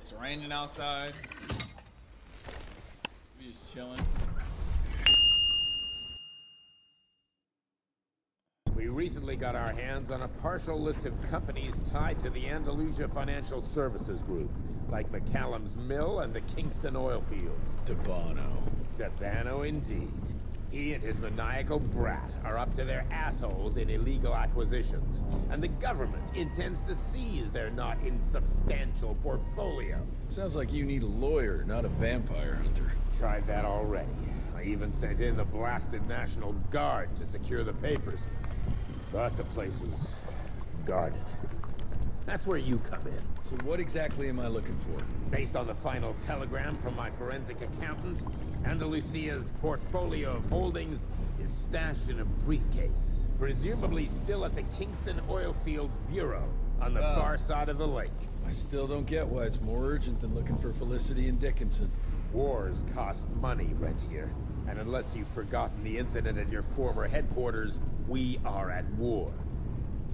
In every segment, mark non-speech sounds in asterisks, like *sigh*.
It's raining outside. We just chilling. We recently got our hands on a partial list of companies tied to the Andalusia Financial Services Group, like McCallum's Mill and the Kingston Oil Fields. Debano. Debano indeed. He and his maniacal brat are up to their assholes in illegal acquisitions, and the government intends to seize their not insubstantial portfolio. Sounds like you need a lawyer, not a vampire hunter. Tried that already. I even sent in the blasted National Guard to secure the papers. But the place was guarded. That's where you come in. So what exactly am I looking for? Based on the final telegram from my forensic accountant, Andalusia's portfolio of holdings is stashed in a briefcase, presumably still at the Kingston Oil Fields Bureau on the oh. far side of the lake. I still don't get why it's more urgent than looking for Felicity and Dickinson. Wars cost money, Rentier. And unless you've forgotten the incident at your former headquarters, we are at war.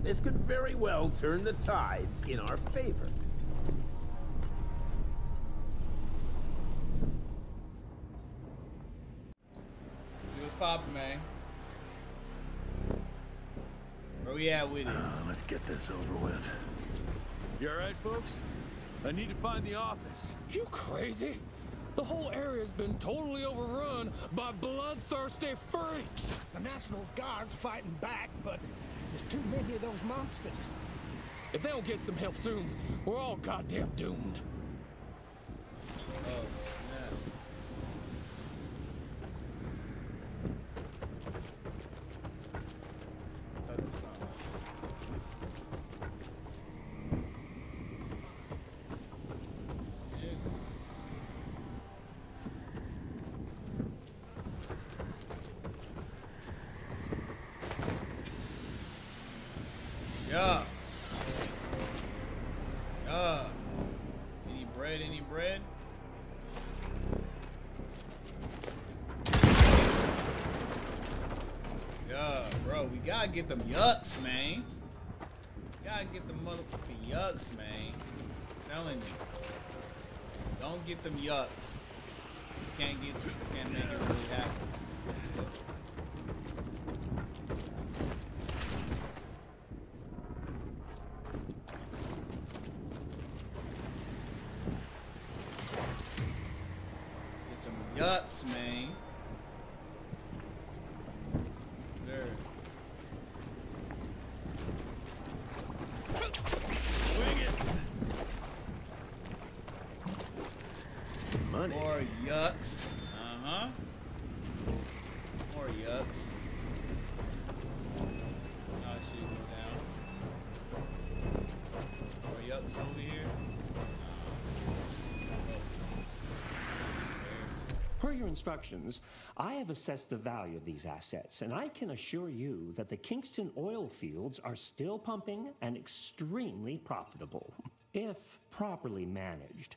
This could very well turn the tides in our favor. See what's poppin', man. Where we at with it? Uh, let's get this over with. You alright, folks? I need to find the office. You crazy? The whole area's been totally overrun by bloodthirsty freaks. The National Guard's fighting back, but there's too many of those monsters. If they don't get some help soon, we're all goddamn doomed. Oh, snap. I thought it was something. Yeah. Yeah. Yeah. Any bread? Any bread? Yeah, bro, we gotta get them yucks, man. Gotta get the motherfucking yucks, man. telling you. Don't get them yucks. You can't get, can't make it really happen. Get them yucks, man. Sir. Wing it! Money. More yucks. Uh huh. More yucks. Oh, I should go down. More yucks over here. Instructions, I have assessed the value of these assets, and I can assure you that the Kingston oil fields are still pumping and extremely profitable. If properly managed,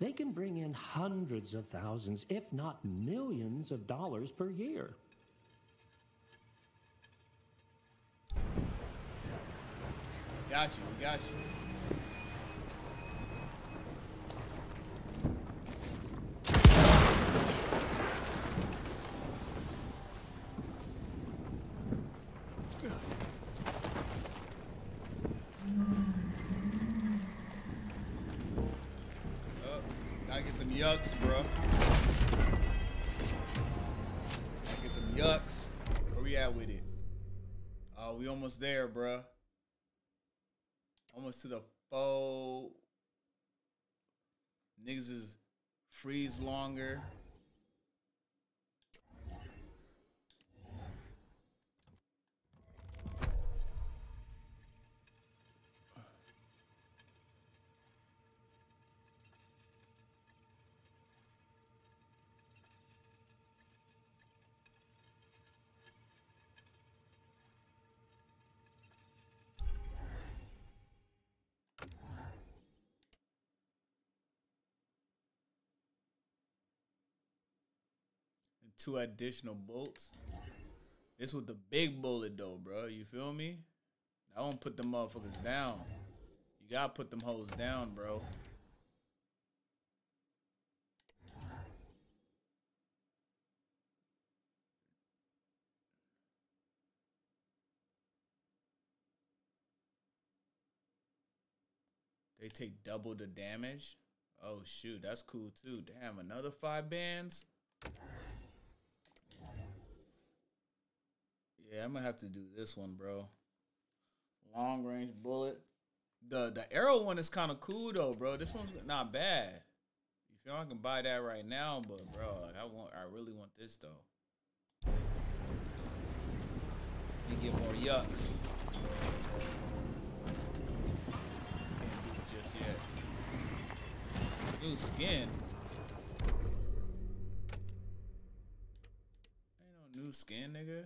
they can bring in hundreds of thousands, if not millions of dollars per year. Got you. Got you. Almost there, bro. Almost to the foe. Niggas is freeze longer. two additional bolts. This with the big bullet though, bro. You feel me? I won't put them motherfuckers down. You gotta put them hoes down, bro. They take double the damage. Oh shoot, that's cool too. Damn, another five bands. Yeah, I'm gonna have to do this one, bro. Long range bullet. The the arrow one is kind of cool though, bro. This one's not bad. You feel I can buy that right now, but bro, like, I want I really want this though. You get more yucks. Just yet. New skin. Ain't no new skin, nigga.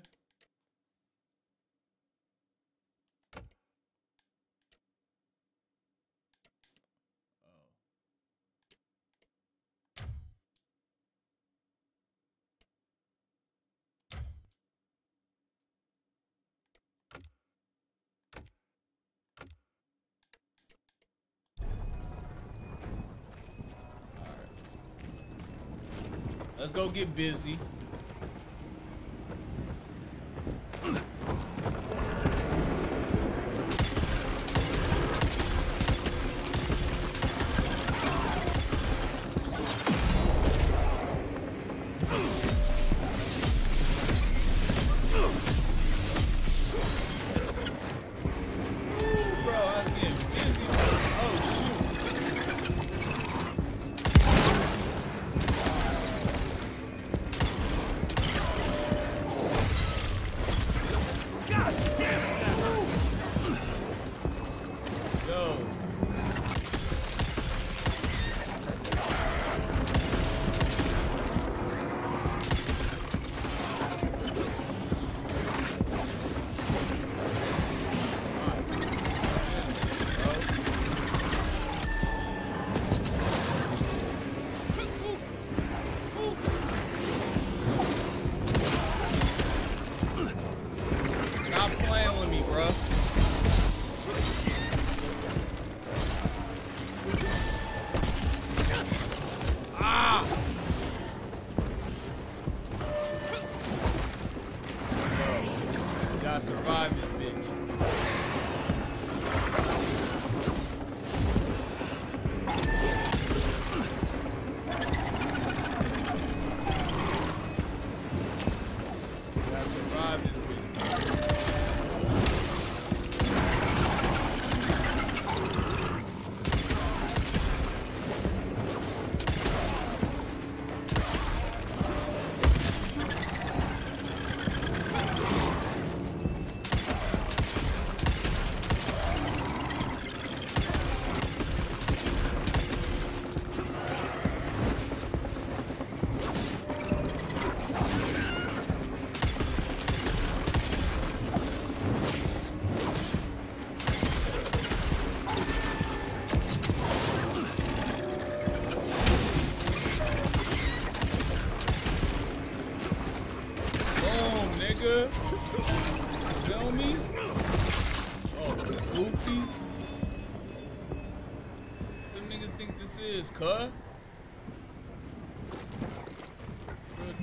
Let's go get busy.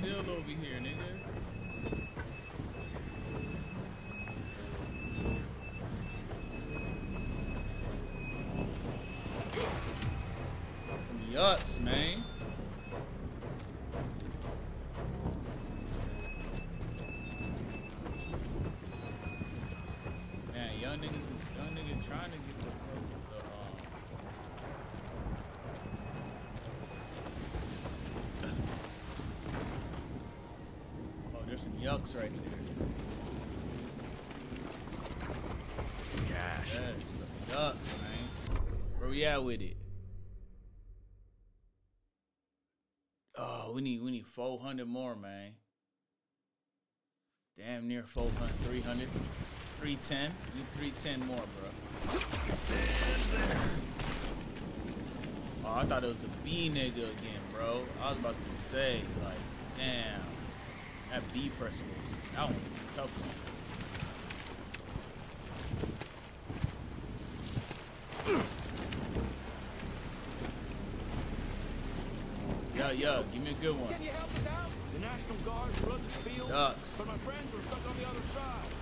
Deal over here, nigga. Some yucks, man. Man, young niggas, young niggas trying to get the, the um, Oh, there's some yucks right there. Gosh. That's some yucks, man. Where we at with it? Oh, we need we need 400 more, man. Damn near 400, 300, 310. Need 310 more, bro. Oh, I thought it was the B nigga again, bro. I was about to say, like, damn. That B person was, that one was a tough one. Yeah, yeah, give me a good one. Can you help us out? The National Guard flood the field, Ducks. but my friends were stuck on the other side.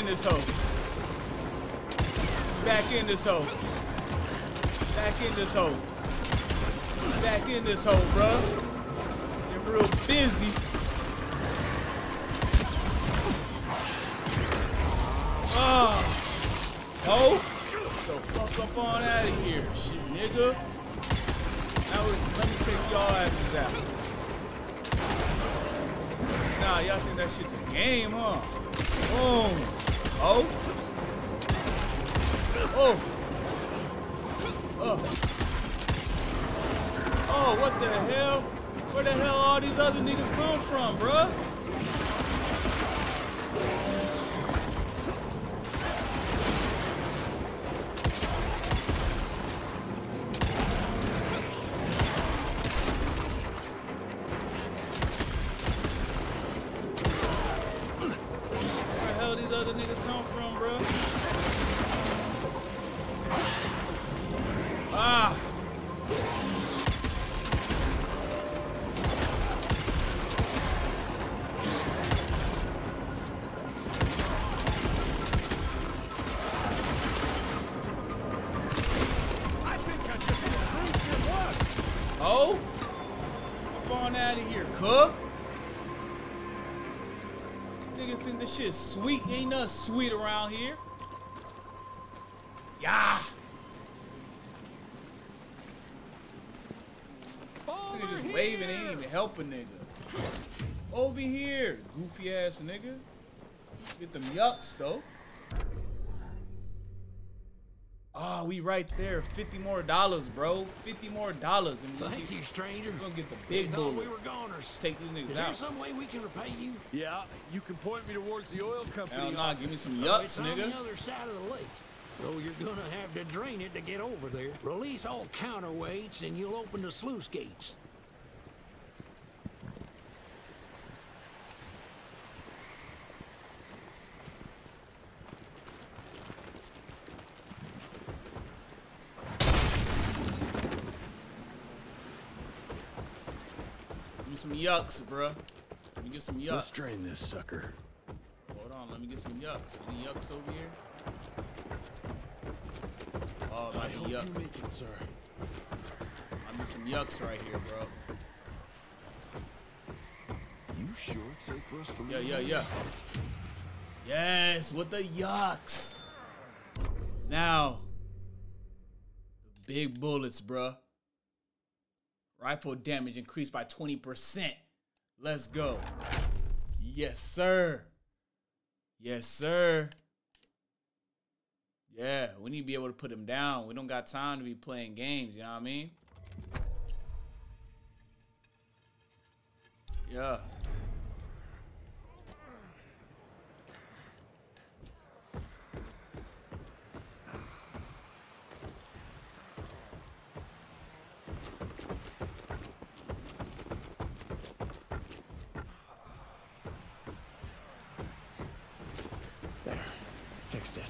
In this hole. Back in this hole. Back in this hole. Back in this hole, bruh. Ain't nothing sweet around here. Yeah. Nigga just waving, ain't even helping nigga. Over here, goofy ass nigga. Get them yucks though. Right there. 50 more dollars, bro. 50 more dollars. And we Thank get- you, stranger. We're gonna get the big thought bullet. we were goners. Take these Is niggas there out. some way we can repay you? Yeah, you can point me towards the oil company. Hell nah, give me some Well, yucks, it's on the other side of the lake. So you're gonna have to drain it to get over there. Release all counterweights and you'll open the sluice gates. Some yucks, bruh. Let me get some yucks. Let's drain this sucker. Hold on, let me get some yucks. Any yucks over here? Oh, I might hope be you make it, sir. I need some yucks right here, bro. You sure it's safe for us to Yeah, leave? yeah, yeah. Yes, with the yucks. Now, the big bullets, bruh. Rifle damage increased by 20%. Let's go. Yes, sir. Yes, sir. Yeah, we need to be able to put him down. We don't got time to be playing games, you know what I mean? Yeah. There. Fixed it.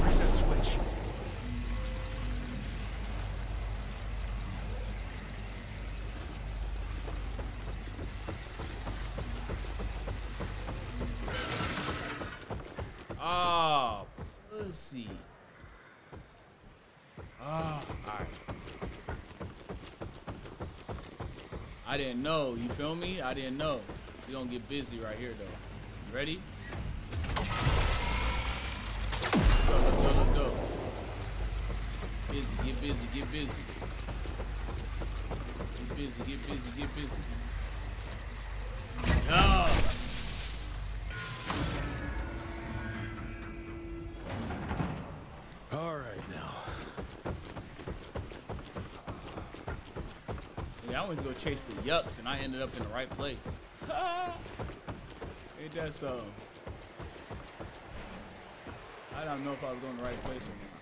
Where's that switch? Ah, pussy. Ah, alright. I didn't know. You feel me? I didn't know. We gonna get busy right here, though. You ready? Let's go, let's go, let's go. Busy, get busy, get busy. Get busy, get busy, get busy. Chase the yucks, and I ended up in the right place. Ain't that so? I don't know if I was going the right place or not.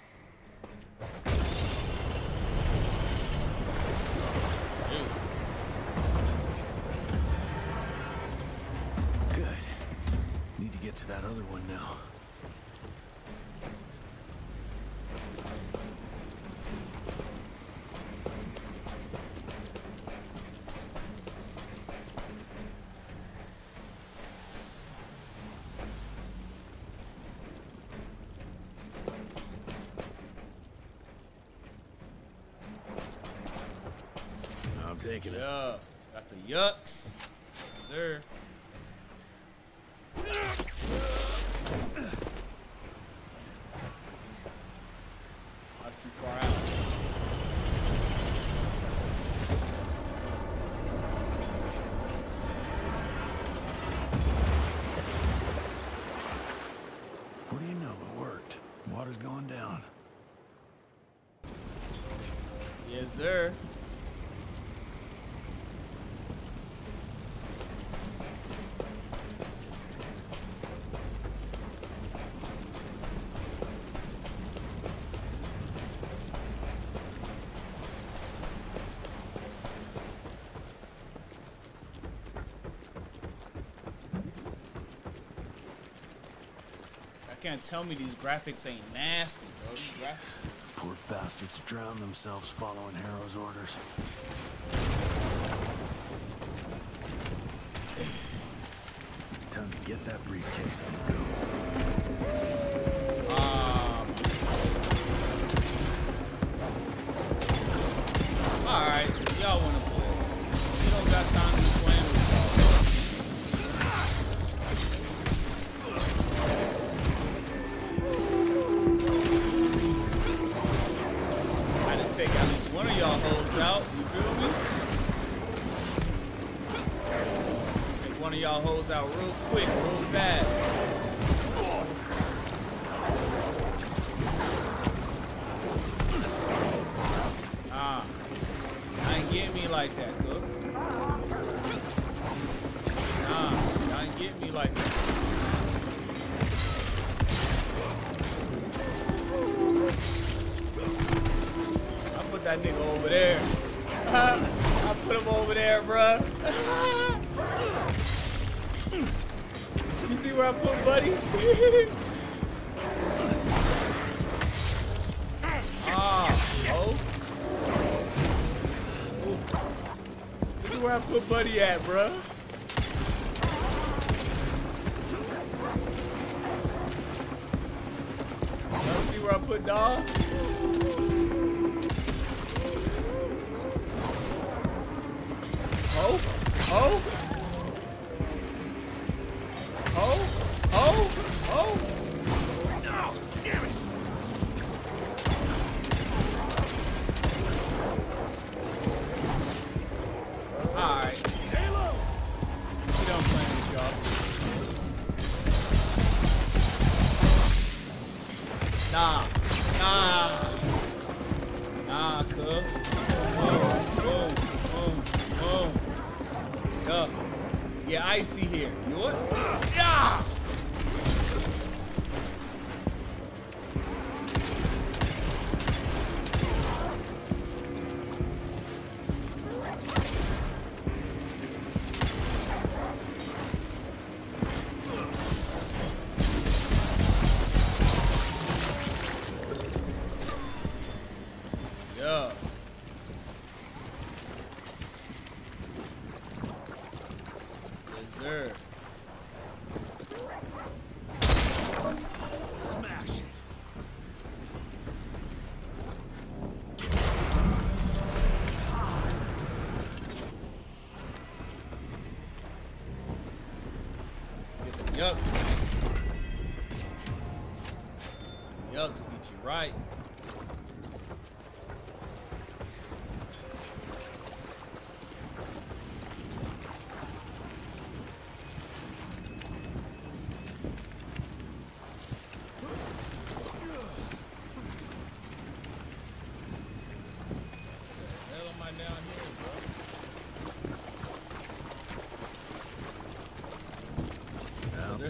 Dude, Good. Need to get to that other one now. I'm taking it. yeah, got the yucks. There. That's too far out. What do you know? It worked. Water's going down. Yes, sir. Can't tell me these graphics ain't nasty, bro. These graphics. Poor bastards drown themselves following Harrow's orders. Time to get that briefcase and go.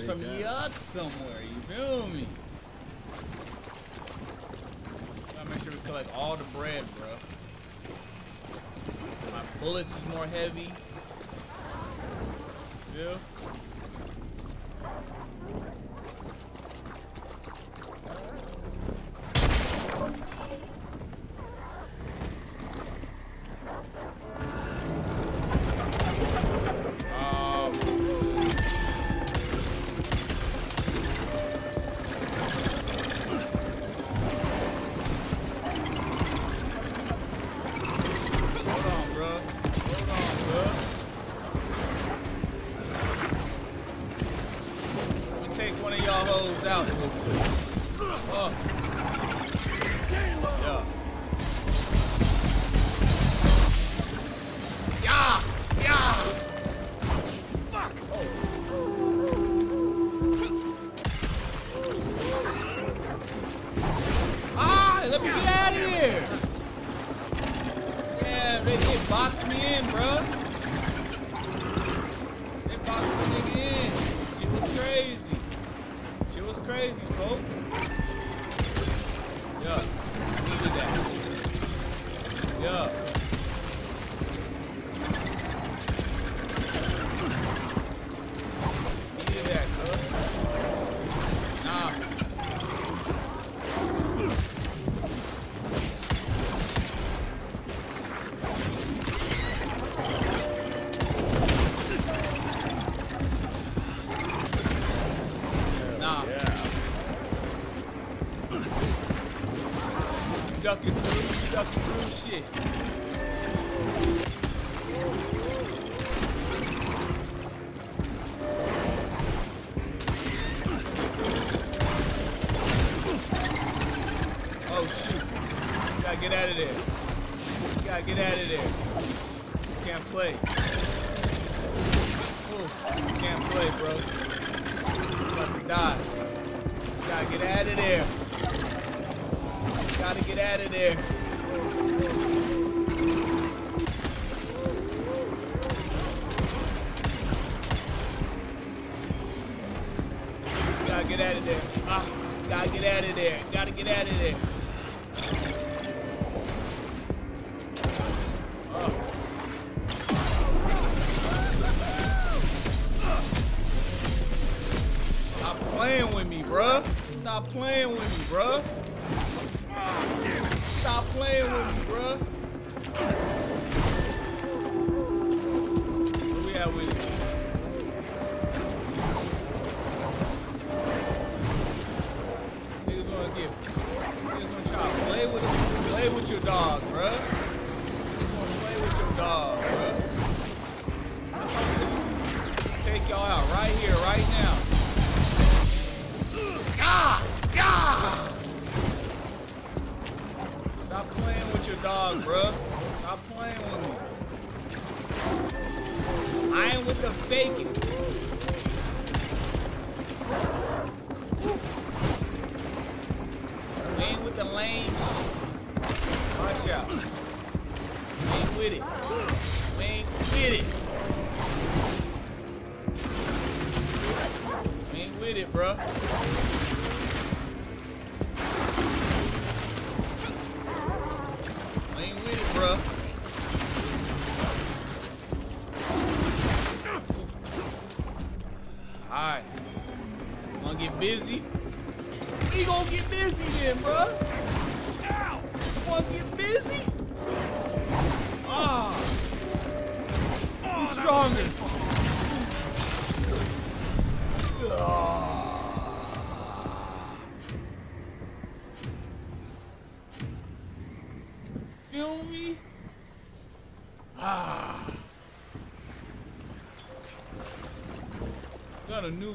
some yuck somewhere. Get out of there. You gotta get out of there.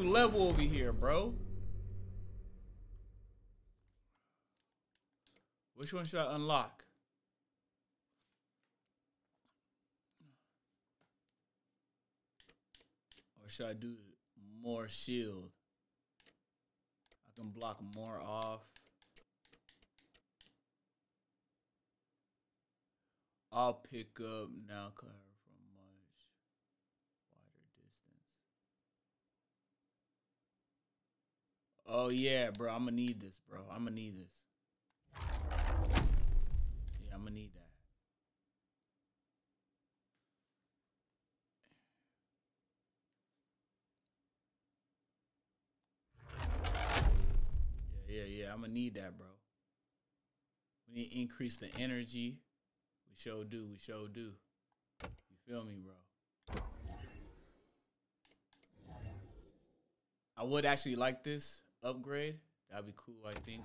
Level over here, bro. Which one should I unlock? Or should I do more shield? I can block more off. I'll pick up now cover from much wider distance. Oh yeah, bro. I'm gonna need this, bro. I'm gonna need this. Yeah, I'm gonna need that. Yeah, yeah, yeah. I'm gonna need that, bro. We need to increase the energy. We sure do. We sure do. You feel me, bro? I would actually like this upgrade. That'd be cool, I think.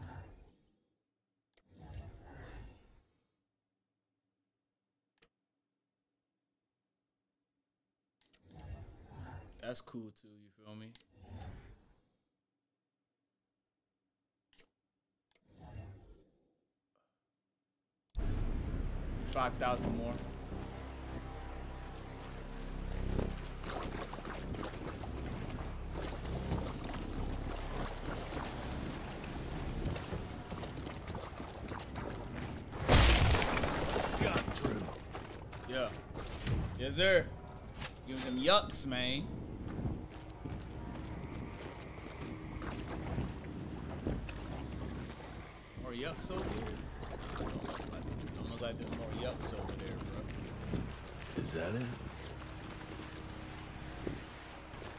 That's cool too, you feel me? Five thousand more. Yes, sir. Give them yucks, man. More yucks over here? Don't look like there's more yucks over there, bro. Is that it?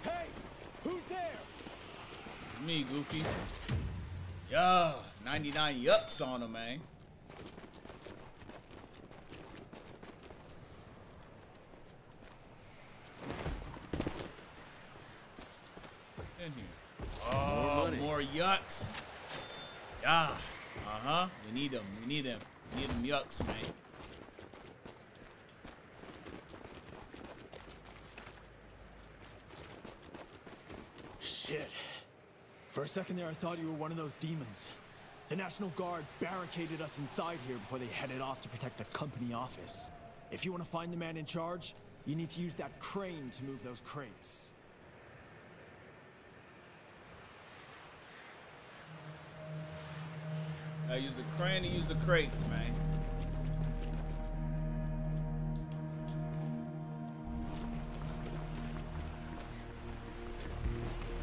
Hey, who's there? It's me, Goofy. Yeah, 99 yucks on him, man. In here? Oh, more, yucks. Yeah. Uh-huh. We need them. We need them. We need them yucks, man. Shit. For a second there, I thought you were one of those demons. The National Guard barricaded us inside here before they headed off to protect the company office. If you want to find the man in charge, you need to use that crane to move those crates. I use the crane to use the crates, man.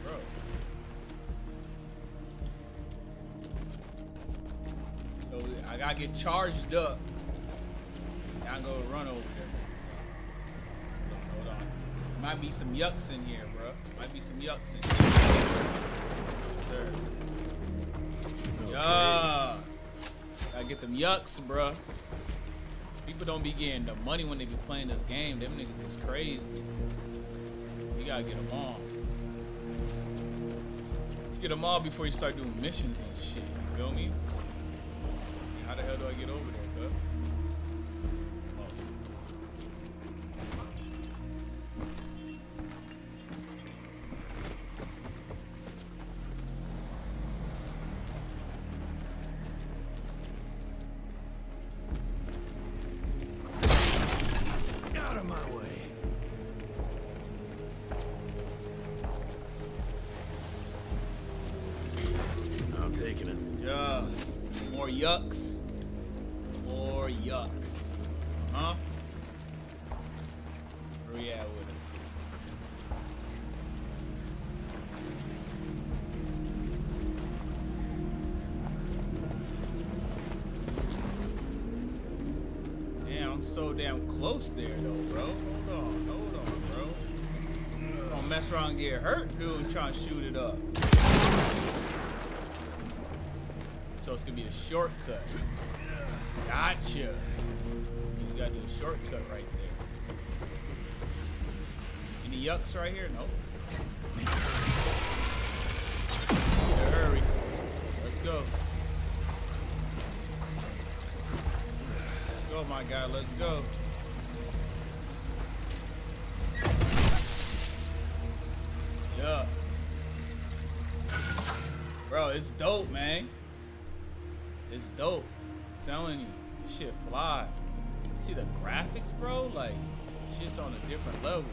Bro. So I gotta get charged up. I go run over there. Hold on, hold on. Might be some yucks in here, bro. Might be some yucks in here. Yes, sir. Gotta get them yucks, bruh. People don't be getting the money when they be playing this game. Them niggas is crazy. We gotta get them all. Get them all before you start doing missions and shit. You feel me? How the hell do I get over there, close there though, bro. Hold on, hold on, bro. Don't mess around and get hurt, dude, and try and shoot it up. So it's gonna be a shortcut. Gotcha. You gotta do a shortcut right there. Any yucks right here? Nope. To hurry. Let's go. Let's go, my guy. Let's go. See the graphics, bro? Like, shit's on a different level.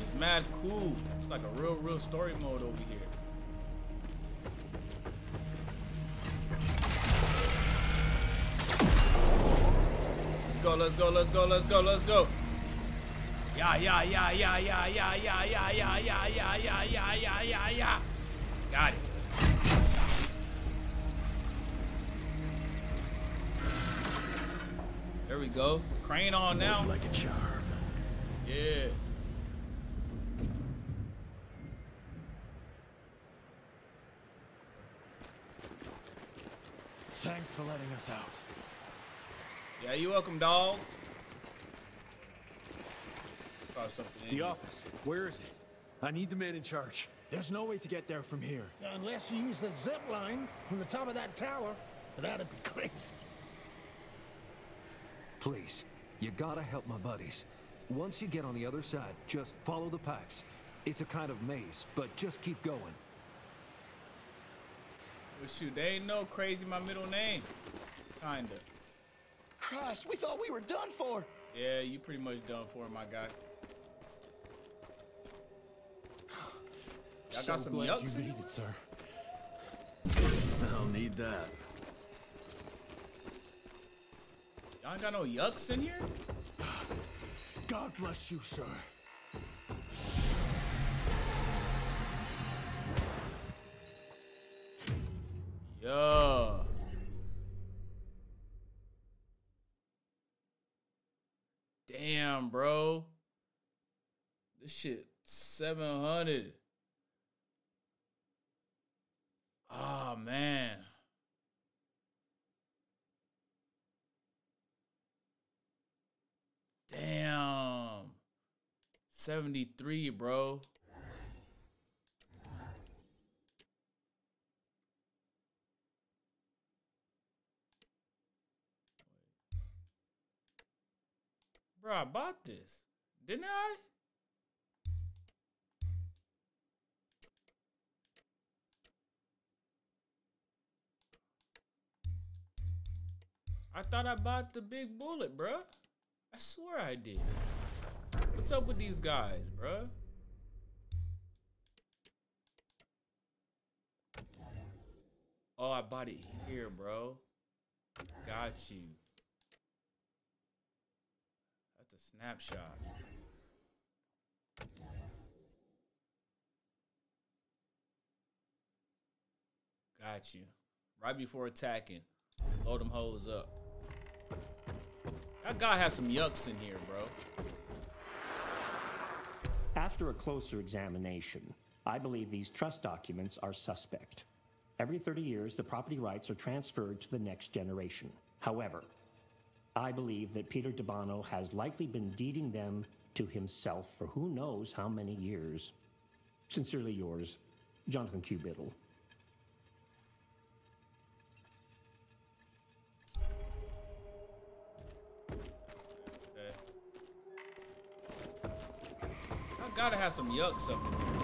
It's mad cool. It's like a real, real story mode over here. Let's go, let's go, let's go, let's go, let's go. Yeah, yeah, yeah, yeah, yeah, yeah, yeah, yeah, yeah, yeah, yeah, yeah, yeah, yeah, yeah. Go. Crane on now. Like a charm. Yeah. Thanks for letting us out. Yeah, you welcome, dog. Thought something in The office. Where is it? I need the man in charge. There's no way to get there from here. Unless you use the zip line from the top of that tower, that'd be *laughs* crazy. Please, you gotta help my buddies. Once you get on the other side, just follow the pipes. It's a kind of maze, but just keep going. Well, shoot, they ain't no crazy my middle name. Kinda. Christ, we thought we were done for. Yeah, you pretty much done for, my guy. Y'all got some glad yucks you in made here? it, sir. I'll need that. Y'all ain't got no yucks in here? God bless you, sir. Yeah. Damn, bro. This shit 700. Oh, ah, man. Damn. 73, bro. Bro, I bought this. Didn't I? I thought I bought the big bullet, bruh. I swear I did. What's up with these guys, bruh? Oh, I bought it here, bro. Got you. That's a snapshot. Got you. Right before attacking, load them hoes up. That guy has some yucks in here, bro. After a closer examination, I believe these trust documents are suspect. Every 30 years, the property rights are transferred to the next generation. However, I believe that Peter DeBano has likely been deeding them to himself for who knows how many years. Sincerely yours, Jonathan Q. Biddle. Gotta have some yucks up in here.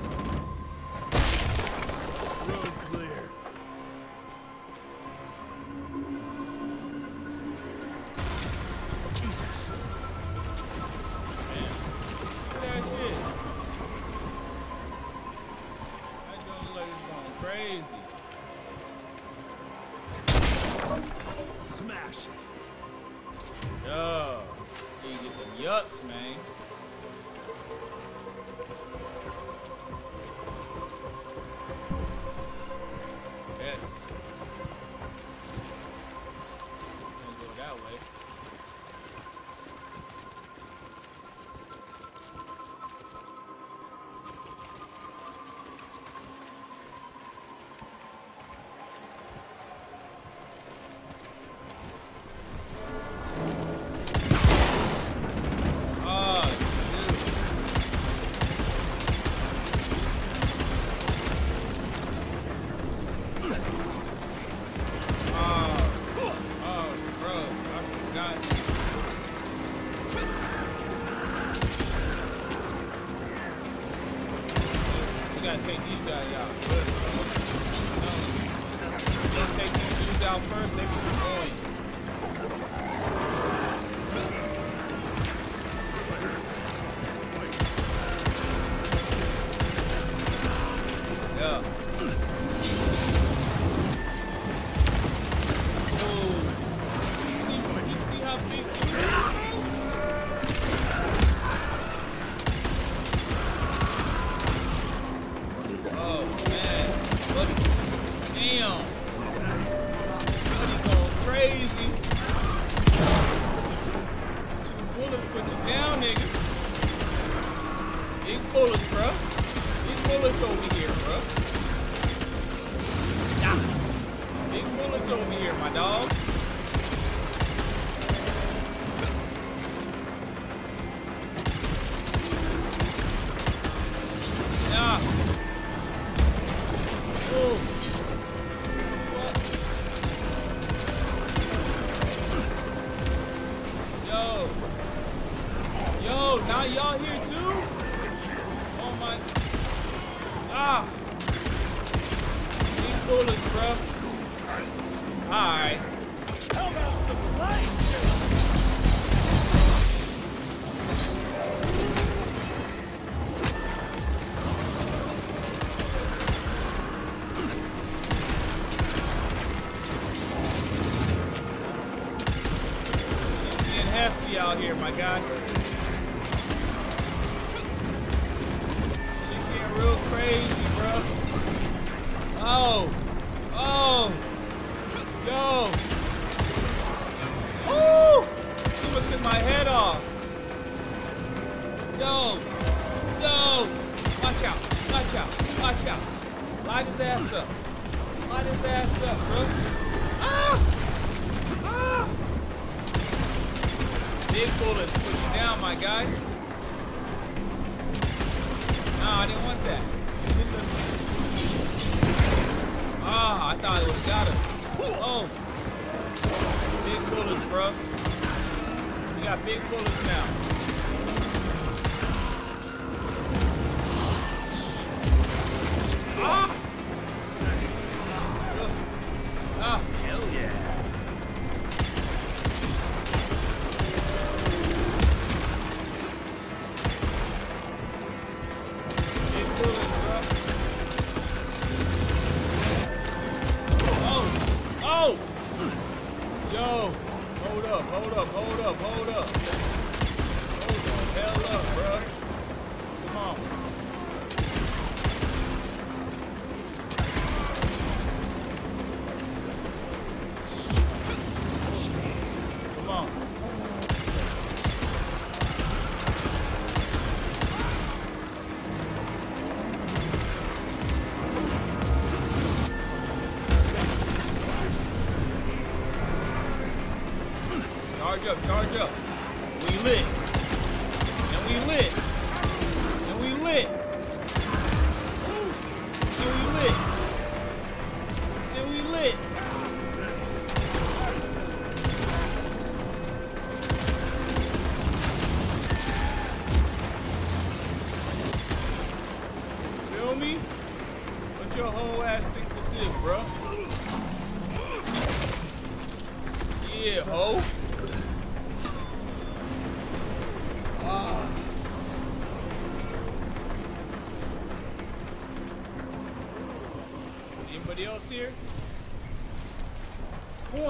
Charge up, charge up.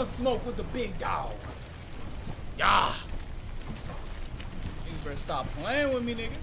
Never smoke with the big dog. Yeah. You better stop playing with me, nigga.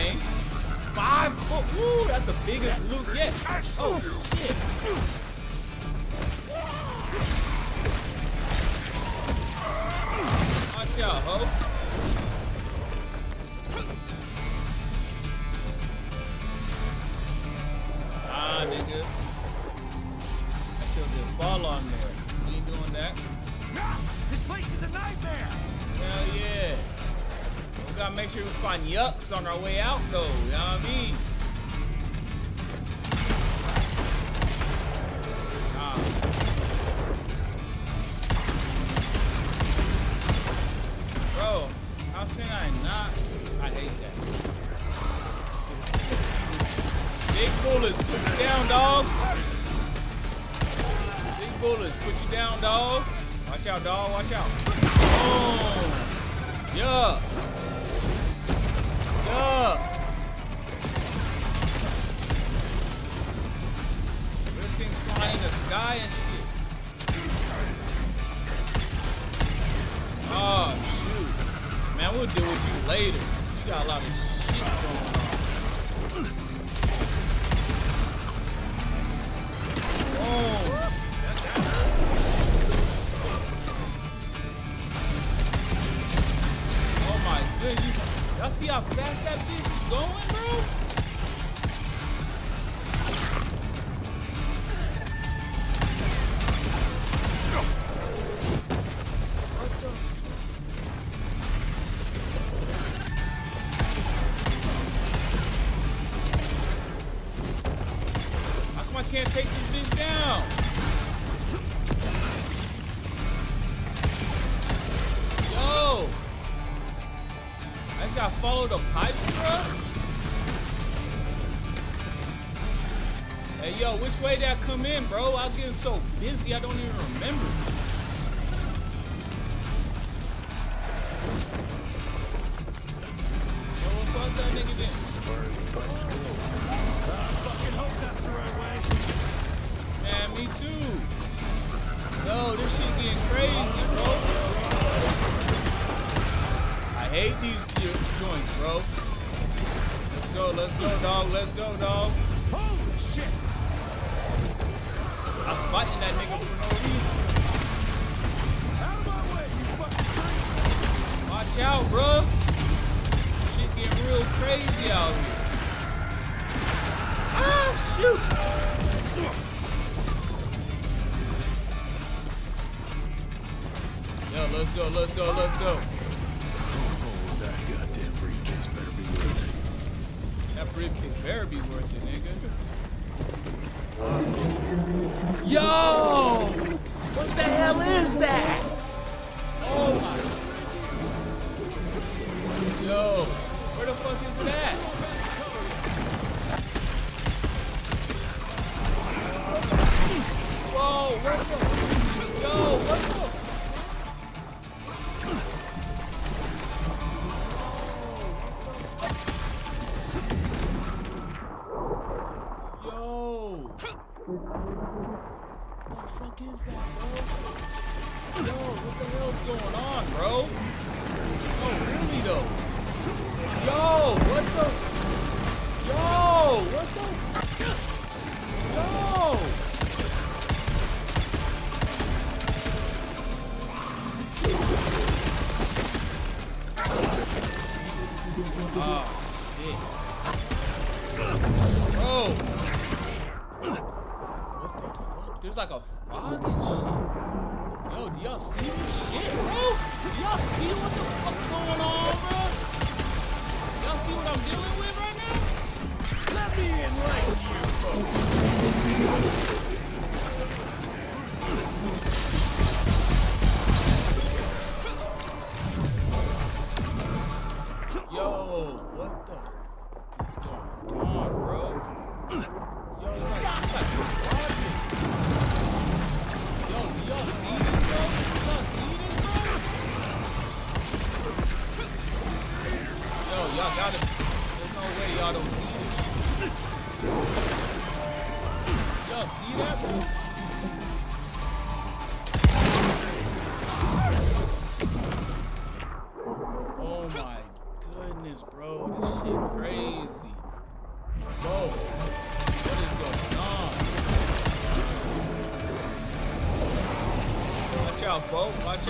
thing. Five. Oh, ooh, that's the biggest loot yet. Oh, shit. Watch out, ho. Ah, nigga. I should have fall on there. You ain't doing that. No! this place is a nightmare. Hell yeah gotta make sure we find Yucks on our way out, though. You know what I mean? come in, bro. I was getting so busy, I don't even remember.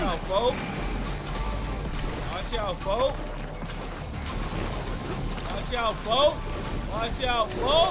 out, folks. Watch out, folks. Watch out, folks. Watch out, folks.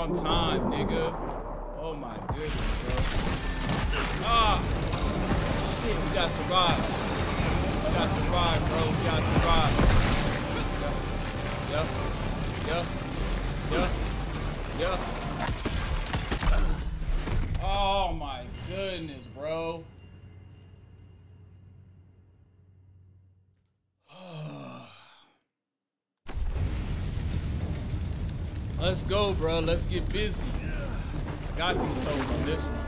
on time, nigga. bro. Let's get busy. I got these hoes on this one.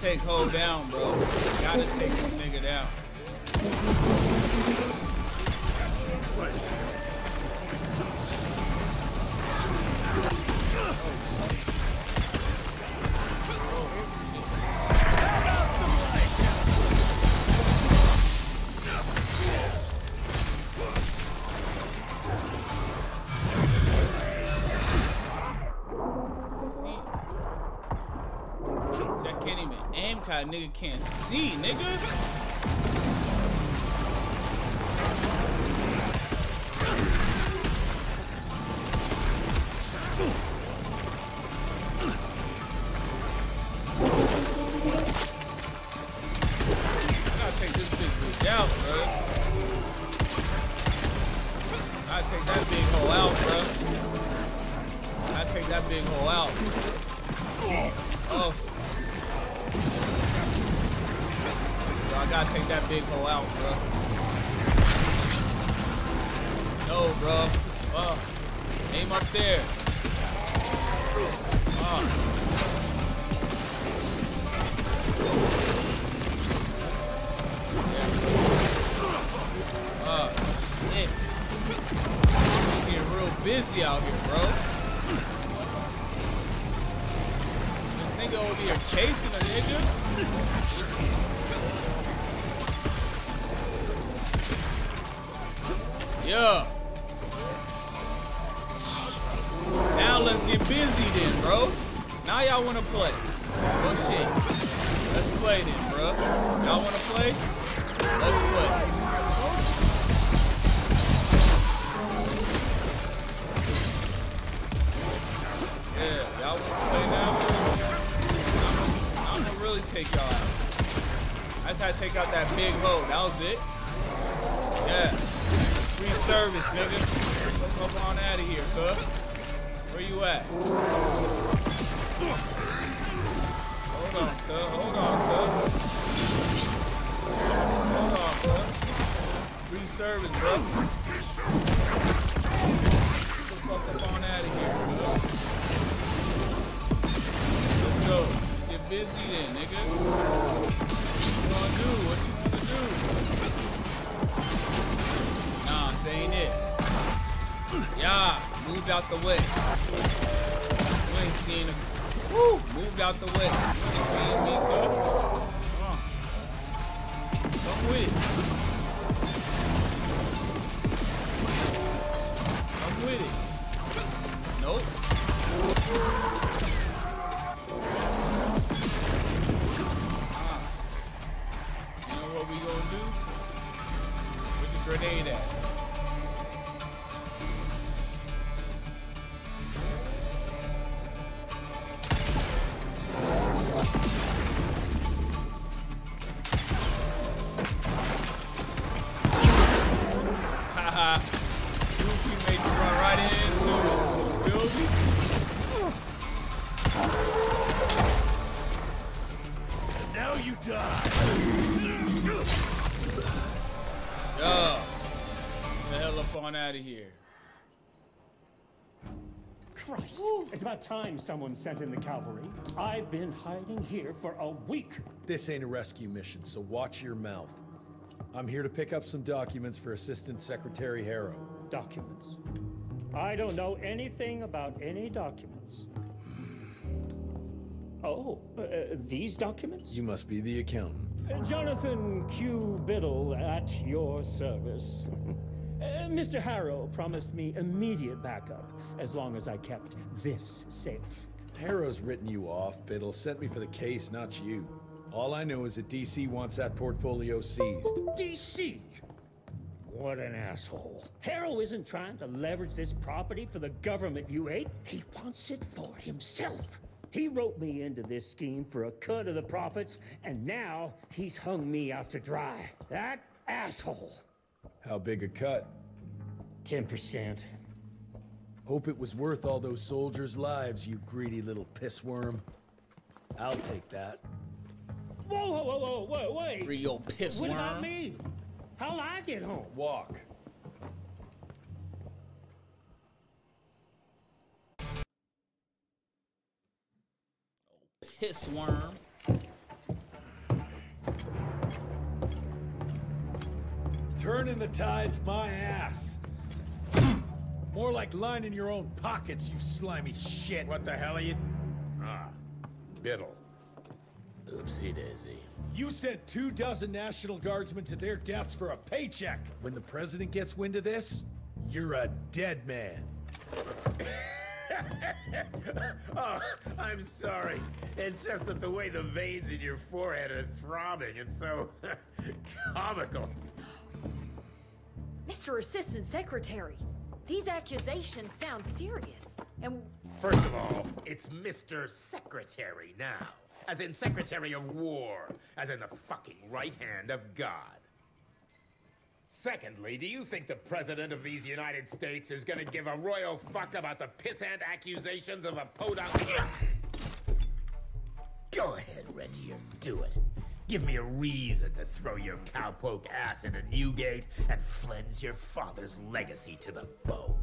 take hold down, bro. Gotta take nigga can't see Yeah. Time someone sent in the cavalry. I've been hiding here for a week. This ain't a rescue mission, so watch your mouth. I'm here to pick up some documents for Assistant Secretary Harrow. Documents? I don't know anything about any documents. Oh, uh, these documents? You must be the accountant. Uh, Jonathan Q. Biddle at your service. *laughs* Uh, Mr. Harrow promised me immediate backup as long as I kept this safe. Harrow's written you off, Biddle. Sent me for the case, not you. All I know is that DC wants that portfolio seized. DC? What an asshole. Harrow isn't trying to leverage this property for the government you ate. He wants it for himself. He wrote me into this scheme for a cut of the profits, and now he's hung me out to dry. That asshole. How big a cut? 10%. Hope it was worth all those soldiers' lives, you greedy little pissworm. I'll take that. Whoa, whoa, whoa, whoa, whoa, wait. Real piss What about me? How'll I get home? Walk. Piss worm. Turning the tide's my ass. More like lining your own pockets, you slimy shit. What the hell are you... Ah, Biddle. Oopsie daisy. You sent two dozen National Guardsmen to their deaths for a paycheck. When the president gets wind of this, you're a dead man. *laughs* oh, I'm sorry. It's just that the way the veins in your forehead are throbbing, it's so *laughs* comical. Mr. Assistant Secretary, these accusations sound serious. And First of all, it's Mr. Secretary now. As in Secretary of War. As in the fucking right hand of God. Secondly, do you think the President of these United States is gonna give a royal fuck about the pissant accusations of a podunk? Go ahead, Rentier, do it. Give me a reason to throw your cowpoke ass into Newgate and cleanse your father's legacy to the bone.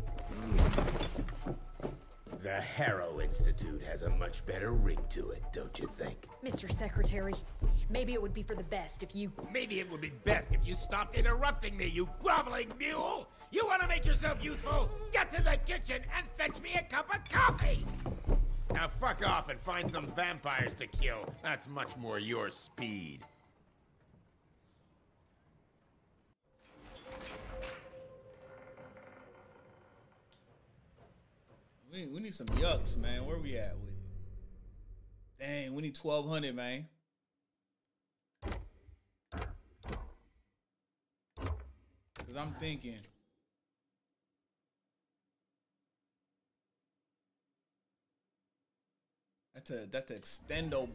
The Harrow Institute has a much better ring to it, don't you think? Mr. Secretary, maybe it would be for the best if you. Maybe it would be best if you stopped interrupting me, you groveling mule! You want to make yourself useful? Get to the kitchen and fetch me a cup of coffee! Now fuck off and find some vampires to kill. That's much more your speed. We, we need some yucks, man. Where we at with it? Dang, we need 1200, man. Cause I'm thinking. That's a that's a extendo.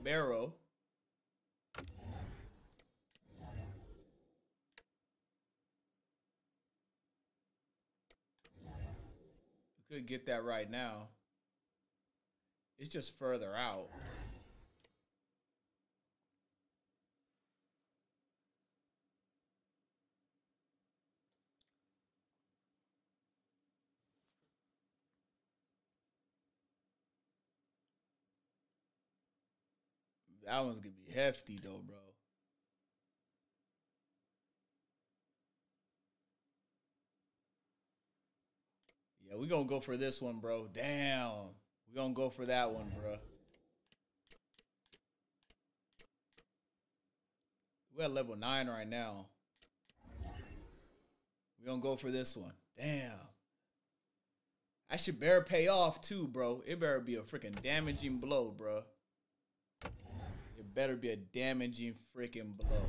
We could get that right now. It's just further out. That one's gonna be hefty though, bro. Yeah, we gonna go for this one, bro. Damn. we gonna go for that one, bro. We're at level 9 right now. We're gonna go for this one. Damn. I should better pay off too, bro. It better be a freaking damaging blow, bro. It better be a damaging freaking blow.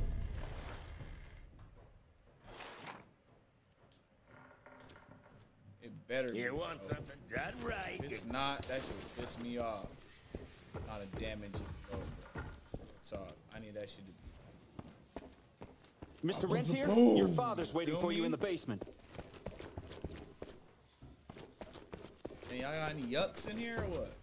It better be. You want bro. something done right? If it's not, that should piss me off. Not a damaging blow, bro. So I need that shit to be. Mr. Rentier, boom. your father's waiting Feel for you me? in the basement. Hey, y'all got any yucks in here or what?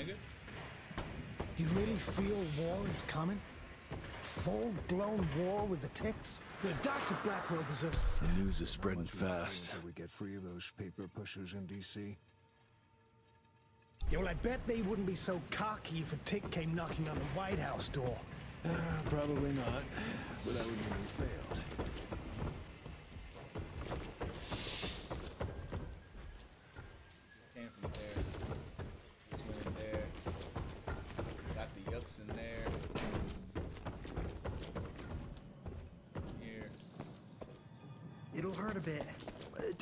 nigga. Do you really feel war is coming? Full-blown war with the ticks? Dr. Blackwell deserves... The news is spreading fast. Until we get free of those paper pushers in D.C. Yeah, well, I bet they wouldn't be so cocky if a tick came knocking on the White House door. Uh, probably not, but that would mean we failed.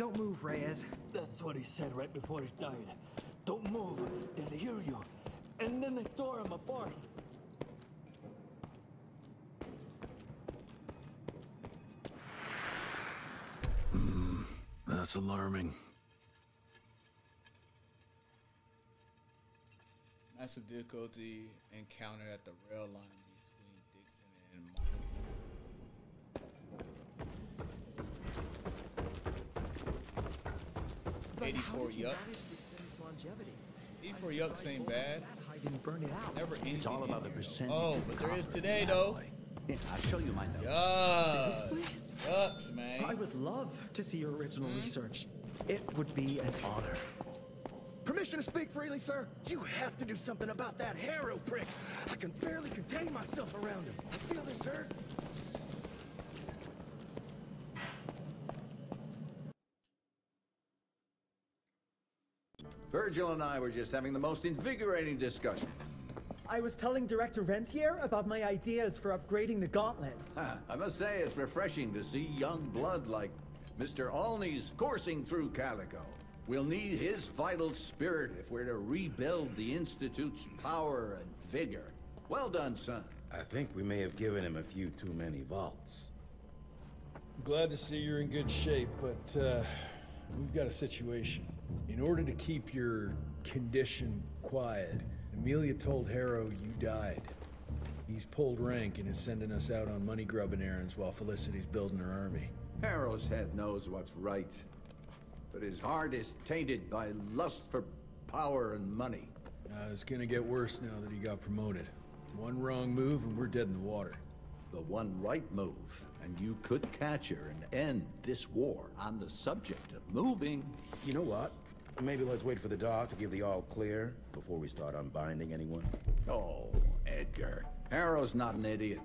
Don't move, Reyes. That's what he said right before he died. Don't move, they'll hear you. And then they tore him apart. Hmm, that's alarming. Massive difficulty encountered at the rail line E4 yucks. E4 yucks ain't bad. Didn't burn it out. Never It's all about the percentage. Oh, but there is today though. I'll show you my notes. Yucks. Yucks, man. I would love to see your original mm. research. It would be an honor. Permission to speak freely, sir? You have to do something about that Harrow prick. I can barely contain myself around him. I feel this hurt. Virgil and I were just having the most invigorating discussion. I was telling Director Rentier about my ideas for upgrading the gauntlet. Huh, I must say it's refreshing to see young blood like Mr. Alney's coursing through Calico. We'll need his vital spirit if we're to rebuild the Institute's power and vigor. Well done, son. I think we may have given him a few too many vaults. Glad to see you're in good shape, but uh, we've got a situation. In order to keep your condition quiet, Amelia told Harrow you died. He's pulled rank and is sending us out on money grubbing errands while Felicity's building her army. Harrow's head knows what's right, but his heart is tainted by lust for power and money. Uh, it's gonna get worse now that he got promoted. One wrong move and we're dead in the water. The one right move, and you could catch her and end this war on the subject of moving. You know what? Maybe let's wait for the dog to give the all clear before we start unbinding anyone. Oh, Edgar. Harrow's not an idiot.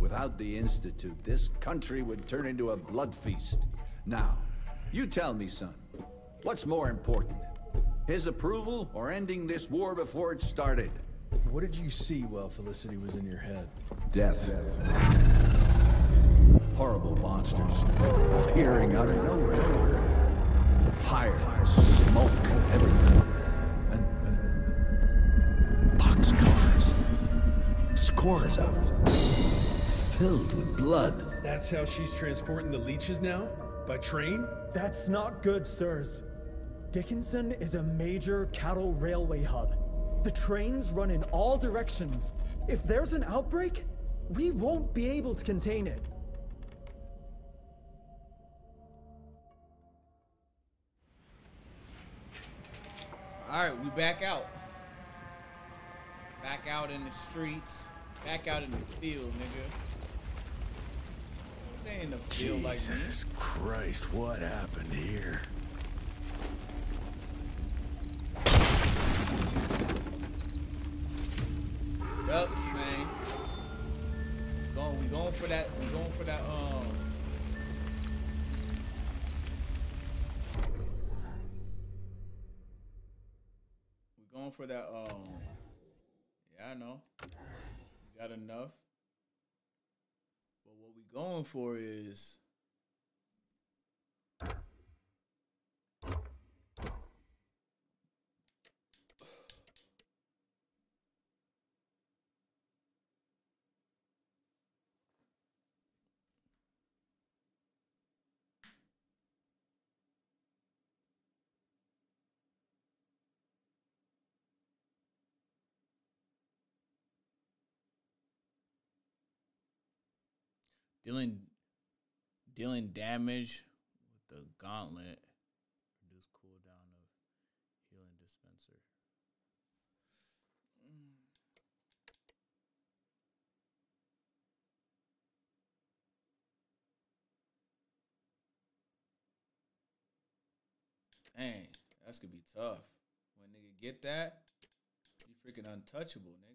Without the Institute, this country would turn into a blood feast. Now, you tell me, son, what's more important? His approval or ending this war before it started? What did you see while Felicity was in your head? Death. Horrible monsters appearing out of nowhere. Fire, smoke everywhere. And, and boxcars. Scores of them. Filled with blood. That's how she's transporting the leeches now? By train? That's not good, sirs. Dickinson is a major cattle railway hub. The trains run in all directions. If there's an outbreak, we won't be able to contain it. Alright, we back out. Back out in the streets. Back out in the field, nigga. They in the field like. Jesus Christ, what happened here? Ducks, man. Going, we going for that. We going for that. Um. Going for that. Um. Yeah, I know. Got enough. But what we going for is. dealing dealing damage with the gauntlet. Reduce cooldown of healing dispenser. Dang, that's gonna be tough. When nigga get that, you freaking untouchable, nigga.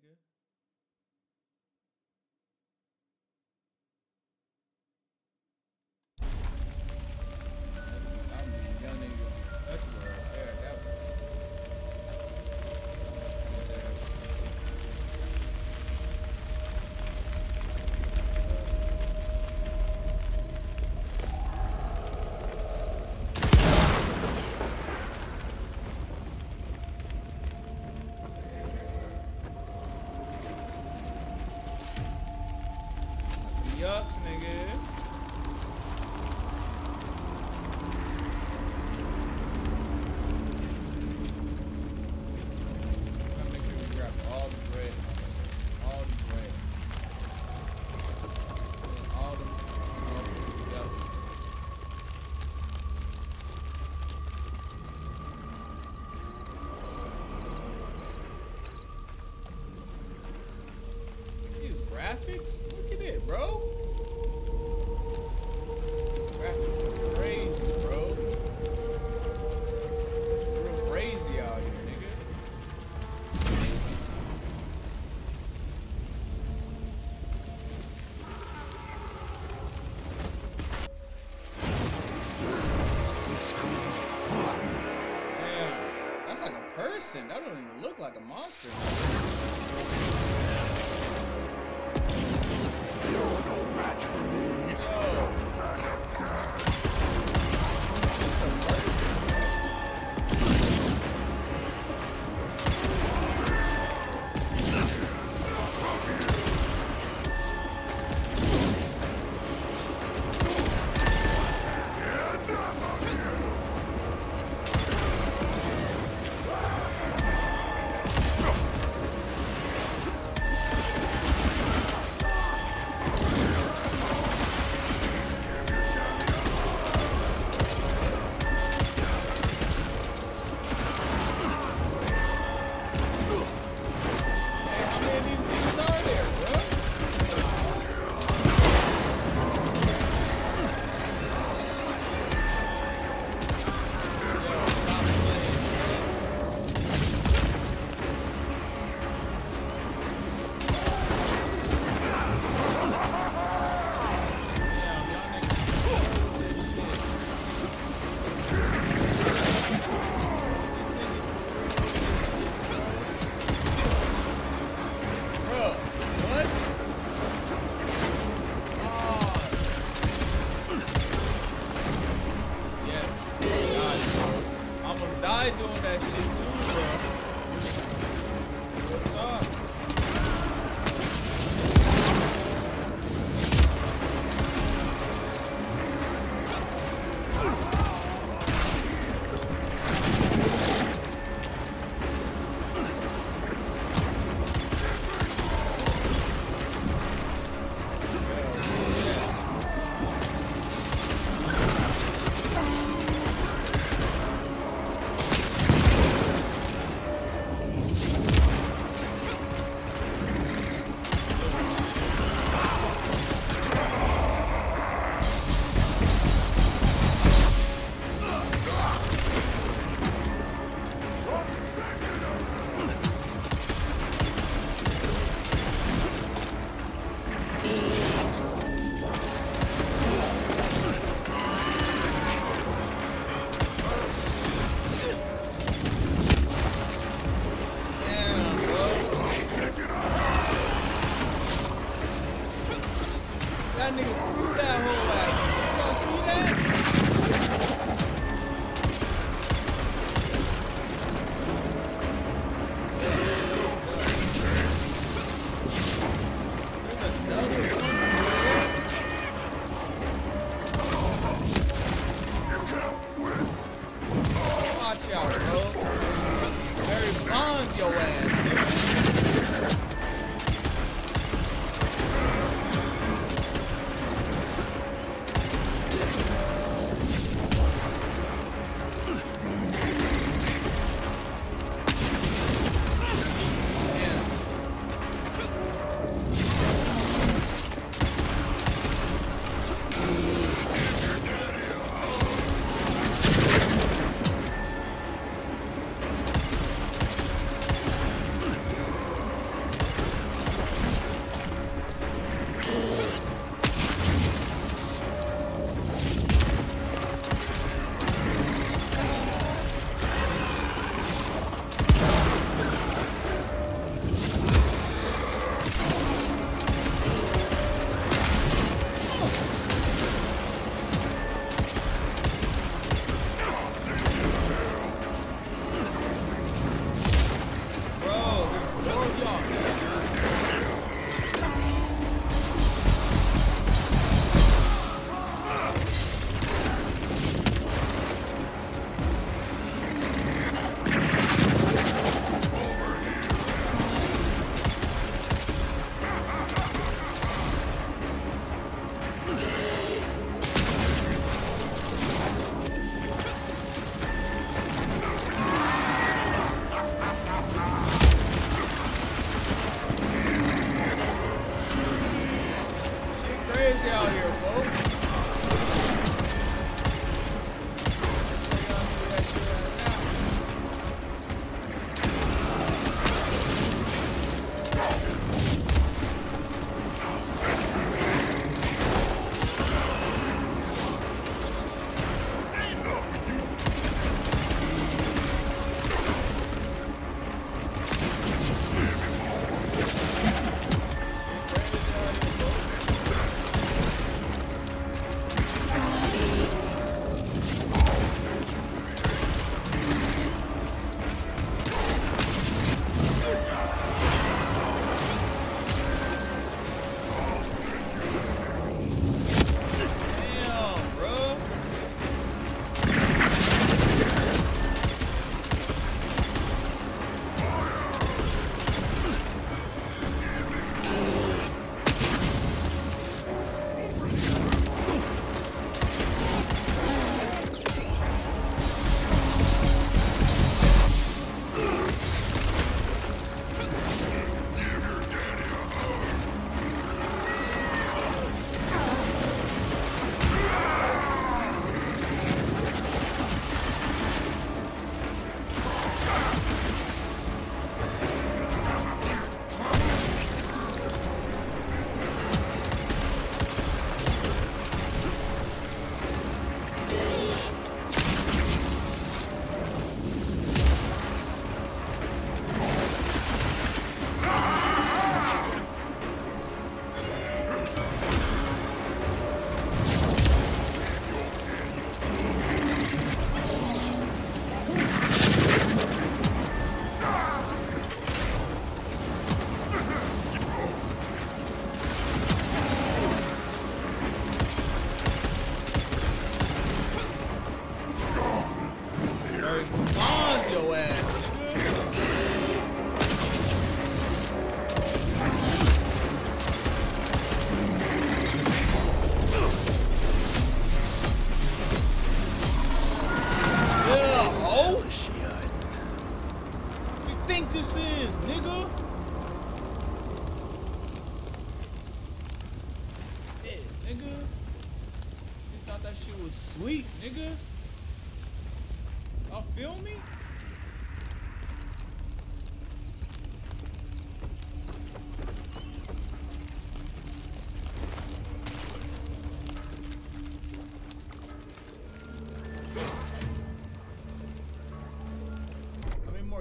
That don't even look like a monster.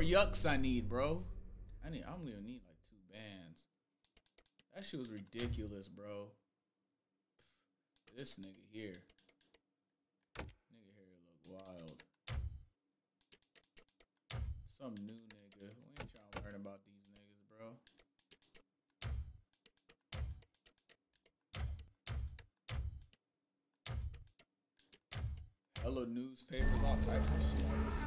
Yucks I need, bro? I need. I'm gonna need like two bands. That shit was ridiculous, bro. This nigga here. Nigga here look wild. Some new nigga. We ain't trying to learn about these niggas, bro. Hello newspapers, all types of shit.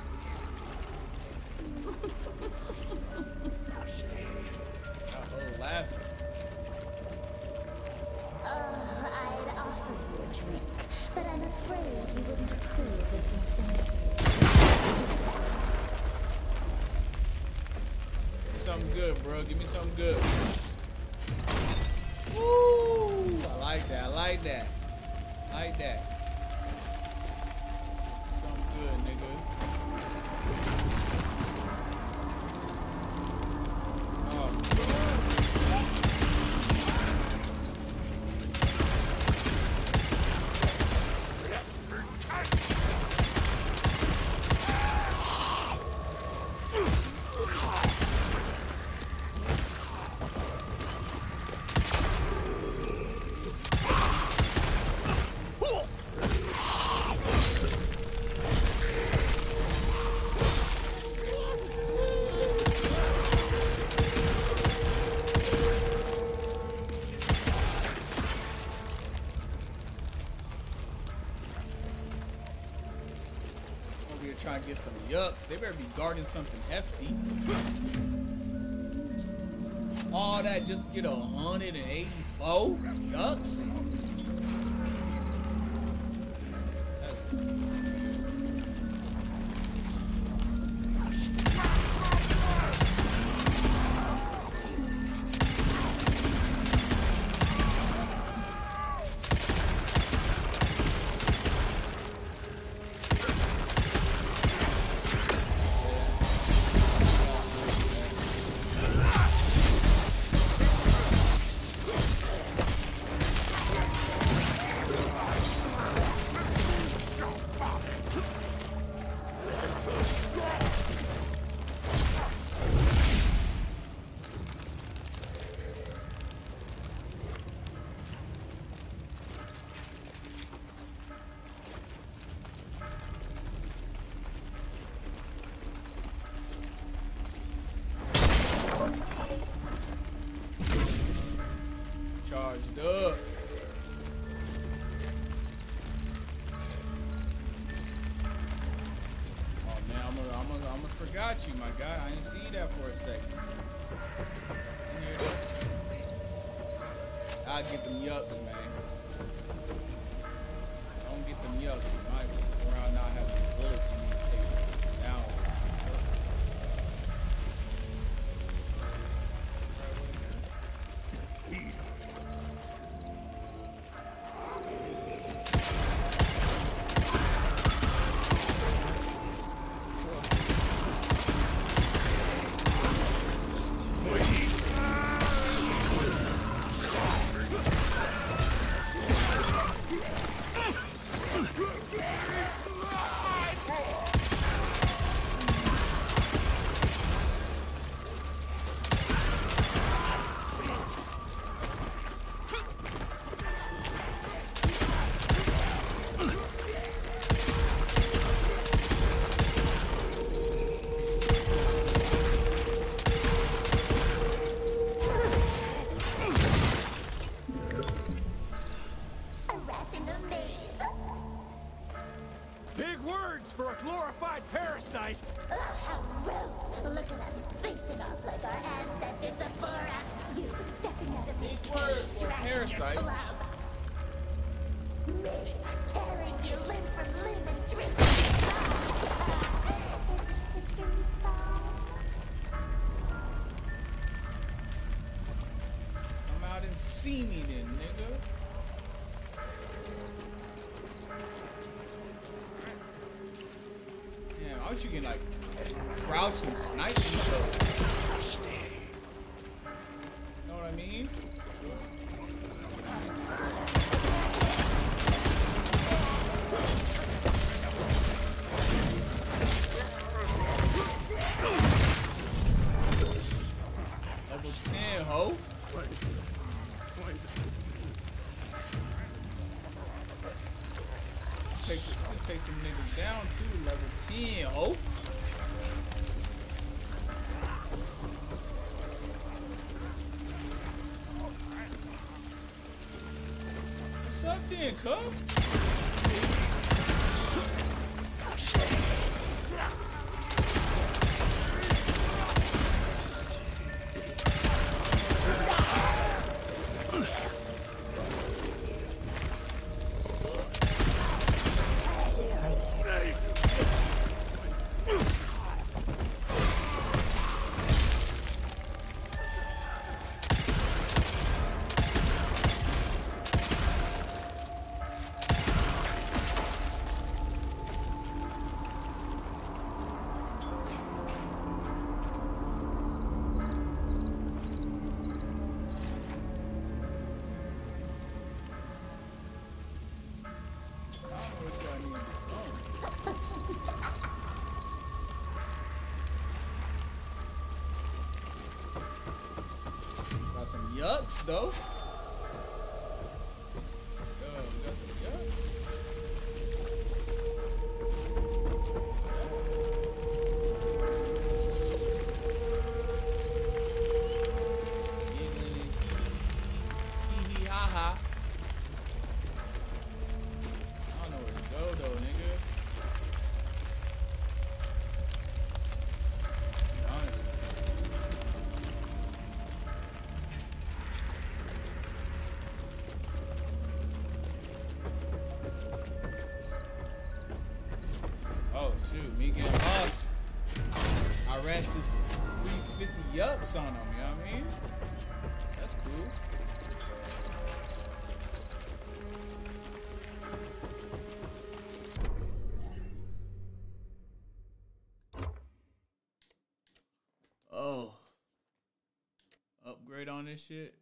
Oh, I'd offer you a drink, but I'm afraid you wouldn't approve of the affinity. Give me something good, bro. Give me something good. Woo! I like that. I like that. I like that. Yucks. They better be guarding something hefty. All that just get a 184 yucks? I almost forgot you, my guy. I didn't see that for a second. I'll get them yucks, man. Don't get them yucks. How was you can like crouch and snipe? in, cuz. though. cuts on them, you know what I mean? That's cool. Oh. Upgrade on this shit.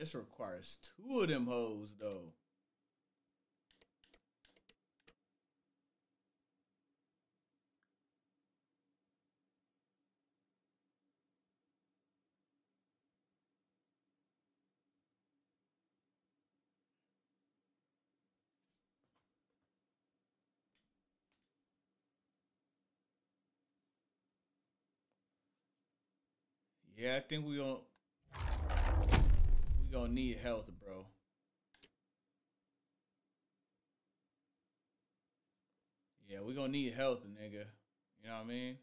This requires two of them hoes though. Yeah, I think we gonna gonna need health, bro. Yeah, we gonna need health, nigga. You know what I mean?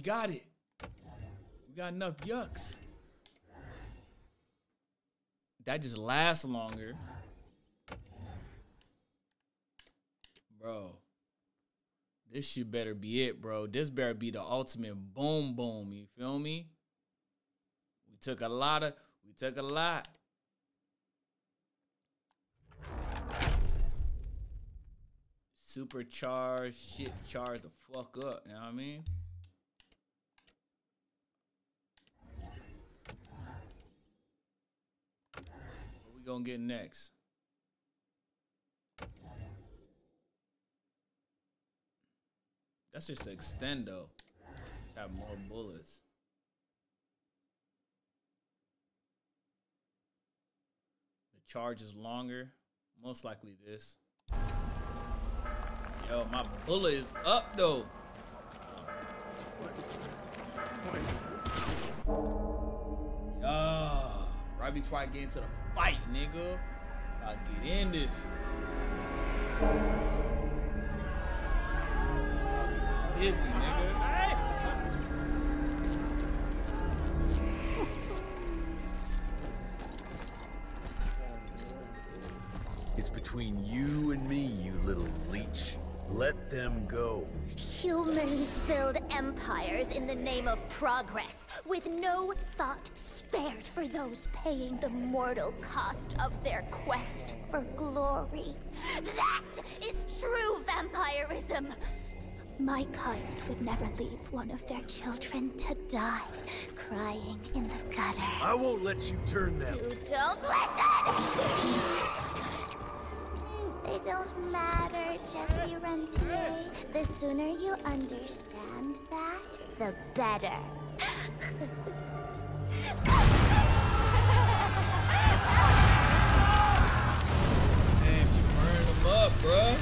We got it. We got enough yucks. That just lasts longer. Bro. This shit better be it, bro. This better be the ultimate boom boom. You feel me? We took a lot of we took a lot. Supercharged shit charged the fuck up, you know what I mean? We gonna get next? That's just extendo. Just have more bullets. The charge is longer. Most likely this. Yo, my bullet is up though. Yo, right before I get into the fight, nigga. I get in this. Busy, nigga. It's between you and me, you little leech. Let them go. Humans build empires in the name of progress, with no thought spared for those paying the mortal cost of their quest for glory. That is true vampirism! My kind would never leave one of their children to die, crying in the gutter. I won't let you turn them. You don't listen! Don't matter, Jesse Rentier. The sooner you understand that, the better. Man, she burned them up, bruh.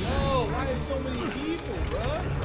Yo, why is so many people, bruh?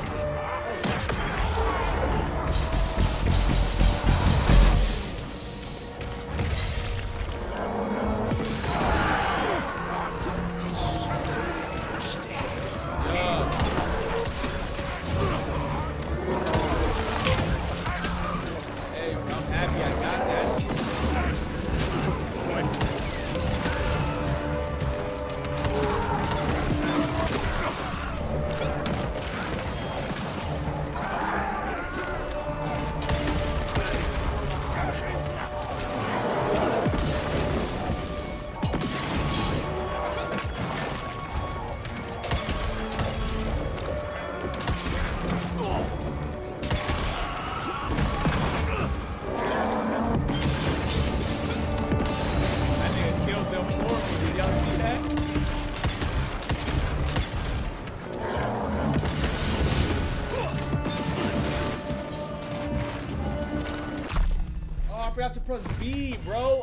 got to press B, bro.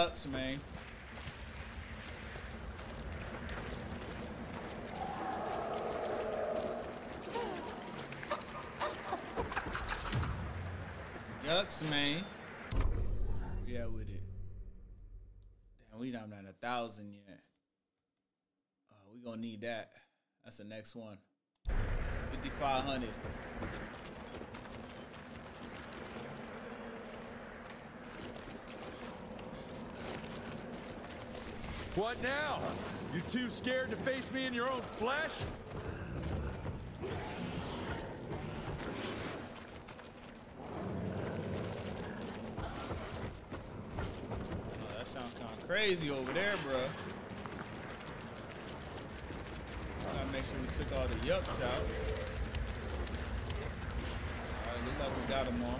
irks me. Ducks, man. Yeah, with it. Damn, we not at a thousand yet. Uh, we gonna need that. That's the next one. 5,500. What now? You too scared to face me in your own flesh? Oh, that sounds kind of crazy over there, bro. Gotta make sure we took all the yucks out. Alright, look like we got them all.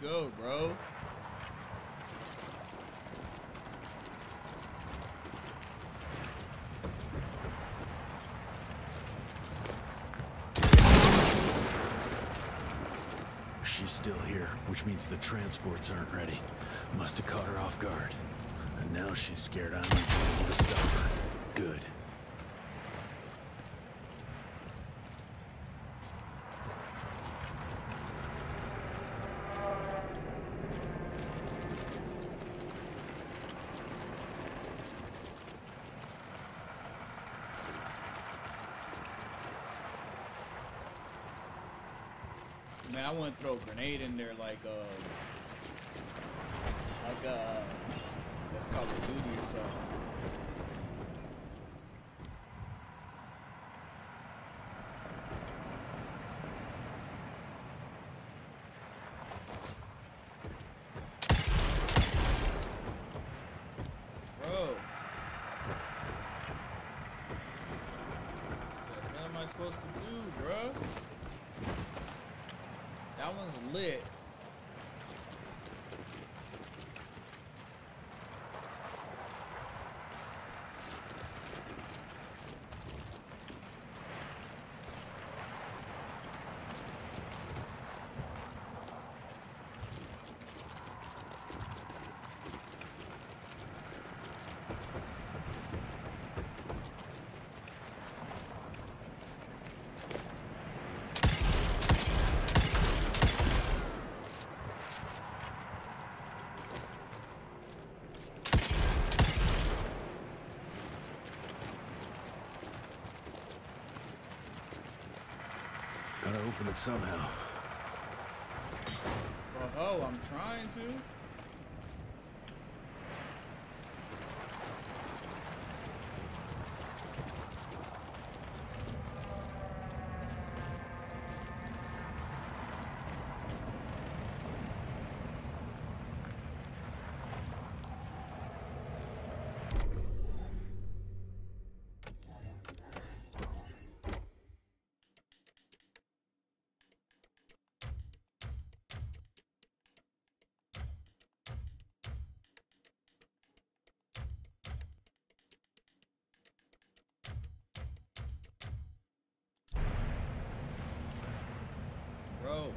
Go, bro. She's still here, which means the transports aren't ready. Must have caught her off guard. And now she's scared I might be able to stop her. Good. Man, I to throw a grenade in there like uh like uh let's call it Duty or something. Supposed to do, bruh? That lit. Open it somehow. Well, ho, I'm trying to. Bro.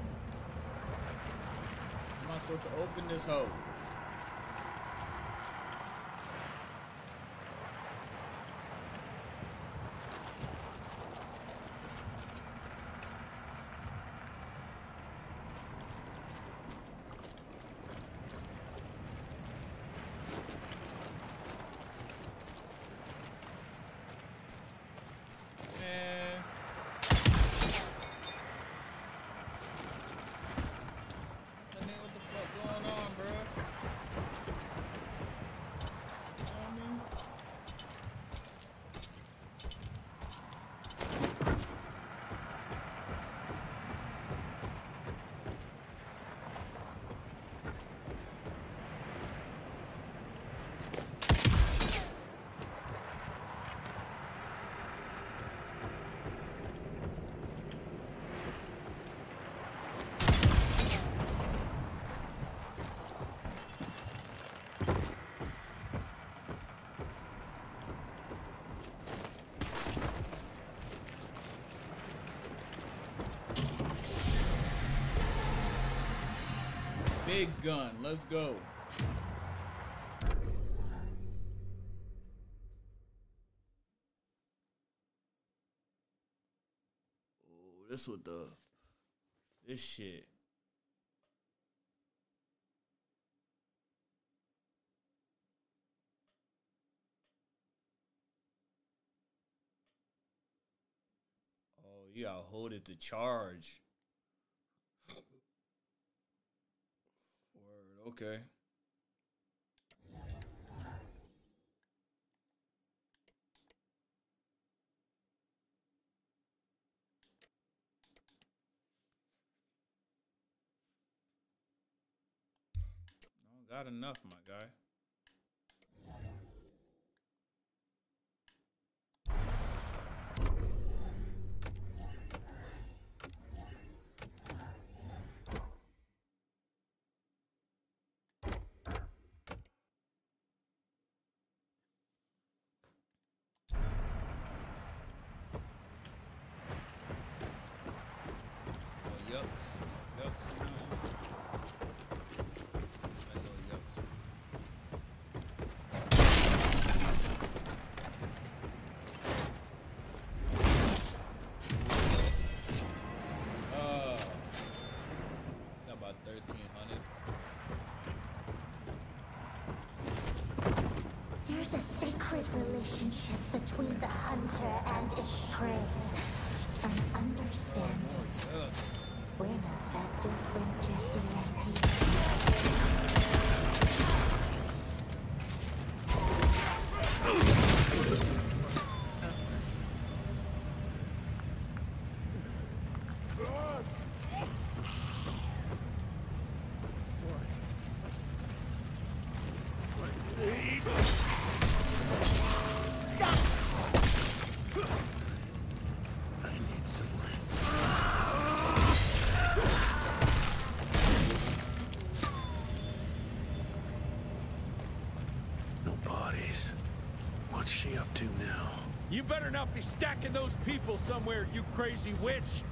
How am I supposed to open this hole? Man. I mean, what the fuck going on, bro? You know what I mean? Big gun, let's go. Oh, this what the this shit. Oh, you gotta hold it to charge. not enough, my guy. Oh, yucks. Sacred relationship between the hunter and its prey. And understand this. We're not that different, Jesse You better not be stacking those people somewhere, you crazy witch!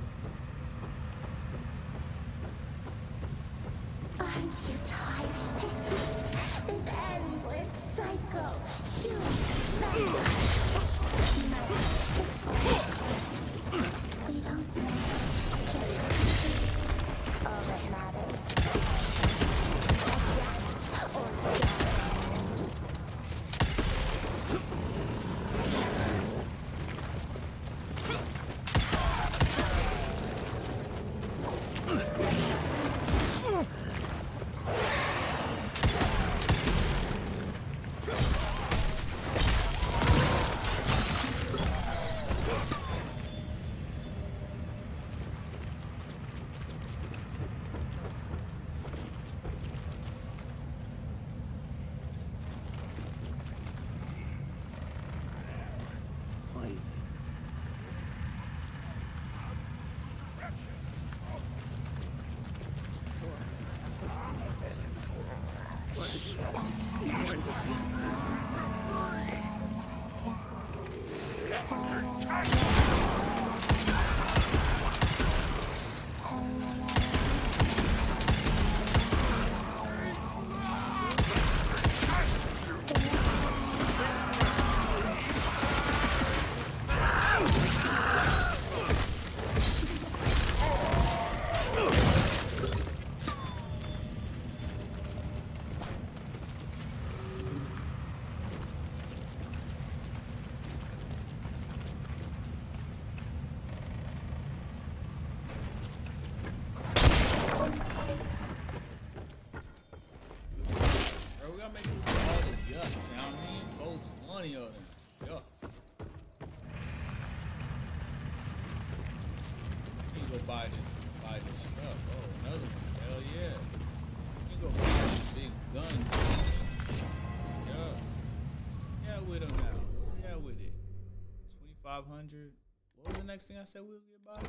2500 What was the next thing I said we was get by?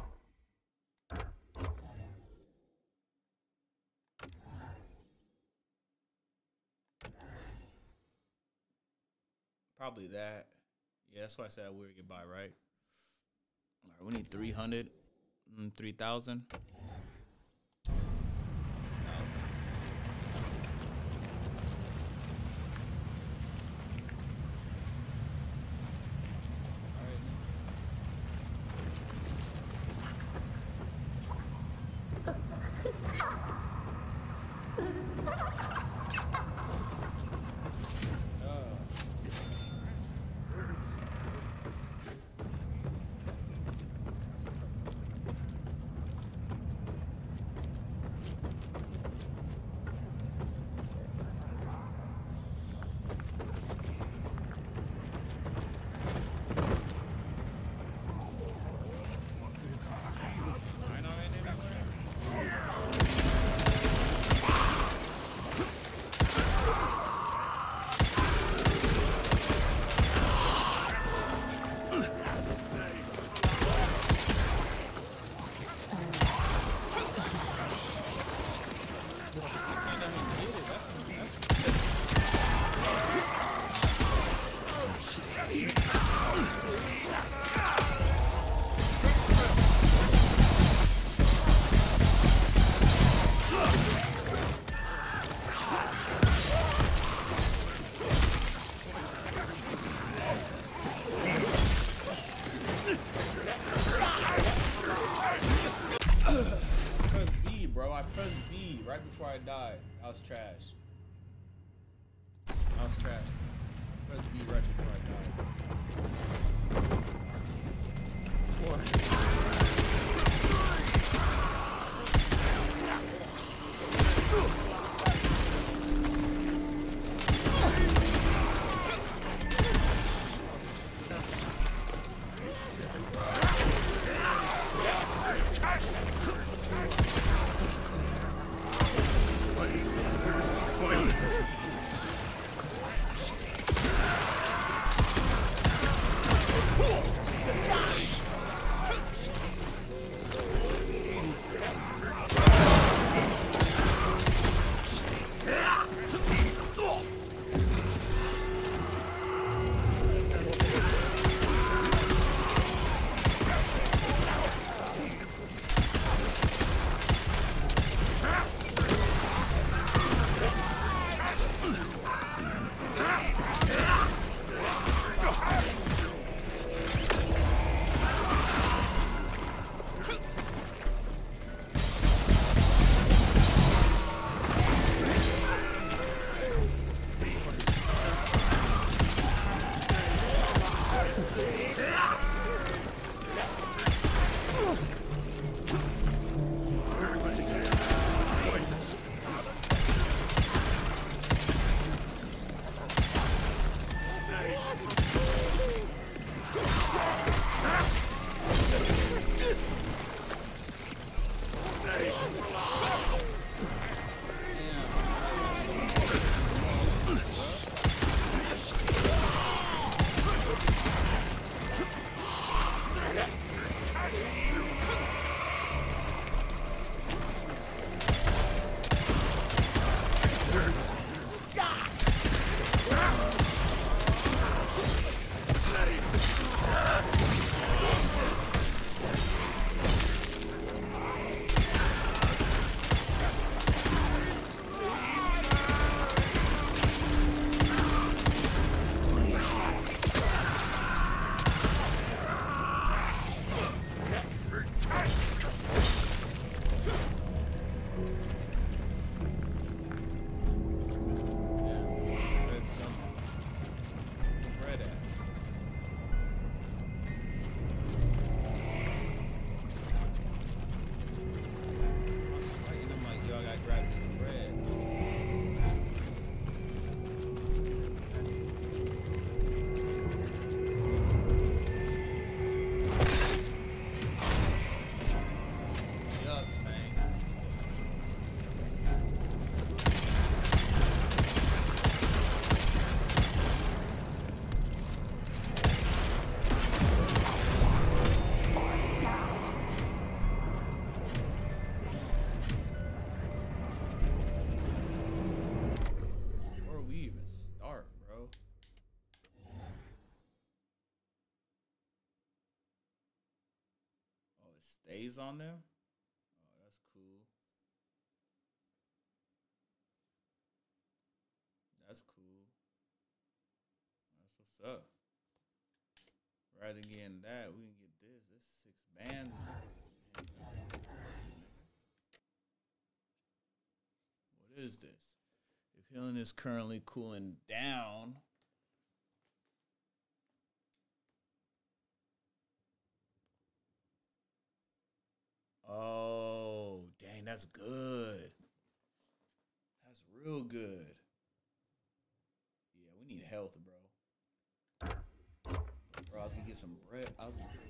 Probably that. Yeah, that's why I said we would get by, right? All right, we need 300, mm, 3,000. Stays on them? Oh, that's cool. That's cool. That's what's up. Rather than getting that, we can get this. This six bands. What is this? If healing is currently cooling down. Oh, dang, that's good. That's real good. Yeah, we need health, bro. Bro, I was gonna get some bread. I was gonna get.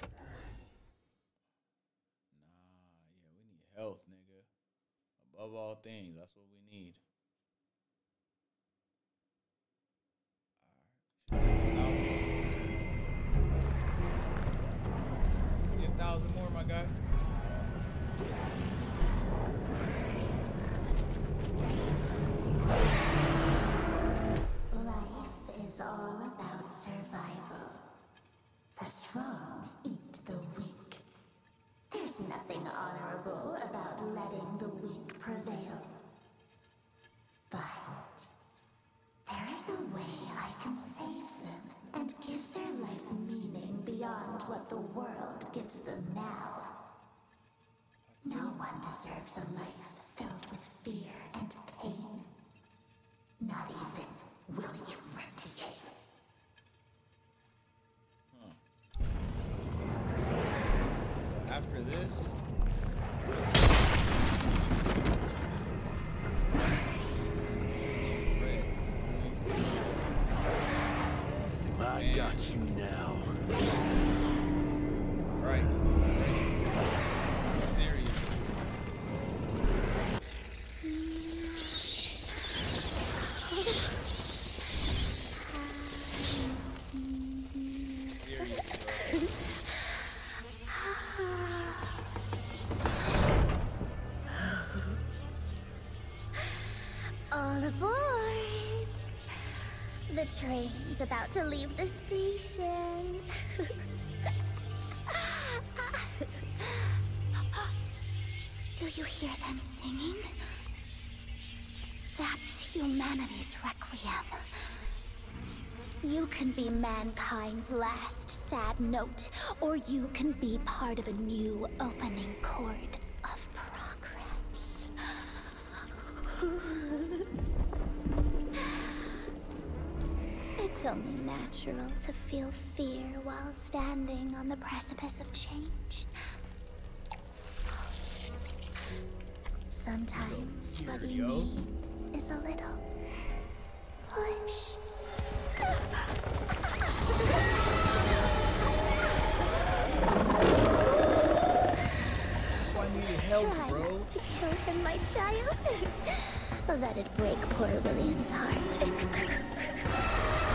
Nah, yeah, we need health, nigga. Above all things, that's what we need. Thousand more, my guy. Life is all about survival. The strong eat the weak. There's nothing honorable about letting the weak prevail. But there is a way I can save them and give their life meaning beyond what the world gives them now. No one deserves a life filled with fear. Train's about to leave the station. *laughs* Do you hear them singing? That's humanity's requiem. You can be mankind's last sad note, or you can be part of a new opening chord of progress. *laughs* It's only natural to feel fear while standing on the precipice of change. Sometimes what you need is a little push. That's why I needed help, Try bro. not to kill him, my child. That'd break poor William's heart. *laughs*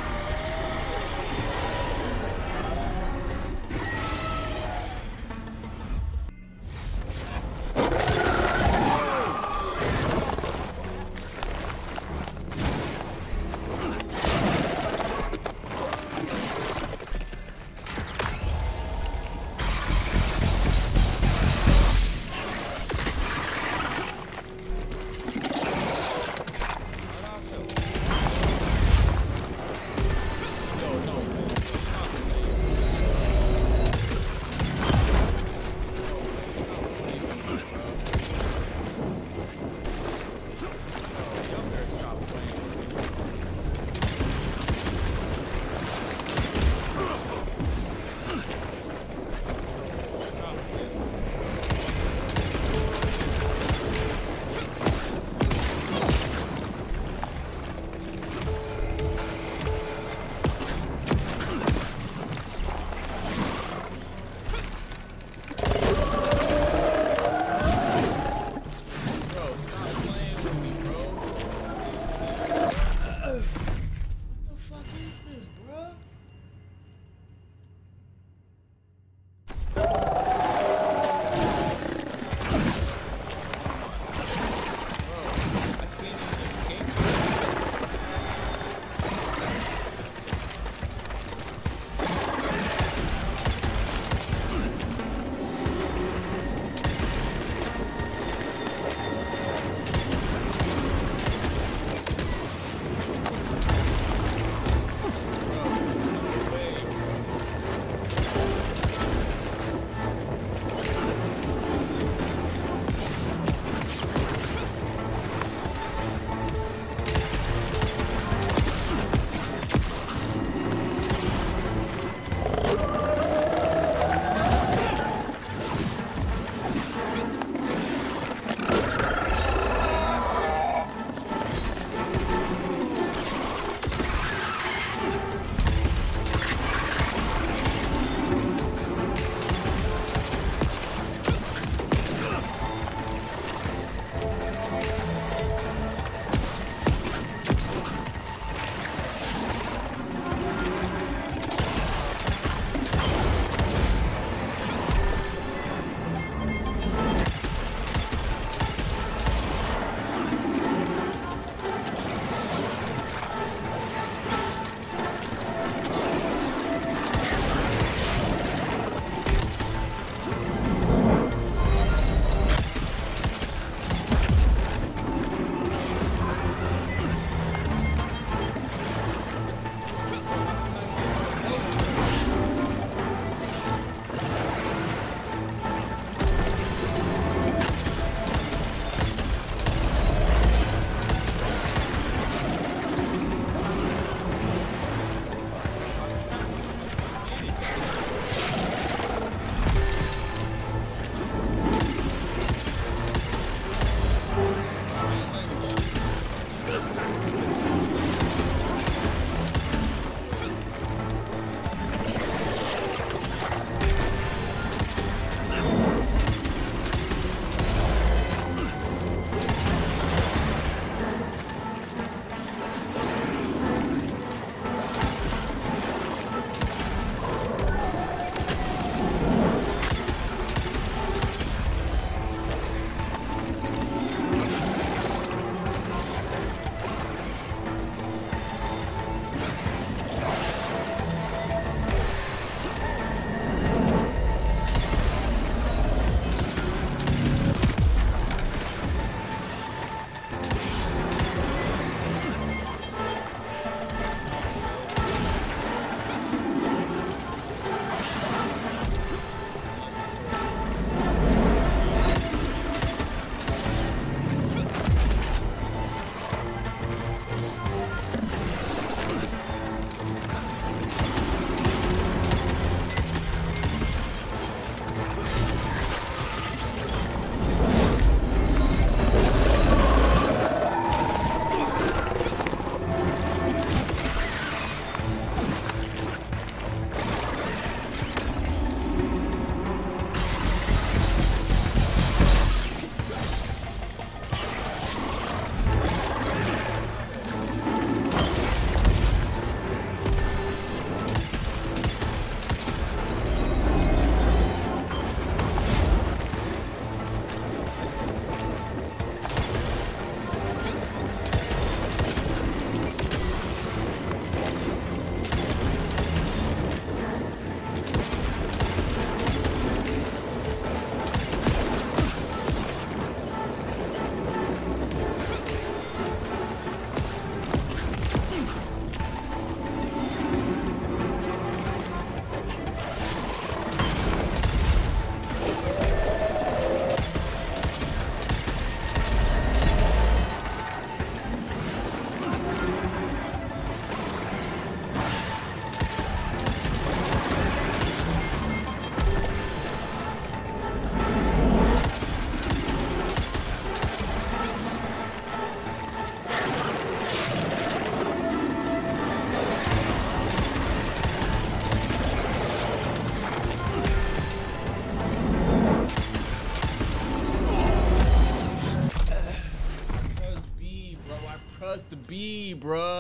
be, bruh.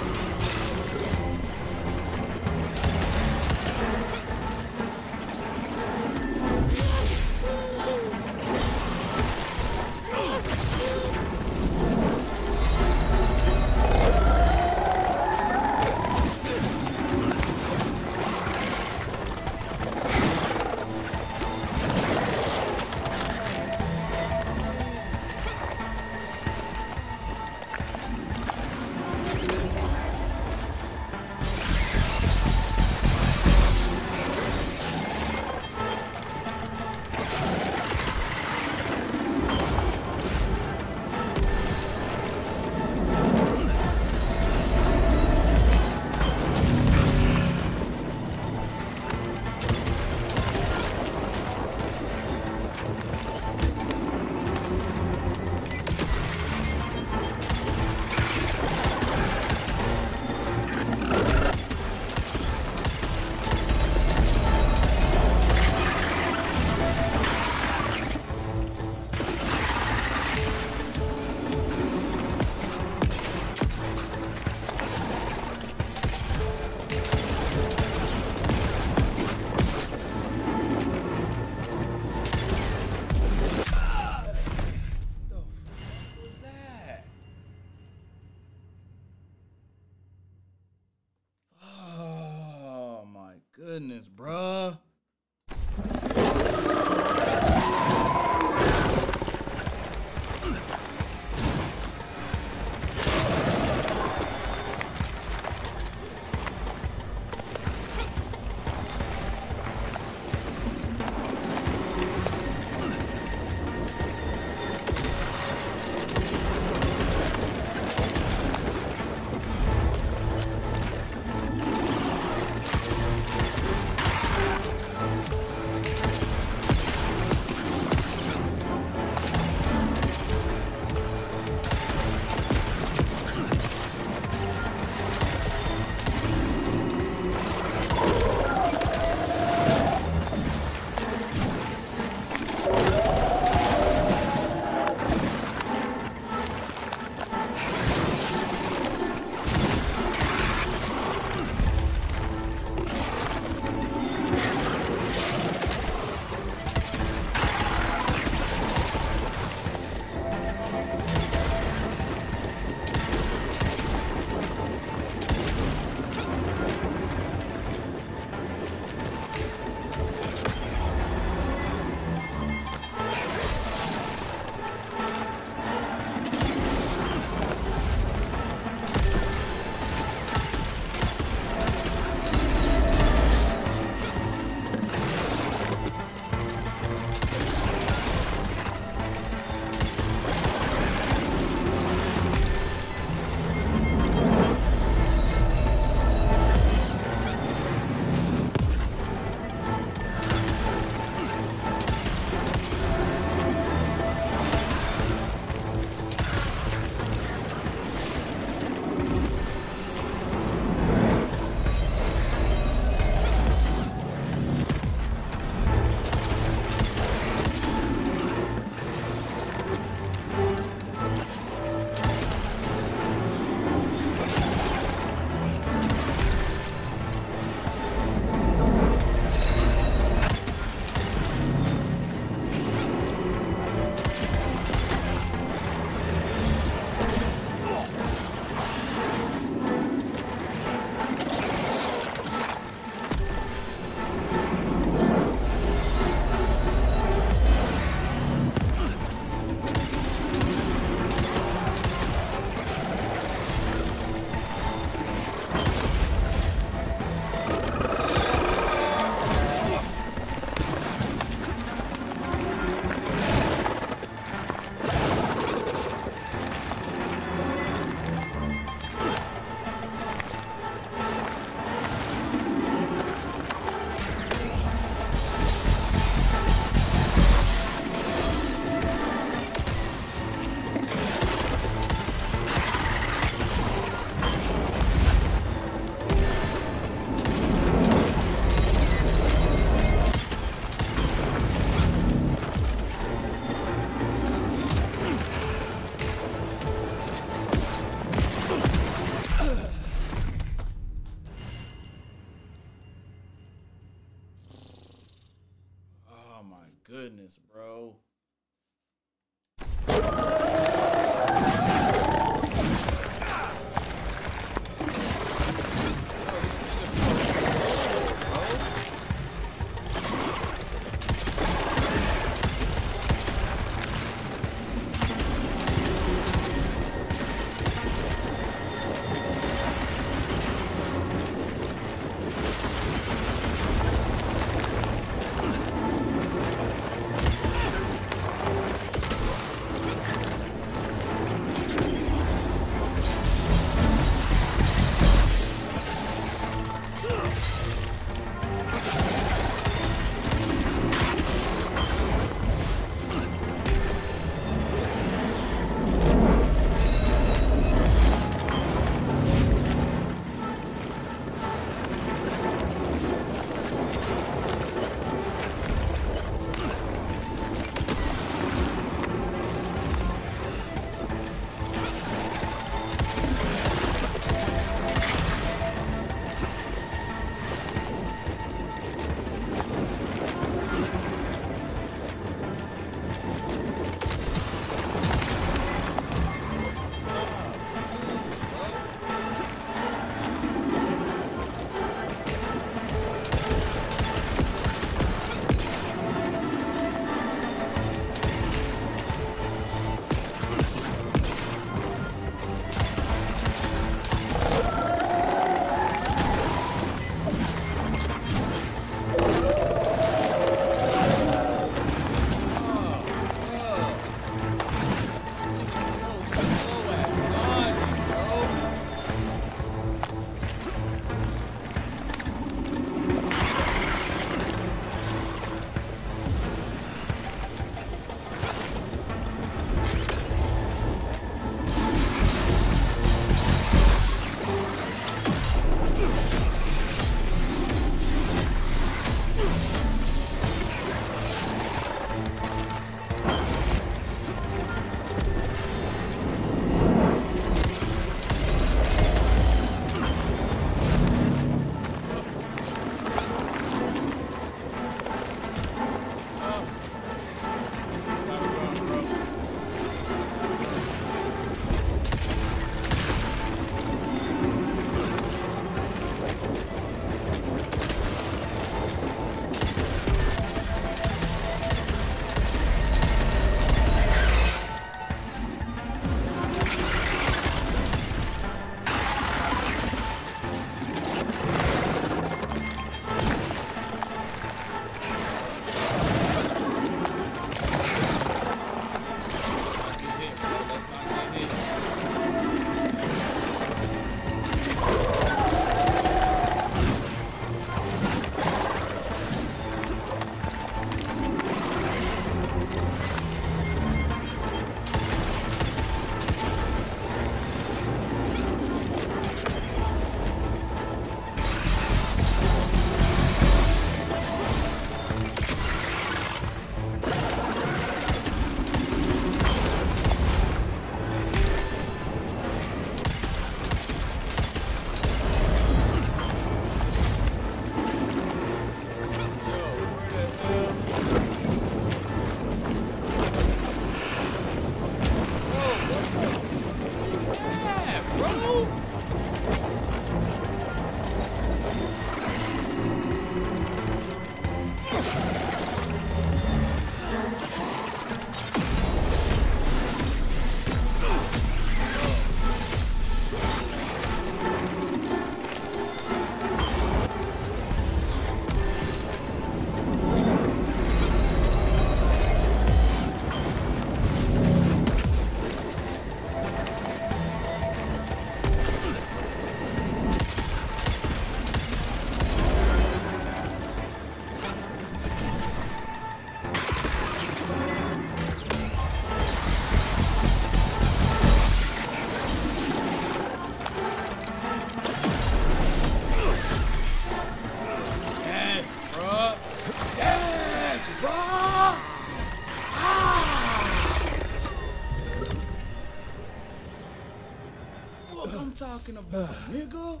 Talking about, nigga.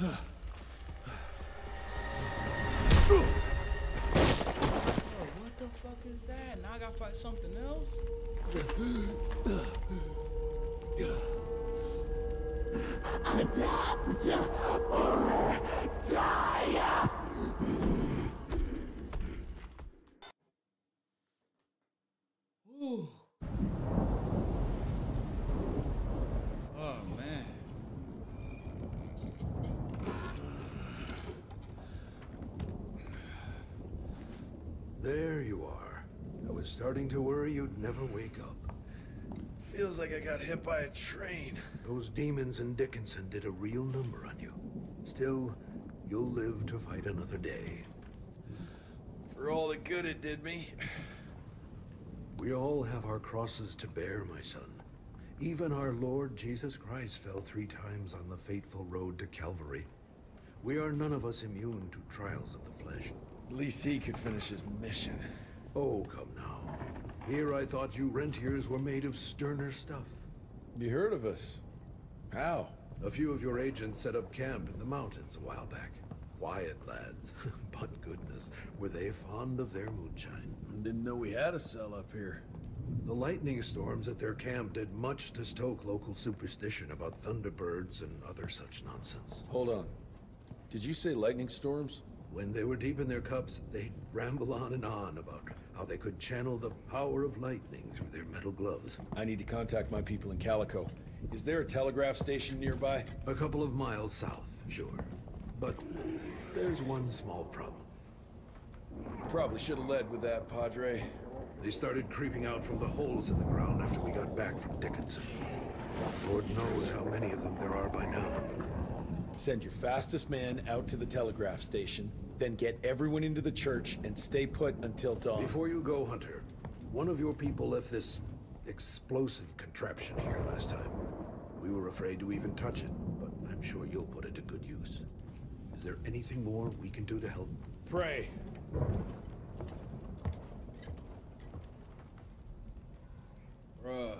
*sighs* What the fuck is that? Now I gotta fight something else? Like I got hit by a train. Those demons in Dickinson did a real number on you. Still, you'll live to fight another day. For all the good it did me. We all have our crosses to bear, my son. Even our Lord Jesus Christ fell three times on the fateful road to Calvary. We are none of us immune to trials of the flesh. At least he could finish his mission. Oh, come. Here I thought you rentiers were made of sterner stuff. You heard of us? How? A few of your agents set up camp in the mountains a while back. Quiet lads, *laughs* but goodness, were they fond of their moonshine. Didn't know we had a cell up here. The lightning storms at their camp did much to stoke local superstition about thunderbirds and other such nonsense. Hold on. Did you say lightning storms? When they were deep in their cups, they'd ramble on and on about how they could channel the power of lightning through their metal gloves. I need to contact my people in Calico. Is there a telegraph station nearby? A couple of miles south, sure. But there's one small problem. Probably should have led with that, Padre. They started creeping out from the holes in the ground after we got back from Dickinson. Lord knows how many of them there are by now. Send your fastest man out to the telegraph station, then get everyone into the church and stay put until dawn. Before you go, Hunter, one of your people left this explosive contraption here last time. We were afraid to even touch it, but I'm sure you'll put it to good use. Is there anything more we can do to help? Pray. Bruh.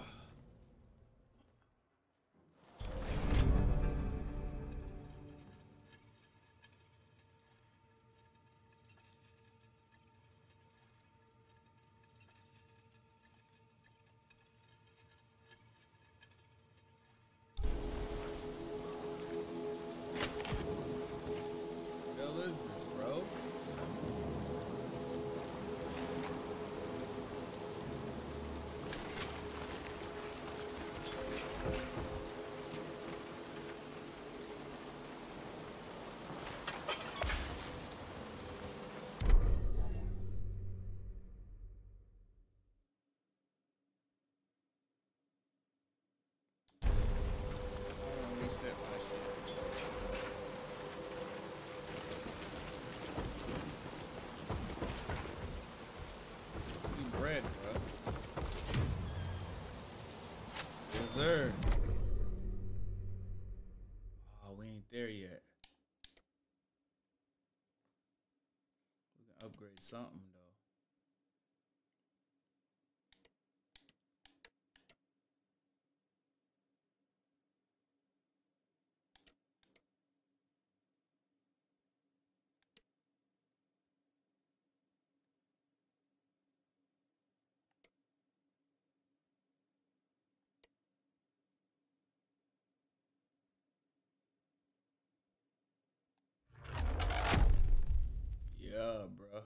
Something though. Yeah, bro.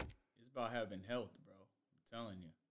It's about having health, bro. I'm telling you.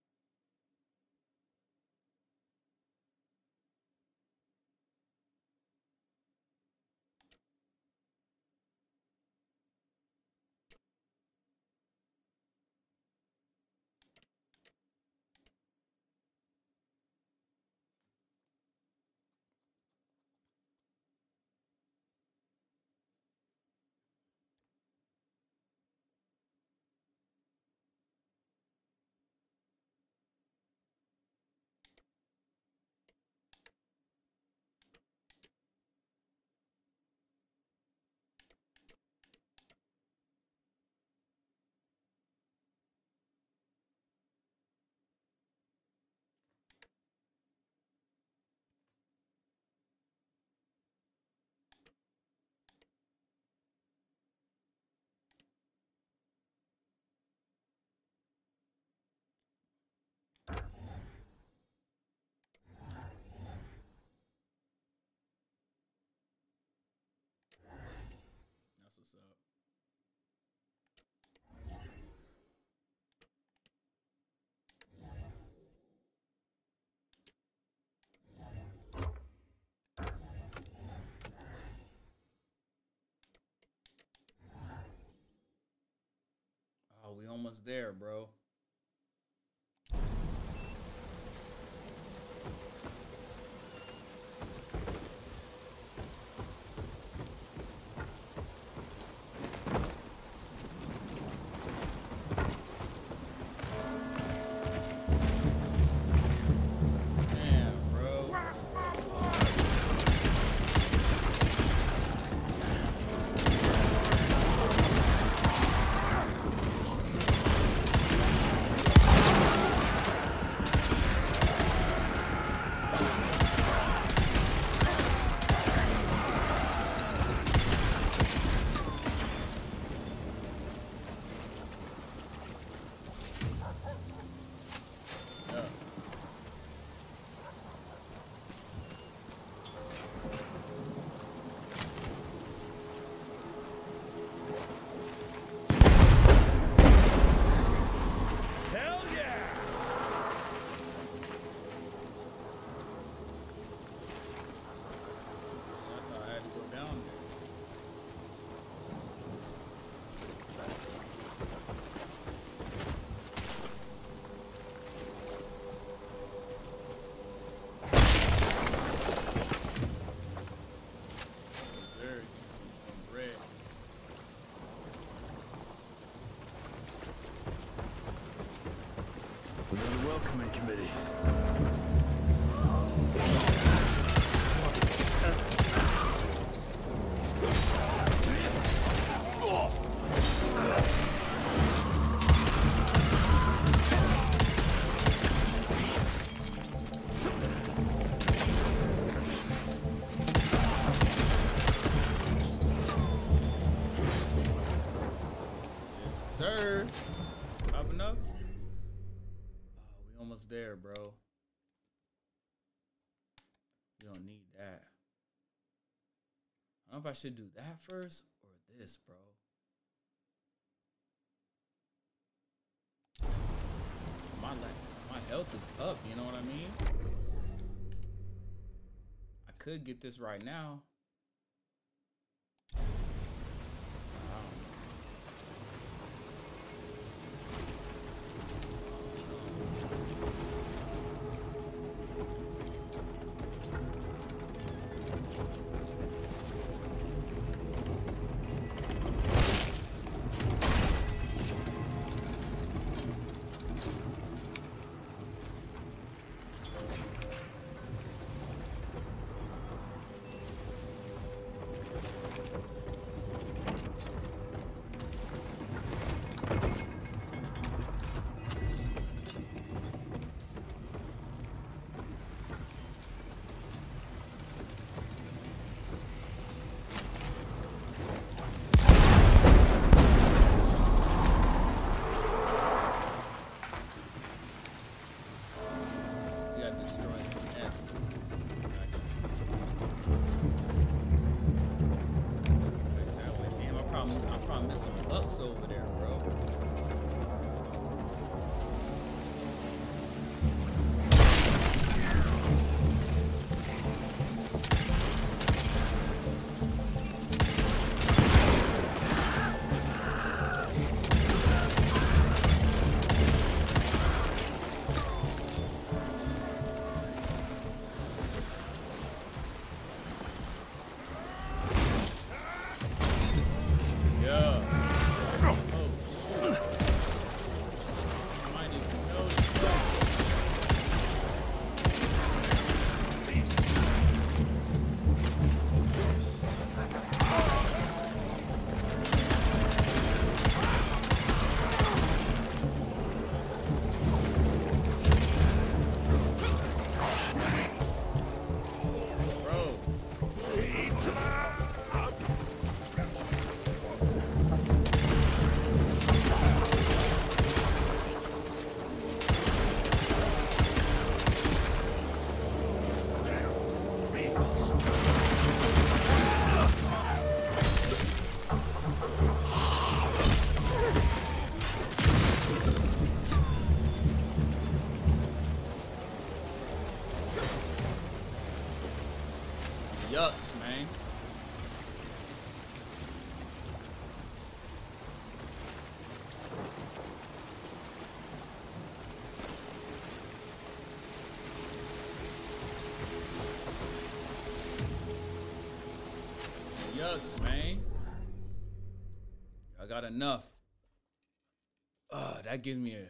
We almost there, bro. Committee. If I should do that first or this, bro. My my health is up. You know what I mean? I could get this right now. I got enough. Uh, that gives me a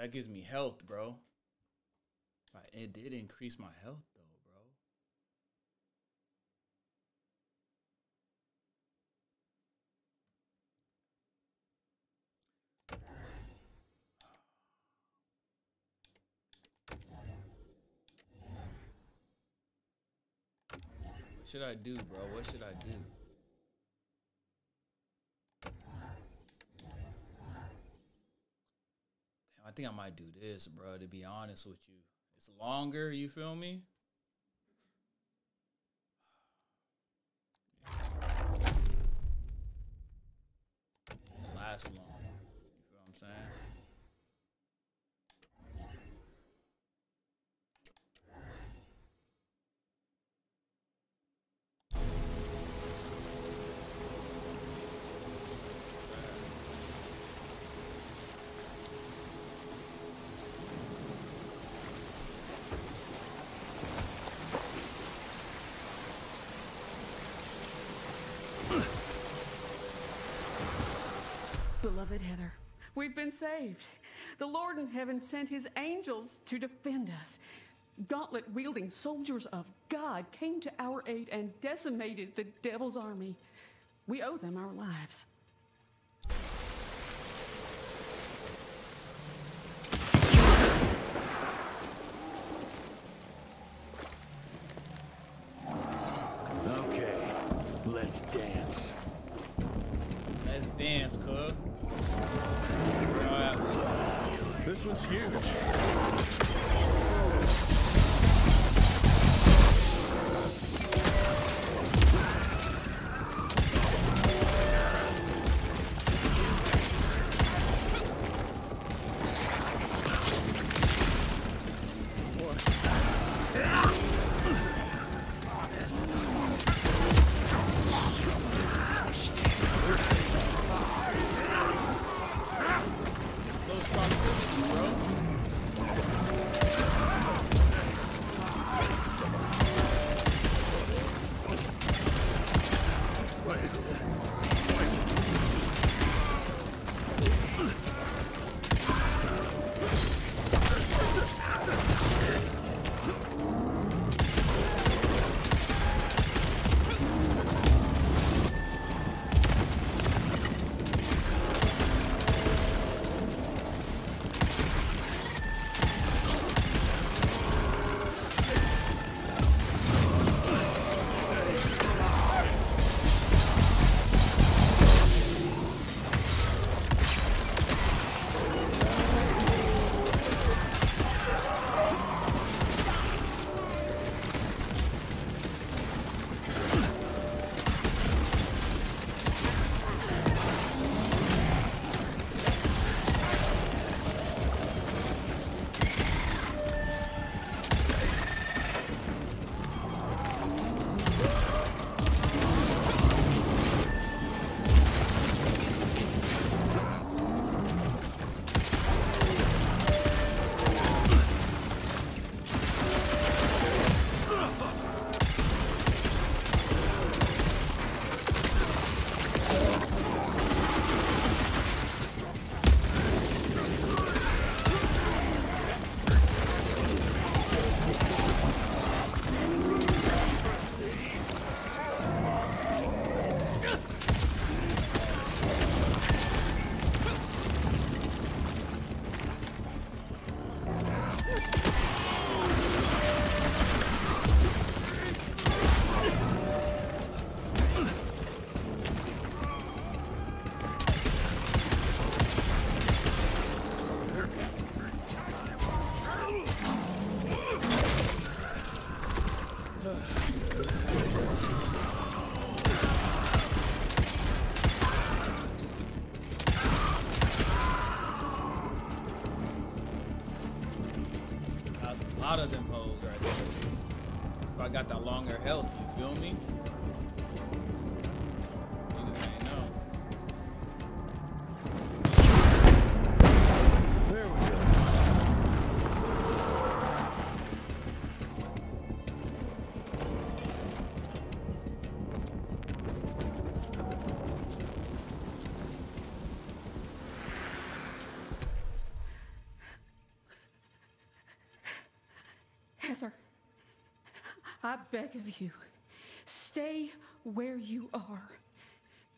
that gives me health, bro. Right, it did increase my health though, bro. What should I do, bro? What should I do? I think I might do this, bro, to be honest with you. It's longer, you feel me? Last long. You feel what I'm saying? Beloved Heather, we've been saved. The Lord in heaven sent his angels to defend us. Gauntlet wielding soldiers of God came to our aid and decimated the devil's army. We owe them our lives. Okay, let's dance. Let's dance, cuz. This one's huge. Beg of you, stay where you are.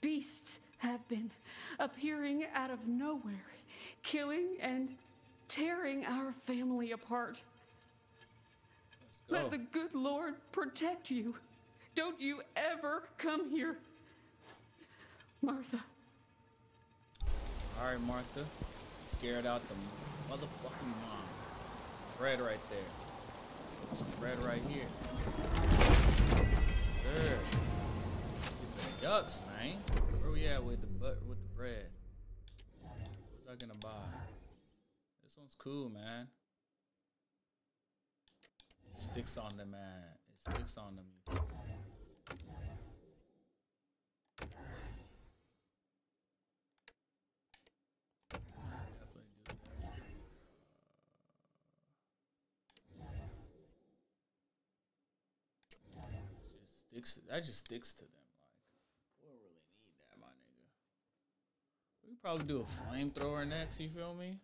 Beasts have been appearing out of nowhere, killing and tearing our family apart. Let the good Lord protect you. Don't you ever come here. Martha. All right, Martha. Scared out the motherfucking mom. Bread right there. Some bread right here. There. Get the yucks, man. Where we at with the but with the bread? What's I gonna buy? This one's cool, man. sticks on them, man. It sticks on them. Sticks. That just sticks to them. Like, we don't really need that, my nigga. We could probably do a flamethrower next. You feel me?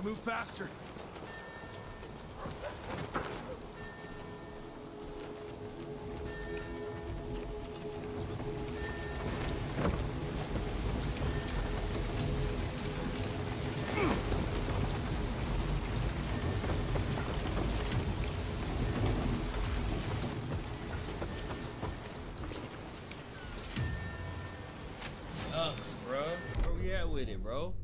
Gotta move faster. Sucks, bro. Where we at with it, bro?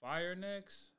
Fire next.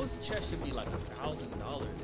Those chests should be like a thousand dollars.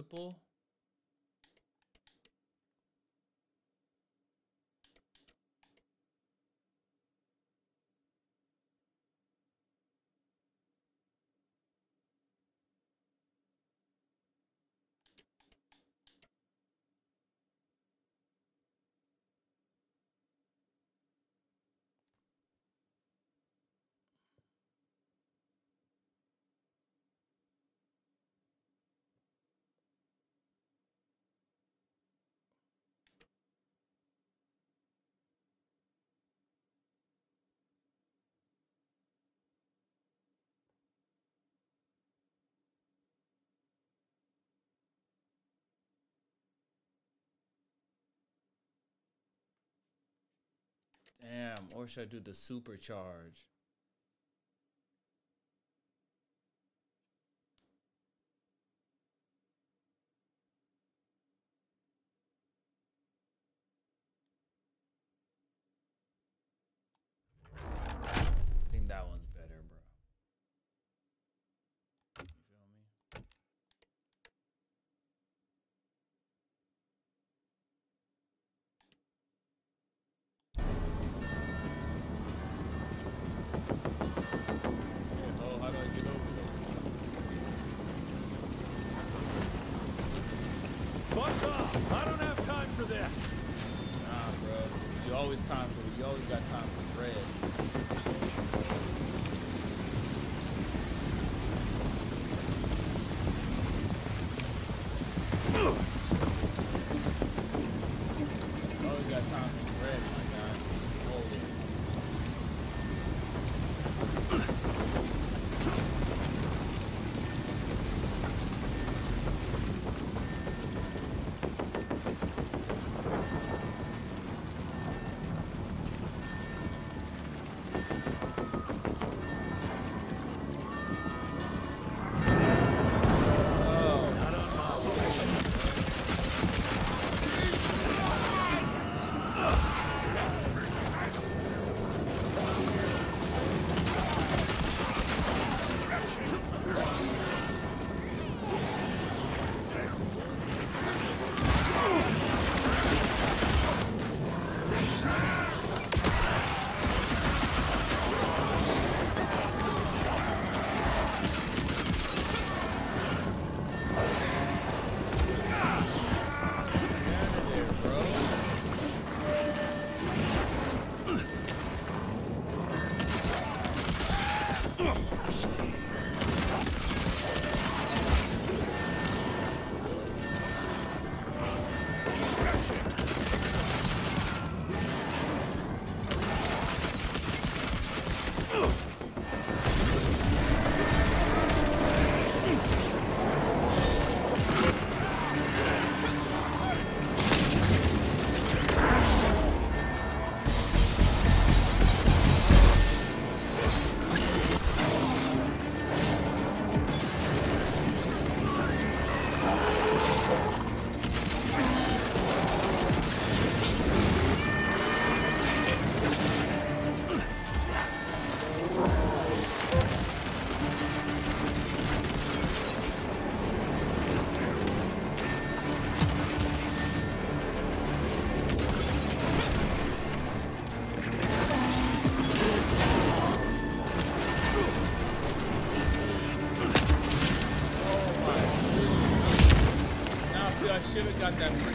multiple Or should I do the supercharge? got that.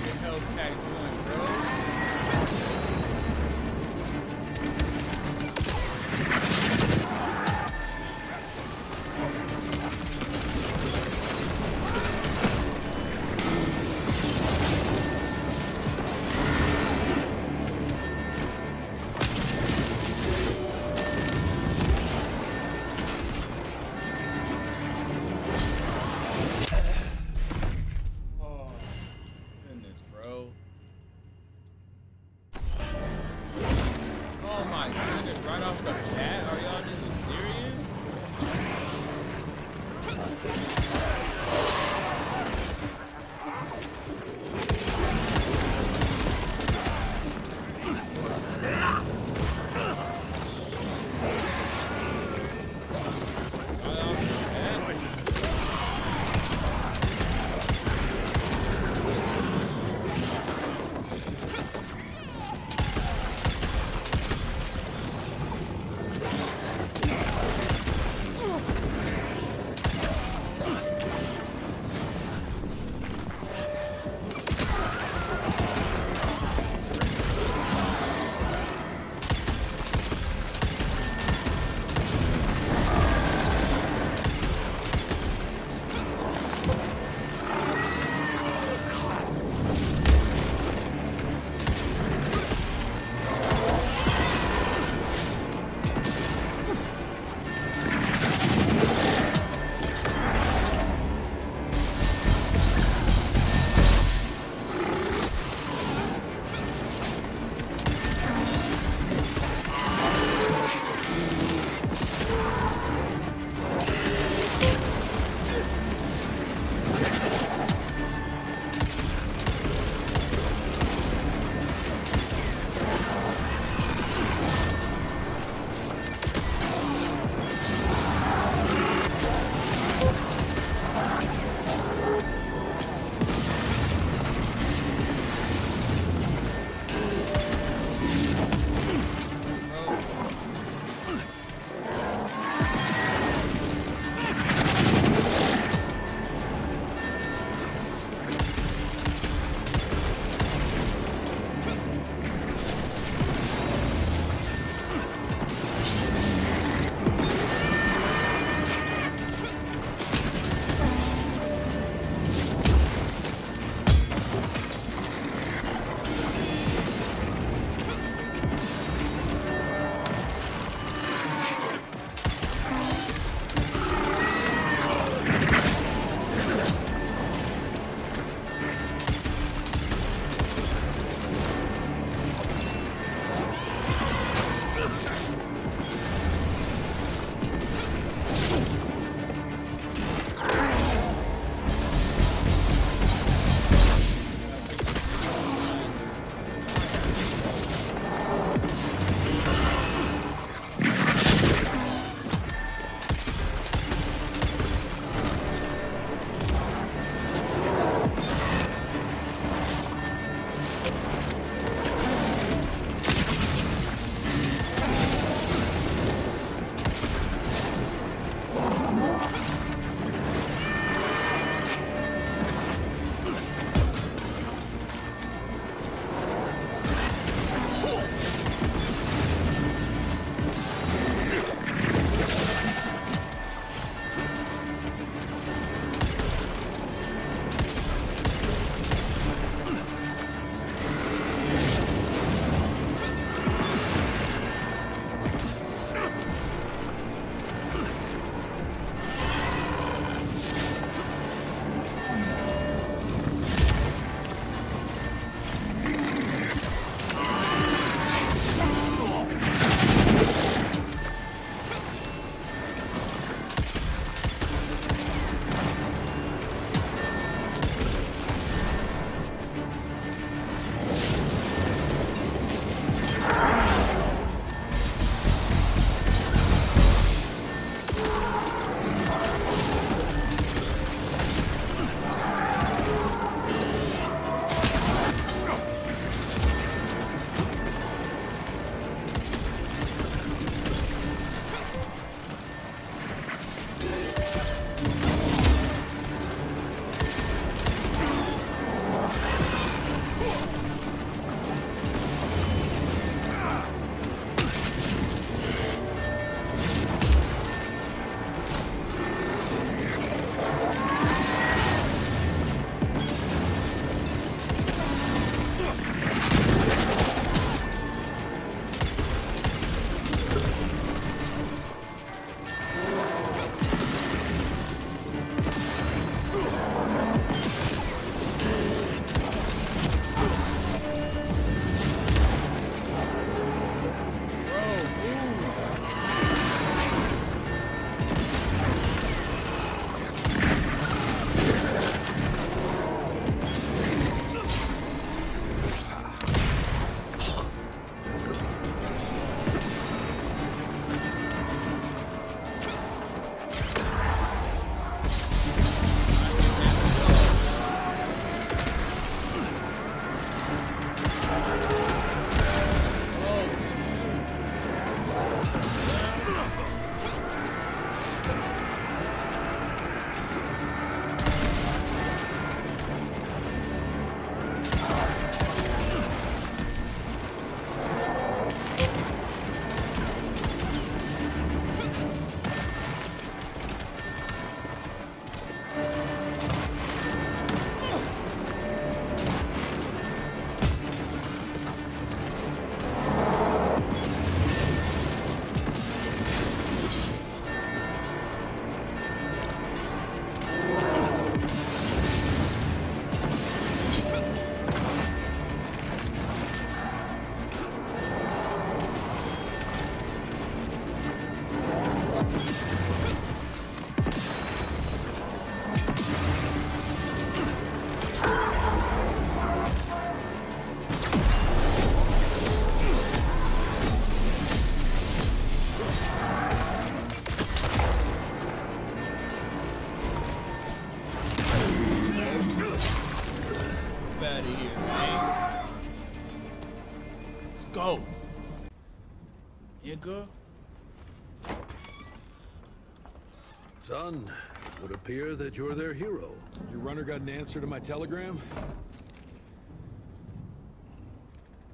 Appear that you're their hero. Your runner got an answer to my telegram?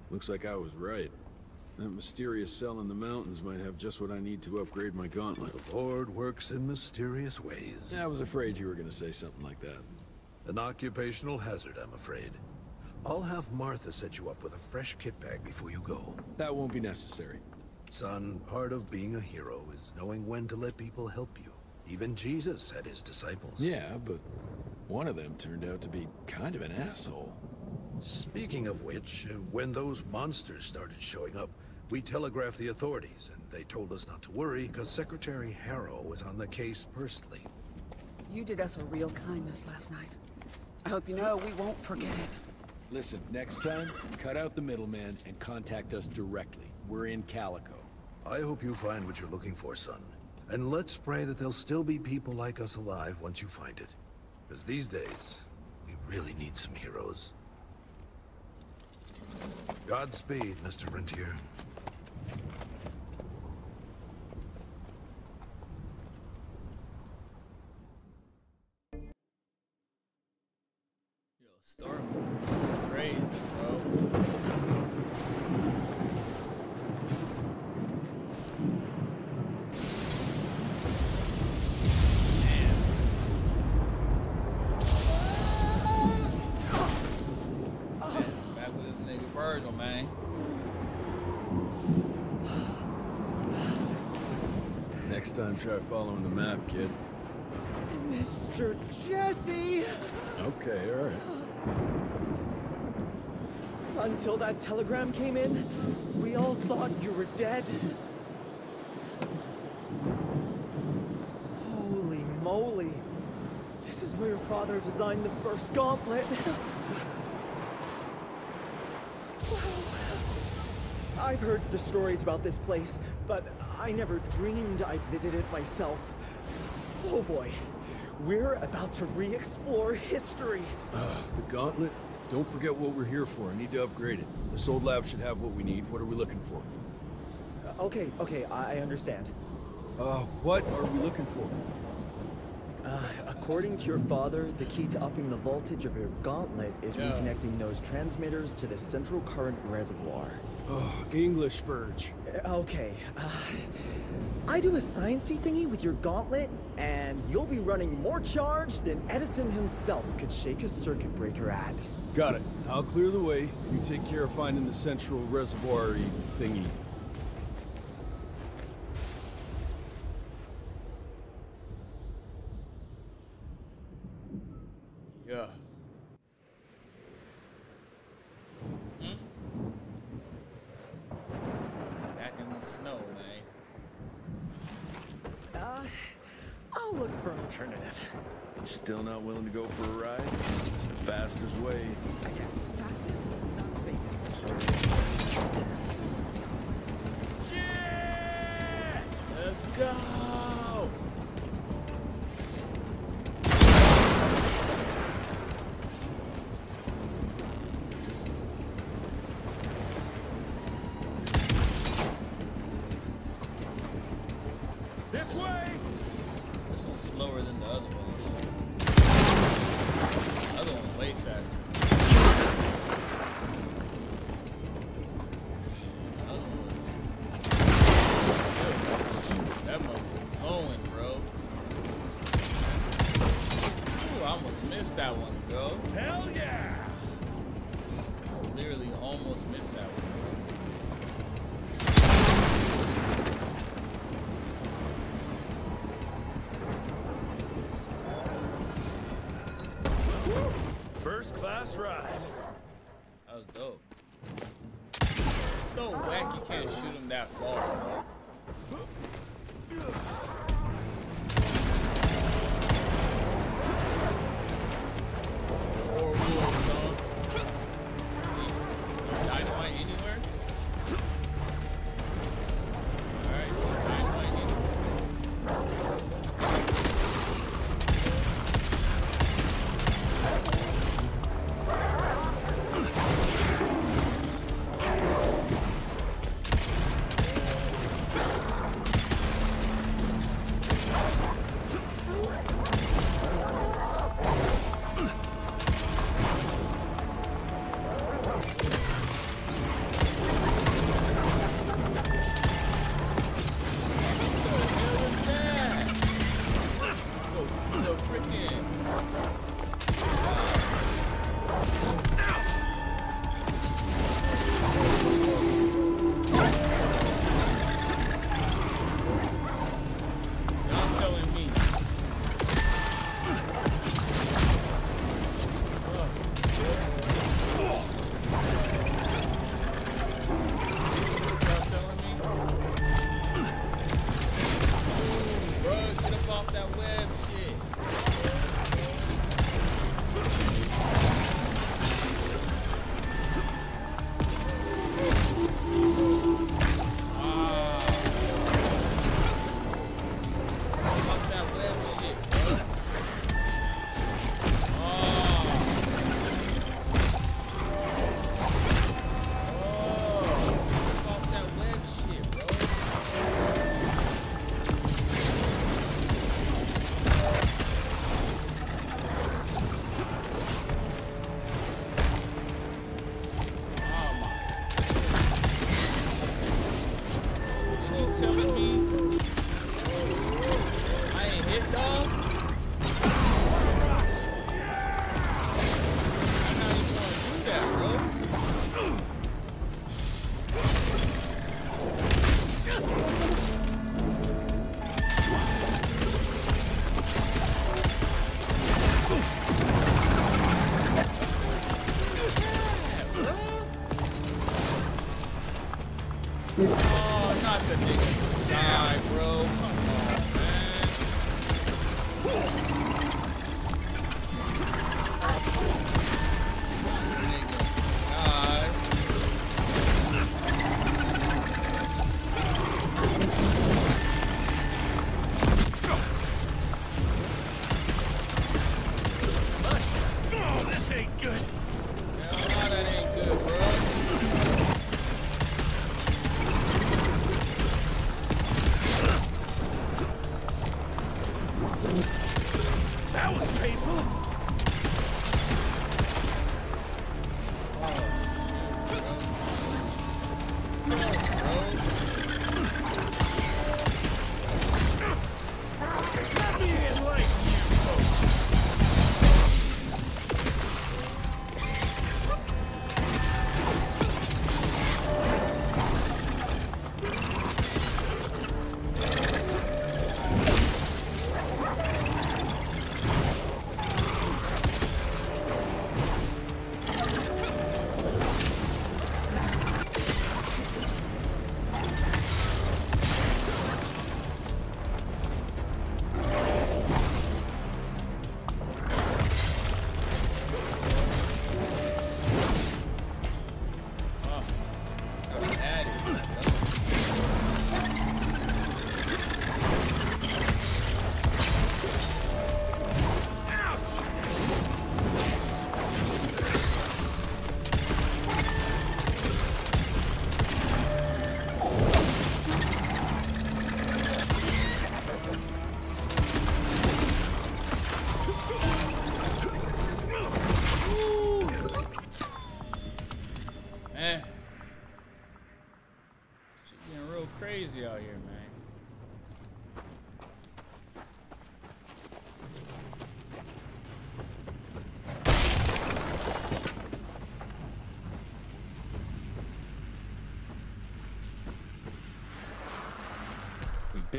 Looks like I was right. That mysterious cell in the mountains might have just what I need to upgrade my gauntlet. The Lord works in mysterious ways. I was afraid you were gonna say something like that. An occupational hazard, I'm afraid. I'll have Martha set you up with a fresh kit bag before you go. That won't be necessary. Son, part of being a hero is knowing when to let people help you. Even Jesus had his disciples. Yeah, but one of them turned out to be kind of an asshole. Speaking of which, uh, when those monsters started showing up, we telegraphed the authorities, and they told us not to worry because Secretary Harrow was on the case personally. You did us a real kindness last night. I hope you know we won't forget it. Listen, next time, cut out the middleman and contact us directly. We're in Calico. I hope you find what you're looking for, son. And let's pray that there'll still be people like us alive once you find it. Because these days, we really need some heroes. Godspeed, Mr. Rentier. Yo, crazy, Virgil, man. Next time, try following the map, kid. Mr. Jesse! Okay, alright. Until that telegram came in, we all thought you were dead. Holy moly. This is where your father designed the first gauntlet. *laughs* *laughs* I've heard the stories about this place, but I never dreamed I'd visit it myself. Oh boy, we're about to re-explore history. Uh, the gauntlet? Don't forget what we're here for. I need to upgrade it. This old lab should have what we need. What are we looking for? Okay, okay, I I understand. Uh, what are we looking for? Uh, according to your father, the key to upping the voltage of your gauntlet is Yeah. reconnecting those transmitters to the central current reservoir. Oh, English Verge. Uh, Okay, uh, I do a sciencey thingy with your gauntlet, and you'll be running more charge than Edison himself could shake a circuit breaker at. Got it. I'll clear the way. You take care of finding the central reservoir thingy. Yeah. Hmm? Back in the snow, man. Uh, I'll look for an alternative. Still not willing to go for a ride? It's the fastest way. Fastest, not safest. Let's go! First class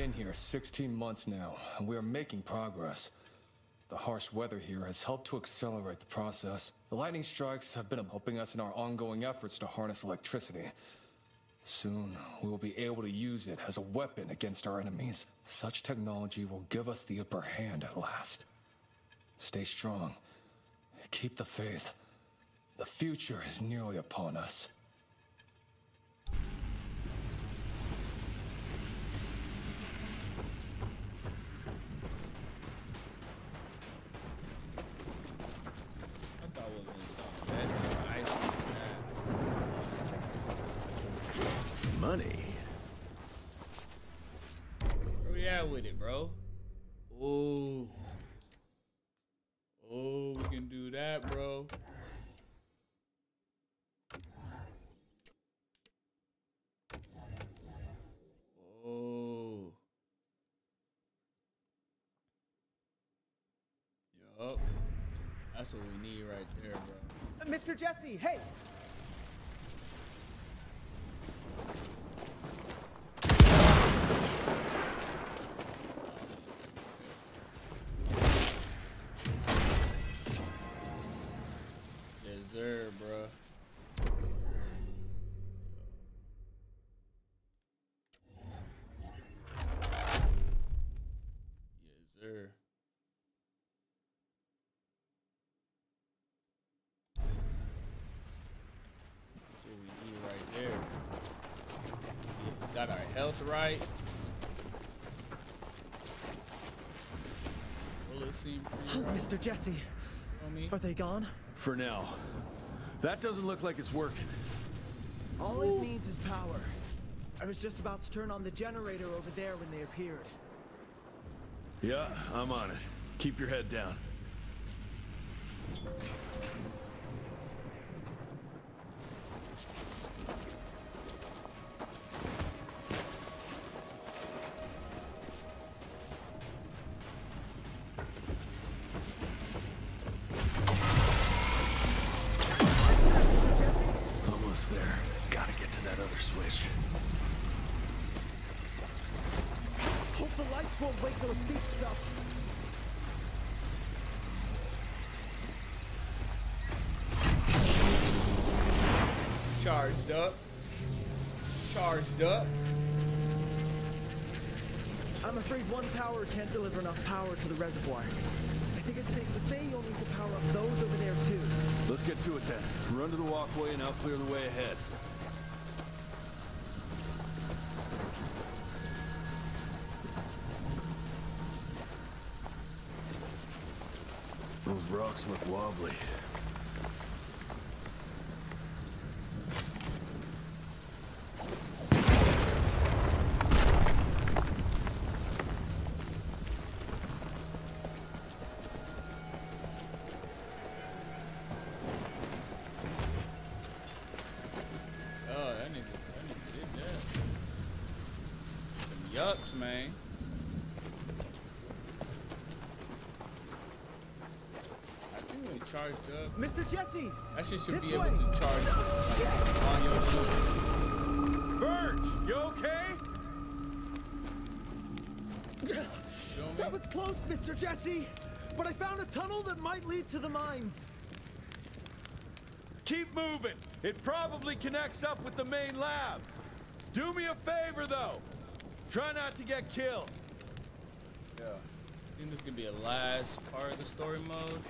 been here 16 months now, and we are making progress. The harsh weather here has helped to accelerate the process. The lightning strikes have been helping us in our ongoing efforts to harness electricity. Soon, we will be able to use it as a weapon against our enemies. Such technology will give us the upper hand at last. Stay strong. Keep the faith. The future is nearly upon us. Money. Where we at with it, bro? Oh. Oh, we can do that, bro. Oh. Yup. That's what we need right there, bro. Mr. Jesse, hey! Yes, sir, bro. Yes, sir. That's what we need right there. Yeah, got our health right. Bullets seem pretty right. Mr. Jesse, me? are they gone? For now. That doesn't look like it's working. All it needs is power. I was just about to turn on the generator over there when they appeared. Yeah, I'm on it. Keep your head down. Charged up. Charged up. I'm afraid one tower can't deliver enough power to the reservoir. I think it's safe to say you'll need to power up those over there too. Let's get to it then. Run to the walkway and I'll clear the way ahead. Those rocks look wobbly. Some man. I think when it charged up, Mr. Jesse! that shit should This be able to charge like, on your shit. Birch, you okay? That was close, Mr. Jesse! But I found a tunnel that might lead to the mines. Keep moving. It probably connects up with the main lab. Do me a favor, though. Try not to get killed. Yeah. I think this is gonna be a last part of the story mode.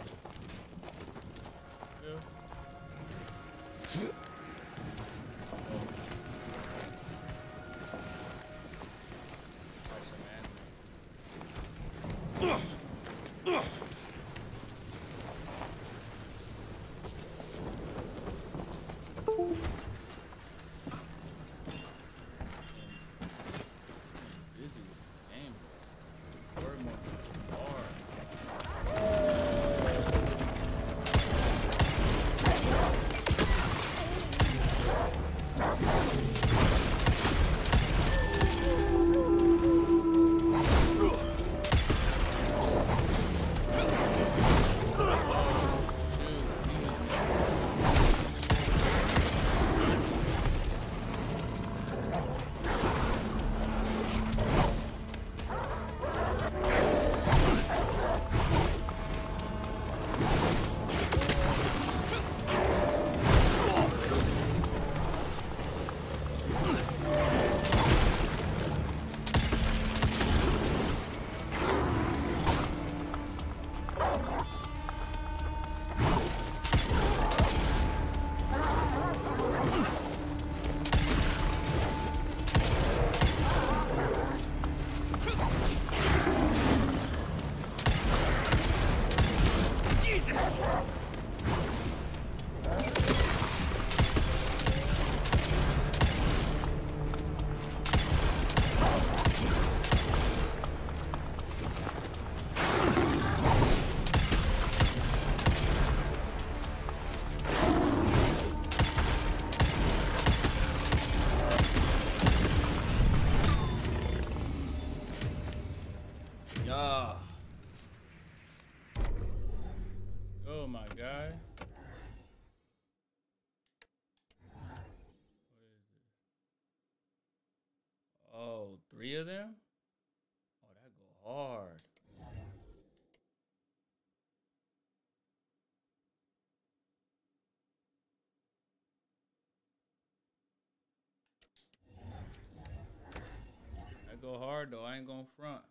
Go hard though. I ain't gonna front.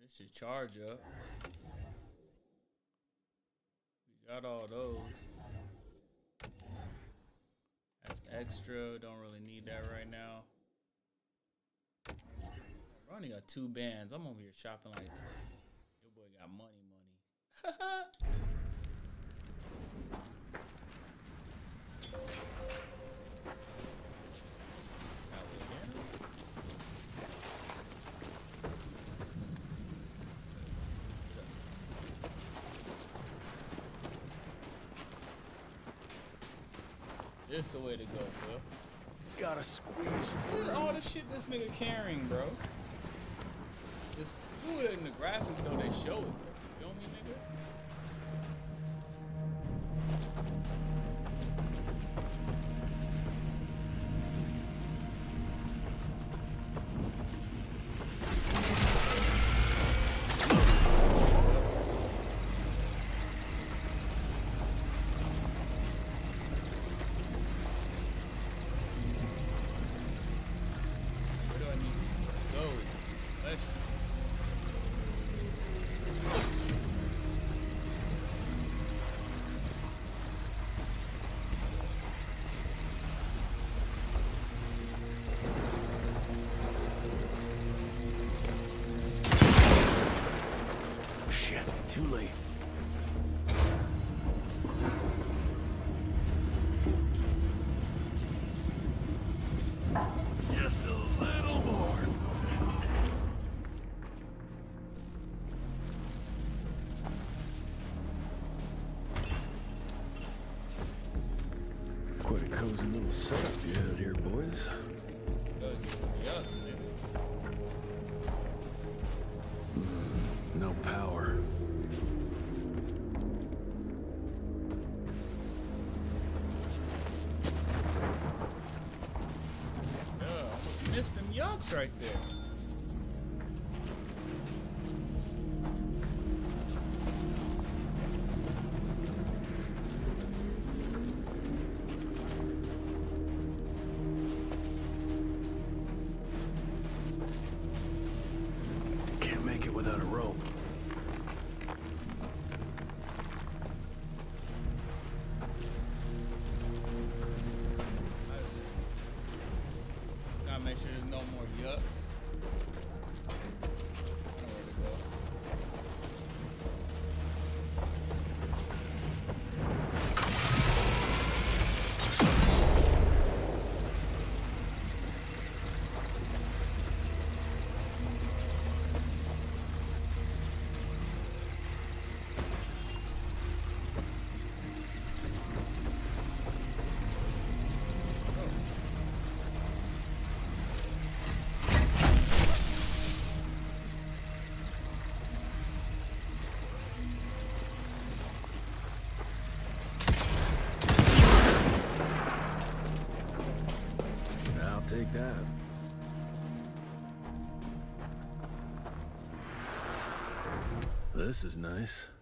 This should charge up. We got all those. That's extra. Don't really need that right now. Only got two bands. I'm over here shopping like your boy got money, money. *laughs* This the way to go, bro. Gotta squeeze Look at all the shit this nigga carrying, bro. It's cool in the graphics though they show it. Setup you had here, boys. No power. Yeah, almost missed them yucks right there. This is nice.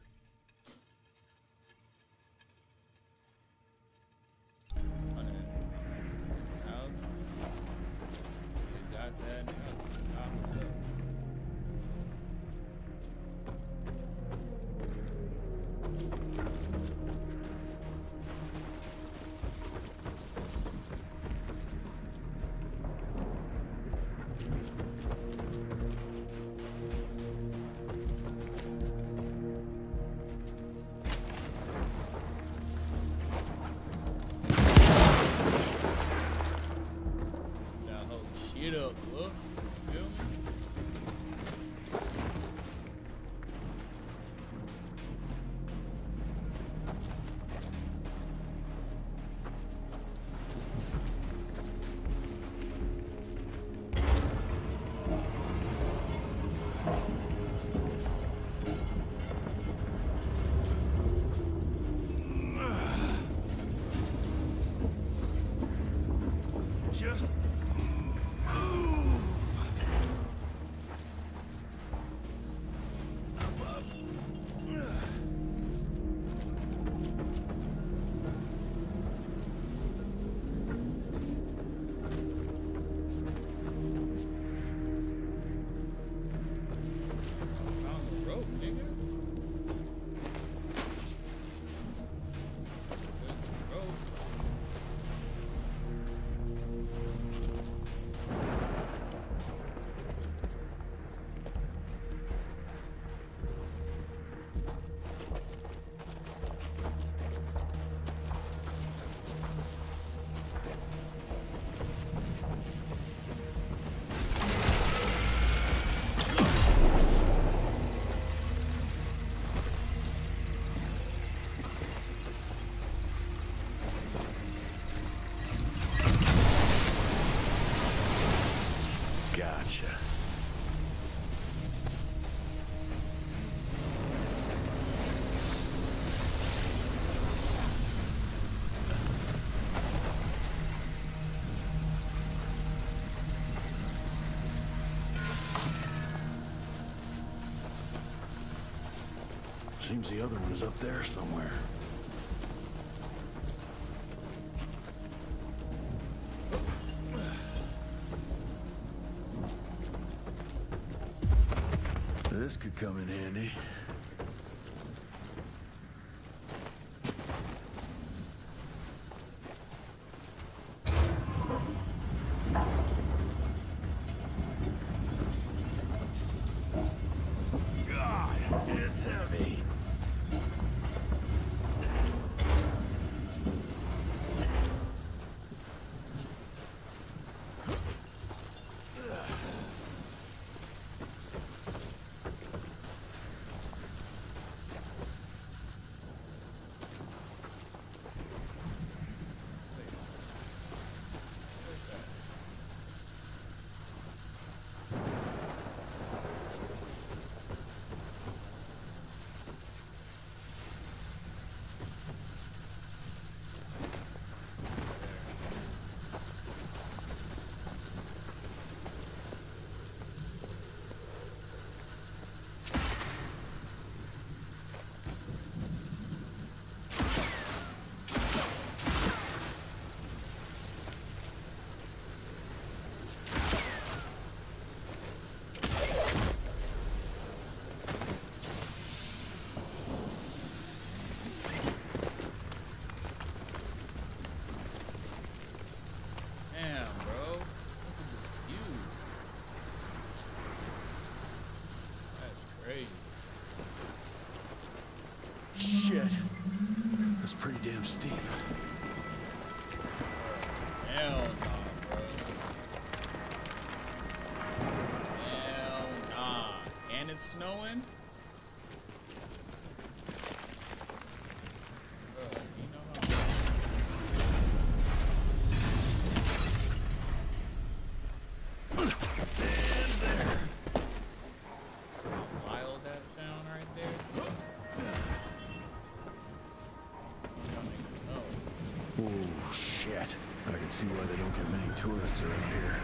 Seems the other one is up there somewhere. This could come in handy. God, it's heavy. Steep. Hell nah, bro. Hell nah. And it's snowing? See why they don't get many tourists around here.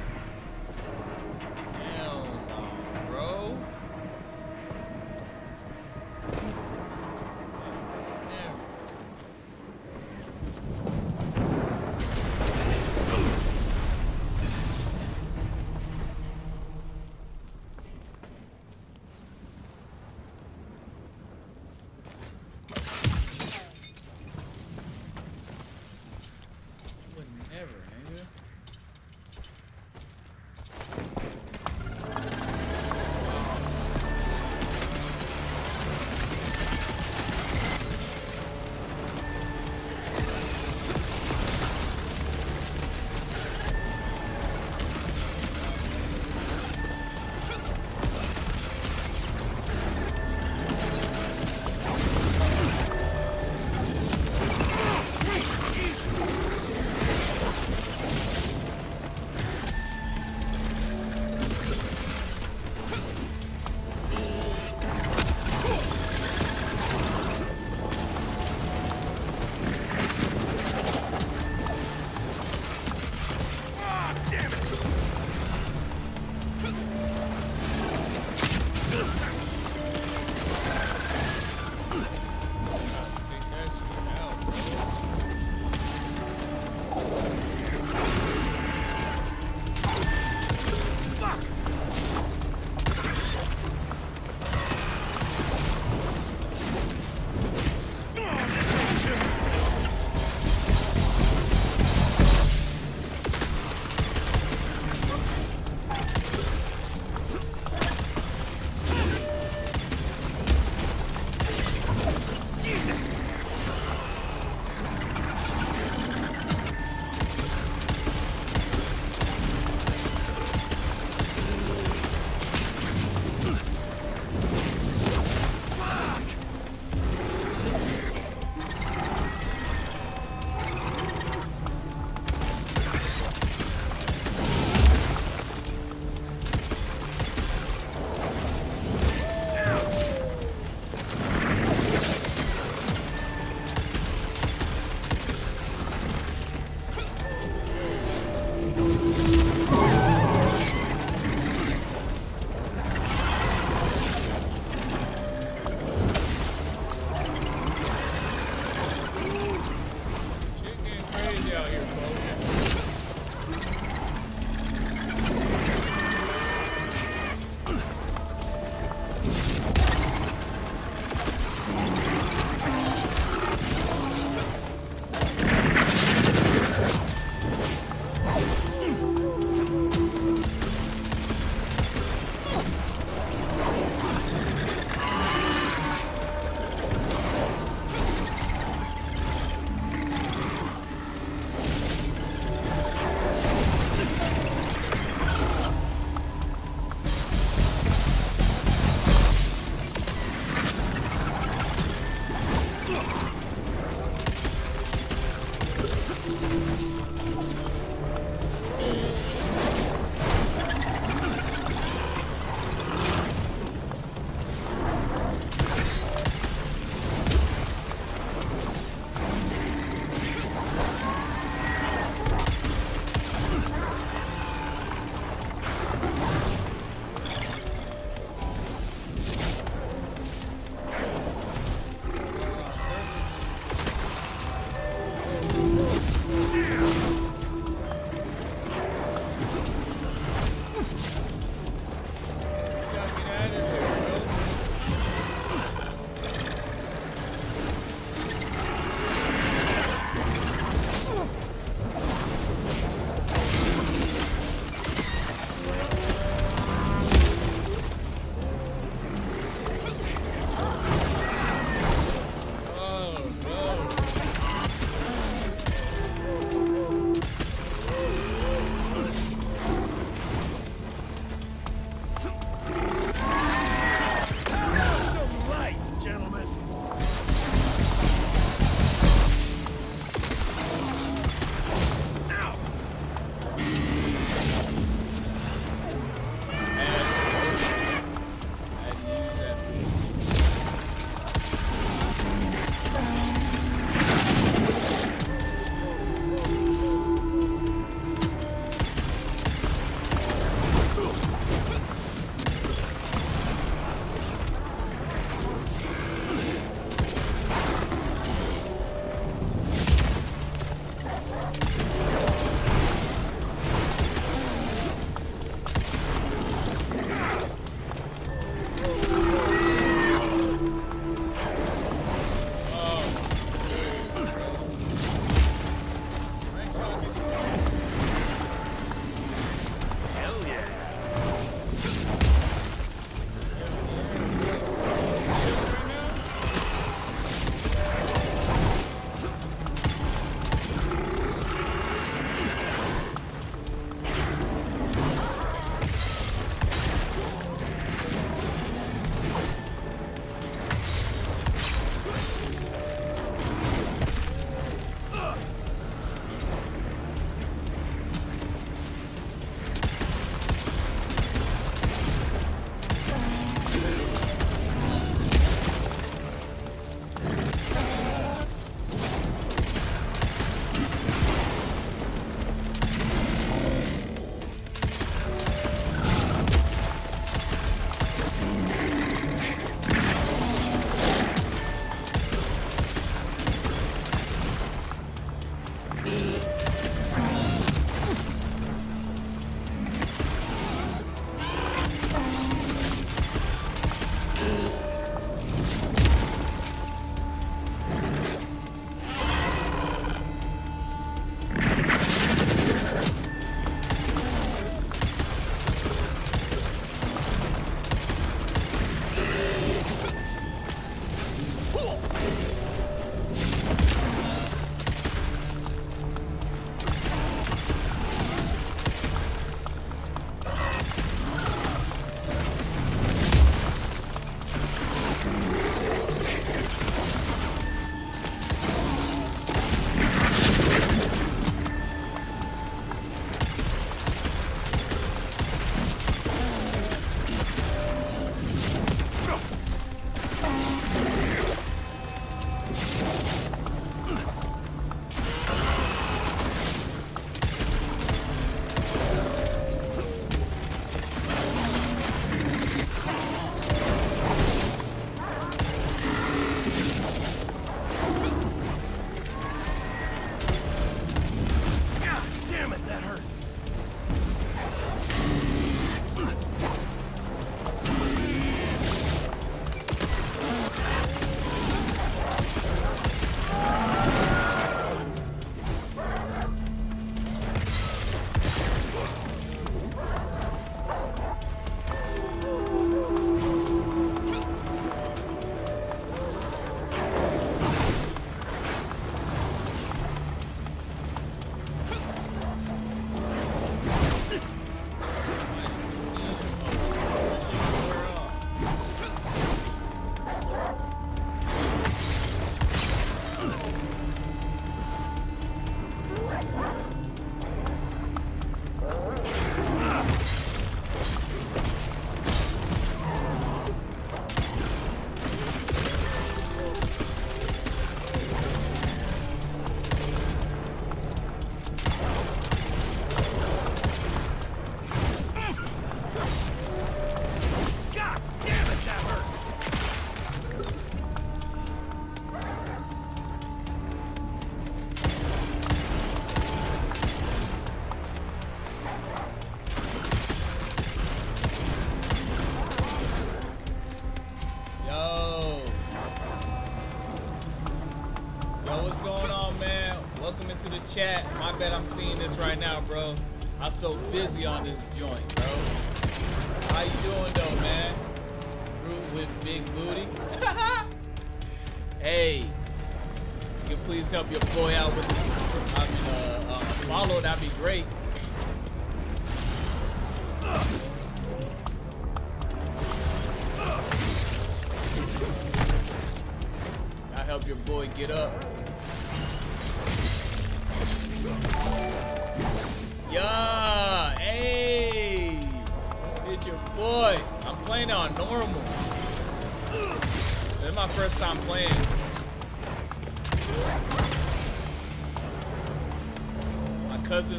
So busy on this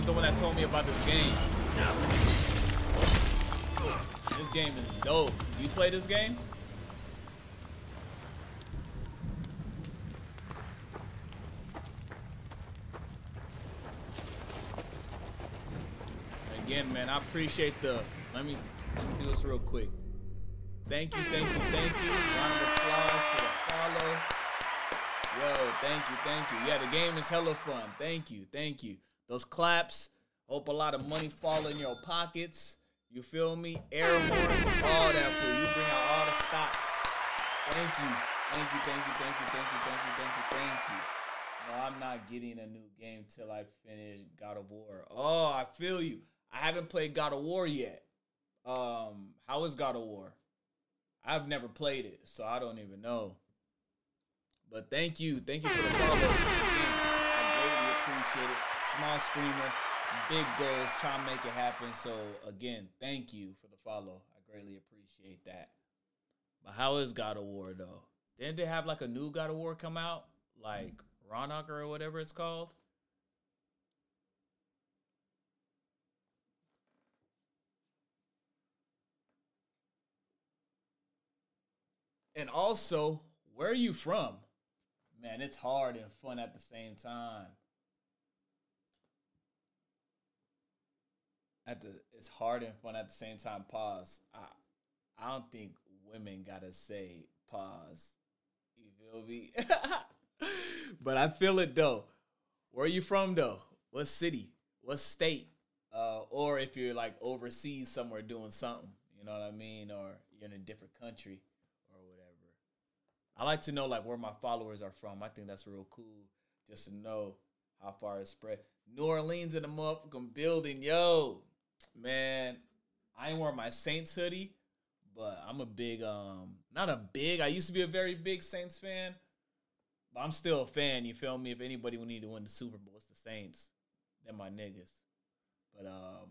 the one that told me about this game. This game is dope. You play this game? Again, man, I appreciate the. Let me do this real quick. Thank you, thank you, thank you. Round of applause for the follow. Yo, thank you, thank you. Yeah, the game is hella fun. Thank you, thank you. Those claps. Hope a lot of money fall in your pockets. You feel me? Air horns, all that you. Bring out all the stops. Thank you. Thank you, thank you, thank you, thank you, thank you, thank you, thank you. No, I'm not getting a new game till I finish God of War. Oh, I feel you. I haven't played God of War yet. Um, how is God of War? I've never played it, so I don't even know. But thank you. Thank you for the follow. I greatly appreciate it. Small streamer, big goals, trying to make it happen. So again, thank you for the follow. I greatly appreciate that. But how is God of War though? Didn't they have like a new God of War come out? Like Ronak or whatever it's called? And also, where are you from? Man, it's hard and fun at the same time. At the it's hard and fun at the same time. Pause. I I don't think women gotta say pause. You feel me? *laughs* but I feel it though. Where are you from though? What city? What state? Uh, or if you're like overseas somewhere doing something, you know what I mean? Or you're in a different country or whatever. I like to know like where my followers are from. I think that's real cool just to know how far it's spread. New Orleans in the motherfucking building, yo, man. I ain't wearing my Saints hoodie, but I'm a big um, not a big. I used to be a very big Saints fan, but I'm still a fan. You feel me? If anybody would need to win the Super Bowl, it's the Saints. They're my niggas. But um,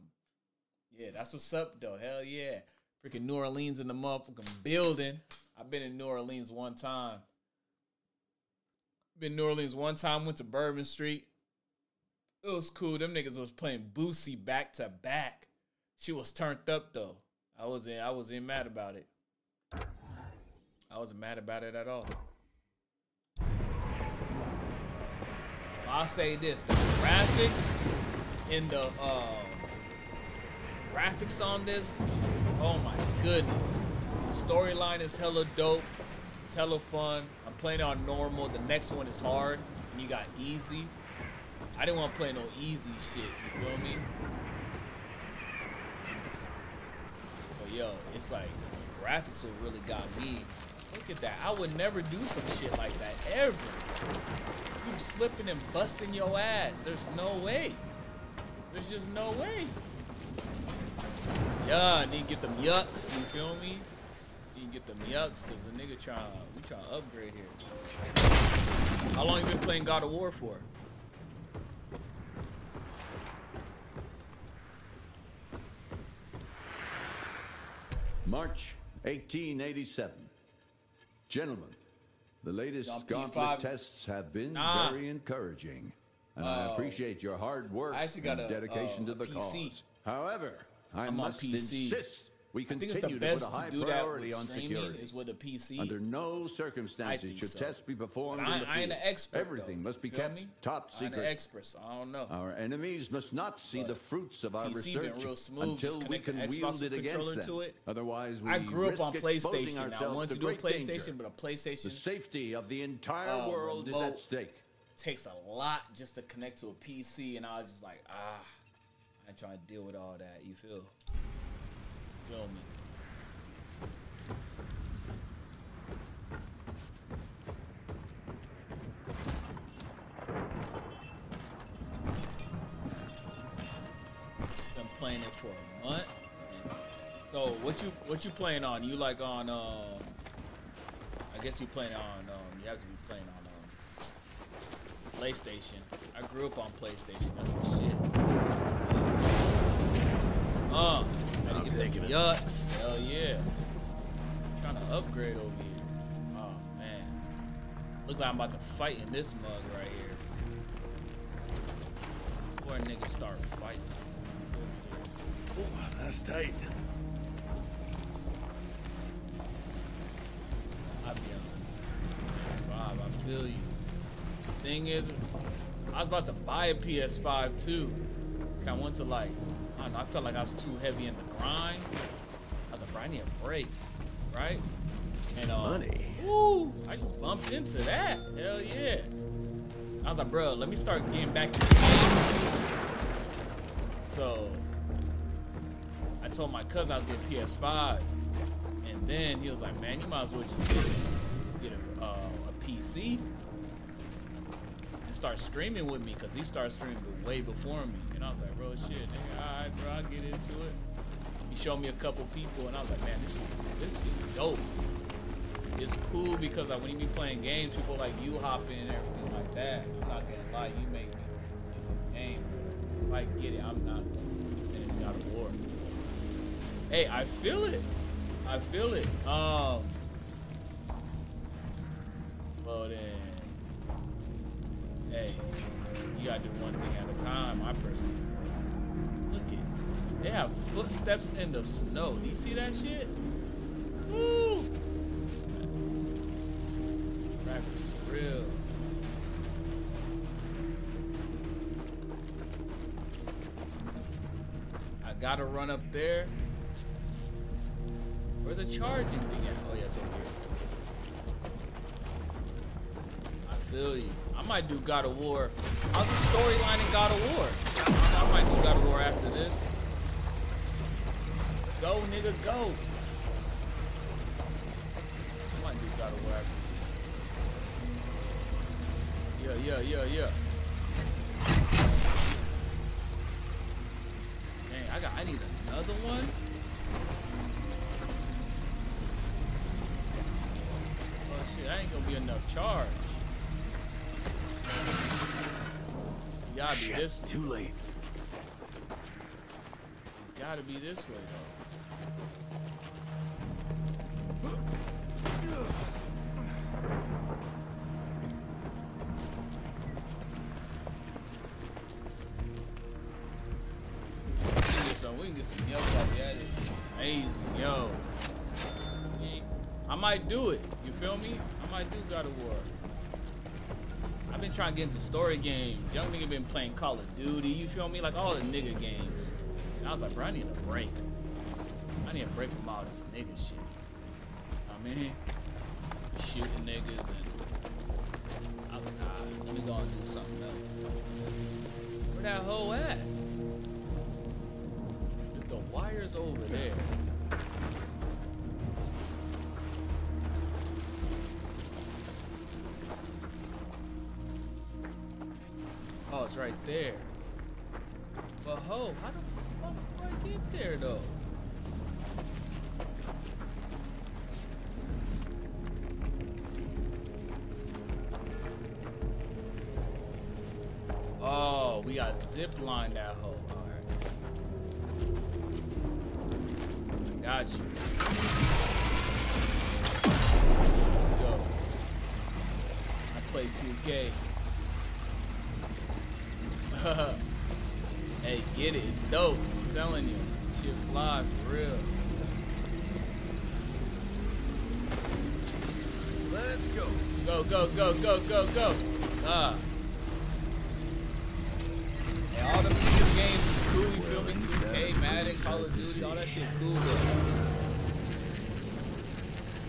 yeah, that's what's up though. Hell yeah. Freaking New Orleans in the motherfucking building. I've been in New Orleans one time. Been New Orleans one time, went to Bourbon Street. It was cool. Them niggas was playing Boosie back to back. She was turned up though. I wasn't I wasn't mad about it. I wasn't mad about it at all. I'll say this: the graphics in the uh, graphics on this, oh my goodness! The storyline is hella dope. It's hella fun. I'm playing on normal. The next one is hard. And you got easy. I didn't want to play no easy shit. You feel me? But yo, it's like graphics what really got me. Look at that. I would never do some shit like that ever. You slipping and busting your ass. There's no way. There's just no way. Yeah, I need to get them yucks. You feel me? To get them yucks because the nigga trying we trying to upgrade here. How long you been playing God of War for? March 1887. Gentlemen, the latest gauntlet tests have been Nah. very encouraging. And I Oh. appreciate your hard work I actually got and a, dedication uh, to the PC. cause. However, I I'm must insist we I continue to put a high priority on security. is with a PC. Under no circumstances should so. tests be performed I, in the I field. ain't an expert. Everything though. must be kept me? top I secret. an expert, so I don't know. Our enemies must not see the fruits of our PC research real smooth. until we can wield it against them. to it. Otherwise, we I grew up on PlayStation. I wanted to do a great danger. PlayStation, but a PlayStation. The safety of the entire uh, world is at stake. takes a lot just to connect to a PC, and I was just like, ah, I ain't trying to deal with all that. You feel? Been playing it for a month. So what you what you playing on? You like on um I guess you playing on um you have to be playing on um PlayStation. I grew up on PlayStation. That's shit. I'm get them taking it. yucks. Hell yeah. trying to upgrade over here. Oh man. Look like I'm about to fight in this mug right here. Before a nigga start fighting. Ooh, that's tight. I be on PS5. I feel you. Thing is, I was about to buy a PS5 too. I went to like, I don't know. I felt like I was too heavy in the grind. I was like, bro, I need a break, right? And uh, Money. Woo! I just bumped into that. Hell yeah. I was like, bro, let me start getting back to games. So I told my cousin I was getting PS5, and then he was like, "Man, you might as well just get, get a, uh, a PC and start streaming with me, cause he started streaming way before me." And I was like, "Bro, shit, nigga, bro, I'll get into it." He showed me a couple people, and I was like, "Man, this this is dope." It's cool because like when you be playing games, people like you hopping and everything like that. I'm not gonna lie, you make me game. If I get it, I'm not finish God of War. Hey, I feel it. I feel it. Um. Well then, hey, you gotta do one thing at a time. I personally have footsteps in the snow. Do you see that shit? Woo! Real. I gotta run up there. Where's the charging thing at? Oh yeah, it's over here. I feel you. I might do God of War. How's the storyline in God of War? I might do God of War after this. Go, nigga, go. I might do God of War. Yeah, yeah, yeah, yeah. Dang, I got. I need another one. Oh shit, that ain't gonna be enough charge. You gotta be this way. too late. You gotta be this way though. Into story games. Young nigga been playing Call of Duty. You feel me? Like all the nigga games. And I was like, bro, I need a break. I need a break from all this nigga shit. I mean, shooting niggas and I was like, ah, let me go and do something else. Where that hoe at? The wire's over there. Right there. But ho, how the fuck do I get there though? Oh, we got zip line that hoe. Alright. Got you. Let's go. I play 2K. hey, get it. It's dope. I'm telling you. Shit fly for real. Let's go. Go, go, go, go, go, go. Ah. Hey, all the music games is cool. You feel me? 2K, Madden, Call of Duty, all that shit cool.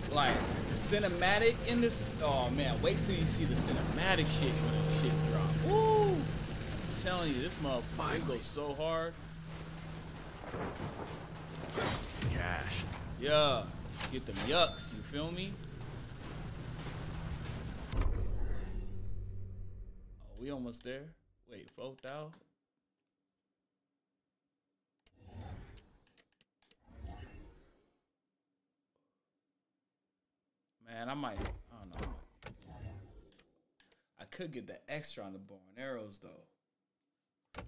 But like the cinematic in this. Oh man, wait till you see the cinematic shit when the shit drop. Woo! Telling you, this motherfucker goes so hard. Cash. Yeah, get them yucks. You feel me? Oh, we almost there. Wait, four thousand. Man, I might. I don't know. I could get the extra on the bow and arrows though. No,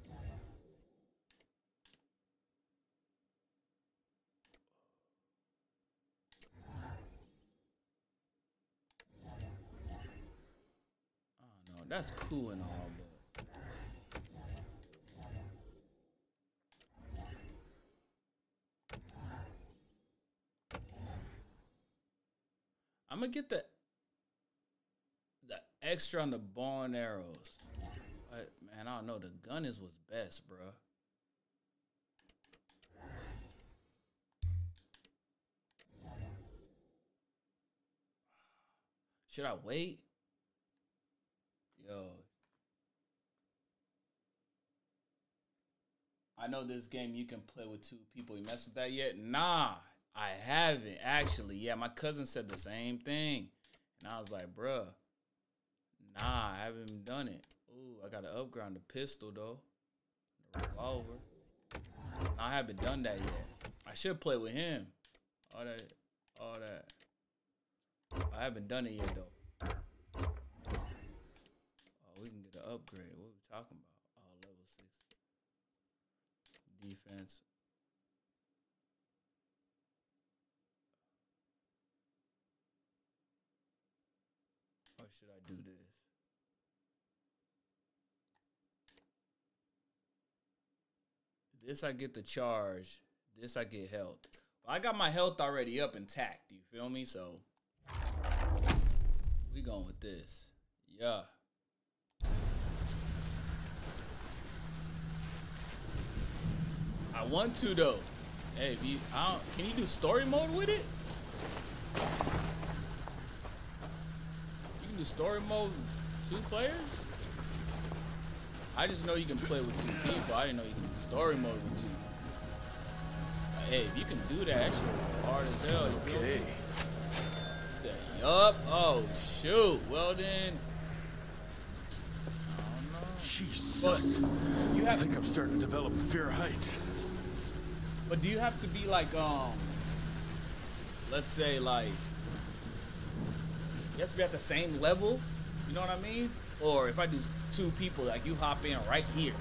that's cool and all, but. I'm gonna get the the extra on the bow and arrows. Man, I don't know. The gun is what's best, bruh. Should I wait? Yo. I know this game you can play with two people. You mess with that yet? Nah, I haven't actually. Yeah, my cousin said the same thing. And I was like, bruh, nah, I haven't done it. Ooh, I got to upgrade on the pistol though. The revolver. I haven't done that yet. I should play with him. All that, all that. I haven't done it yet though. Oh, we can get an upgrade. What are we talking about? Oh, level six. Defense. Or should I do this? I get the charge. This I get health. I got my health already up intact. You feel me? So we going with this. Yeah. I want to though. Hey, if you, I don't, can you do story mode with it? You can do story mode two players. I just know you can play with two people. I didn't know you can story mode with two. Hey, if you can do that, that shit hard as hell. You? Okay. Said, Yup. Oh shoot. Well then. Jesus. You I think I'm starting to develop fear of heights. But do you have to be like um let's say like you have to be at the same level? You know what I mean? Or if I do two people, like you hop in right here.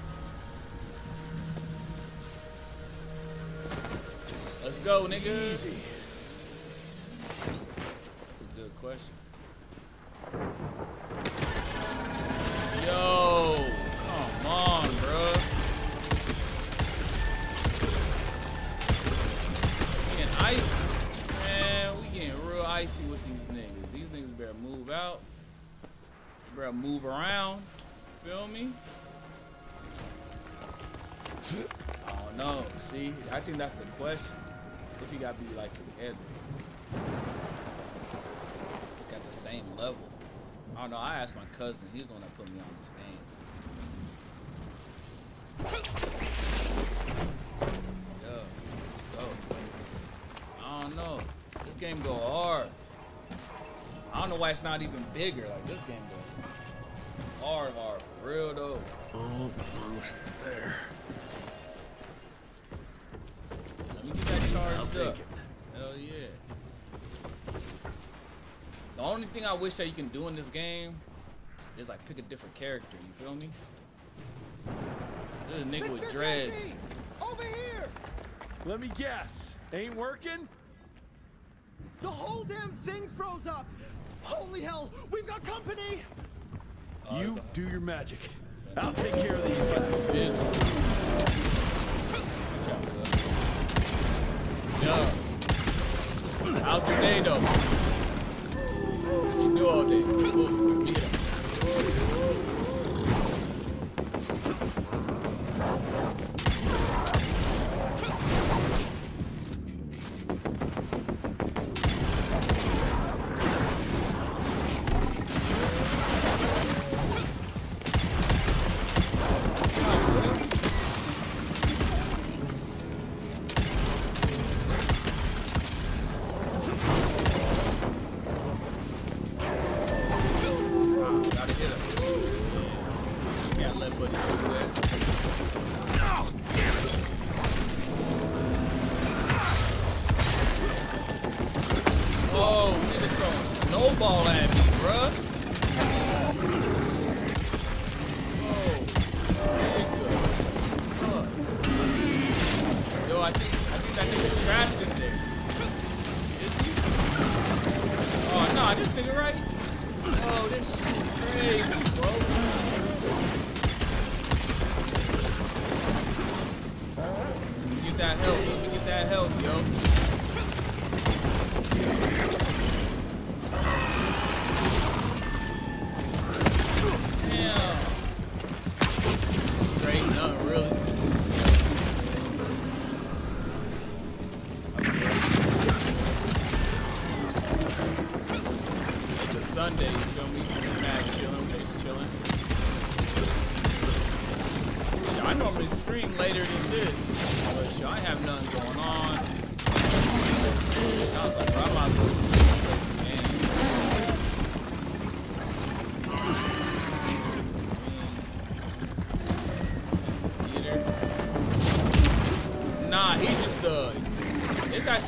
Let's go, nigga. Easy. That's a good question. Yo, come on, bruh. Getting icy. Man, we getting real icy with these niggas. These niggas better move out. Better move around. Feel me? I don't know. See, I think that's the question. If you gotta be like together. Got the same level. I don't know. I asked my cousin. He's the one that put me on this. Yeah. Go. I don't know. This game go hard. I don't know why it's not even bigger. Like this game go hard, hard for real though. Almost there. Let me get that charged I'll take up. it. Hell yeah. The only thing I wish that you can do in this game is like pick a different character. You feel me? This is a nigga with dreads. Over here! Let me guess. Ain't working? The whole damn thing froze up! Holy hell! We've got company! You do your magic. I'll take care of these guys. Yo. How's your day though? What you do all day? Ooh,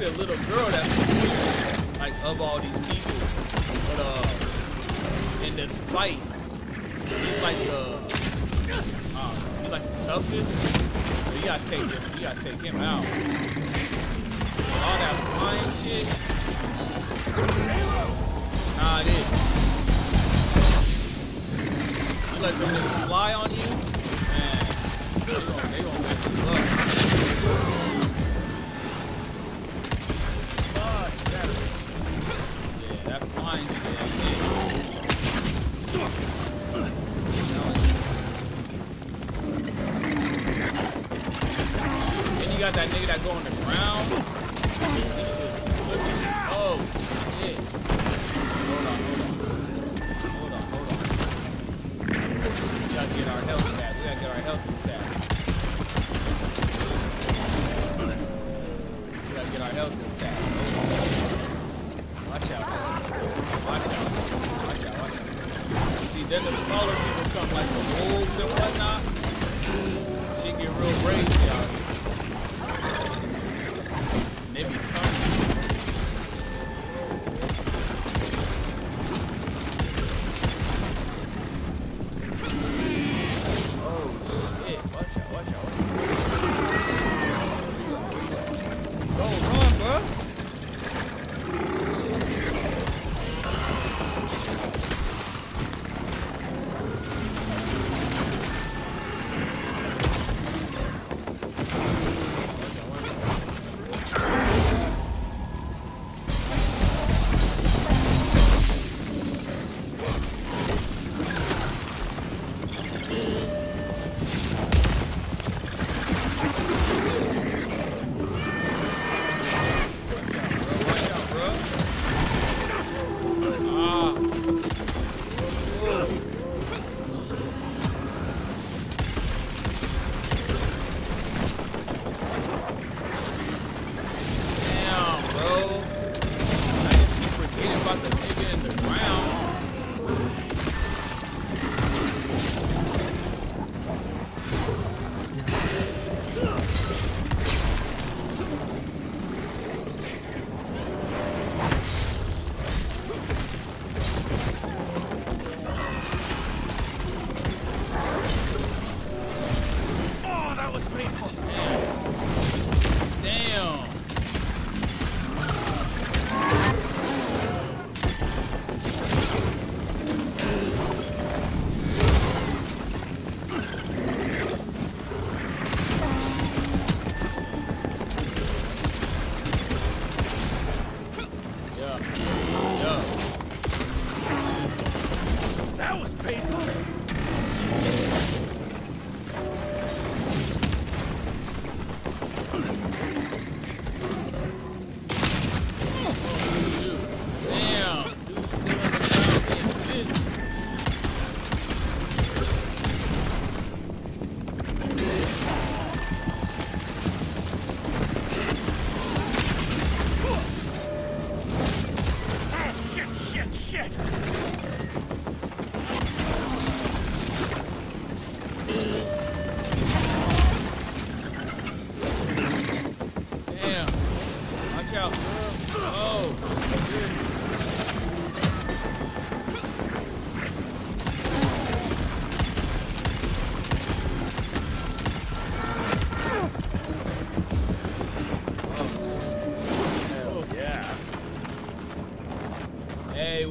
a little girl that's weird, like of all these people. But uh, in this fight, he's like the uh, uh he's like the toughest. But you gotta take him. You gotta take him out.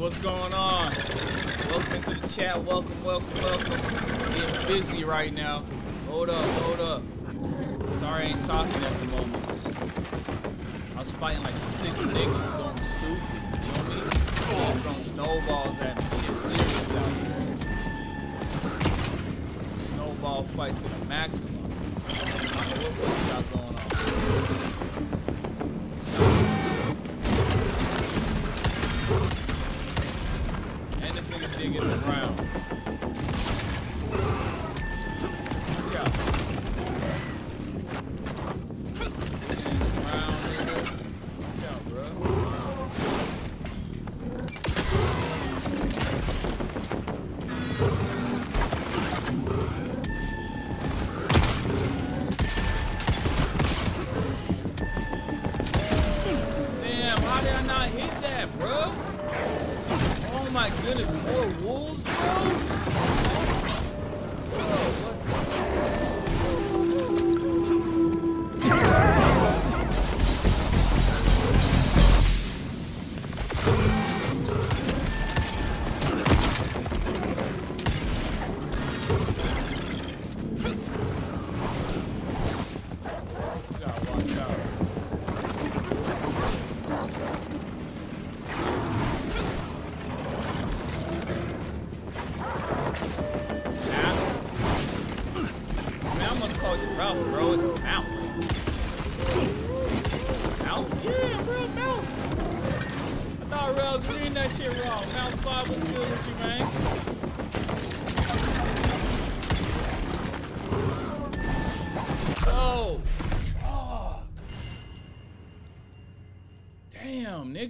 What's going on? Welcome into the chat. Welcome, welcome, welcome. Getting busy right now.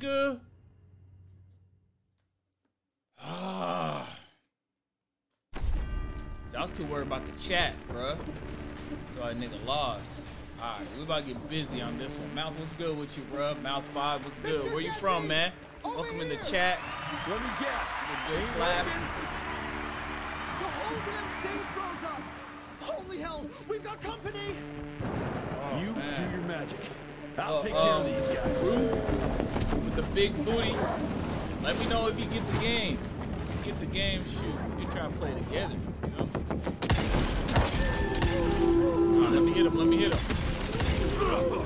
Nigga. Ah. So I was too worried about the chat, bruh. So I nigga lost. Alright, we about to get busy on this one. Mouth, what's good with you, bruh? Mouth 5, what's good? Where you from, man? Welcome in the chat. Let me guess. A good clap. The whole damn thing froze up! Holy hell, we've got company! you man. do your magic. I'll Uh, take care uh, of these guys. Root with the big booty. Let me know if you get the game. Get the game, shoot. We can try and play together. You know? Alright, let me hit him. Let me hit him.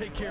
Take care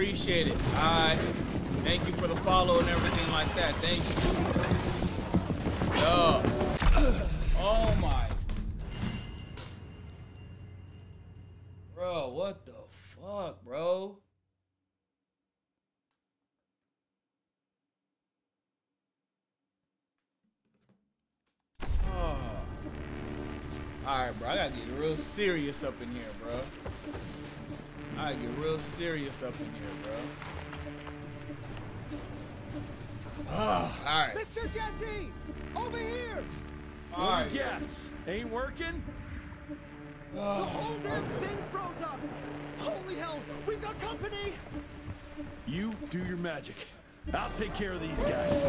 appreciate it. All right. Thank you for the follow and everything like that. Thank you. Yo. Oh my. Bro, what the fuck, bro? Oh. Alright, bro. I gotta get real serious up in here, bro. Serious up in here, bro. *sighs* Ah, all right. Mr. Jesse! Over here! All right. Yes. Ain't working? The whole damn thing froze up! Holy hell! We've got company! You do your magic. I'll take care of these guys.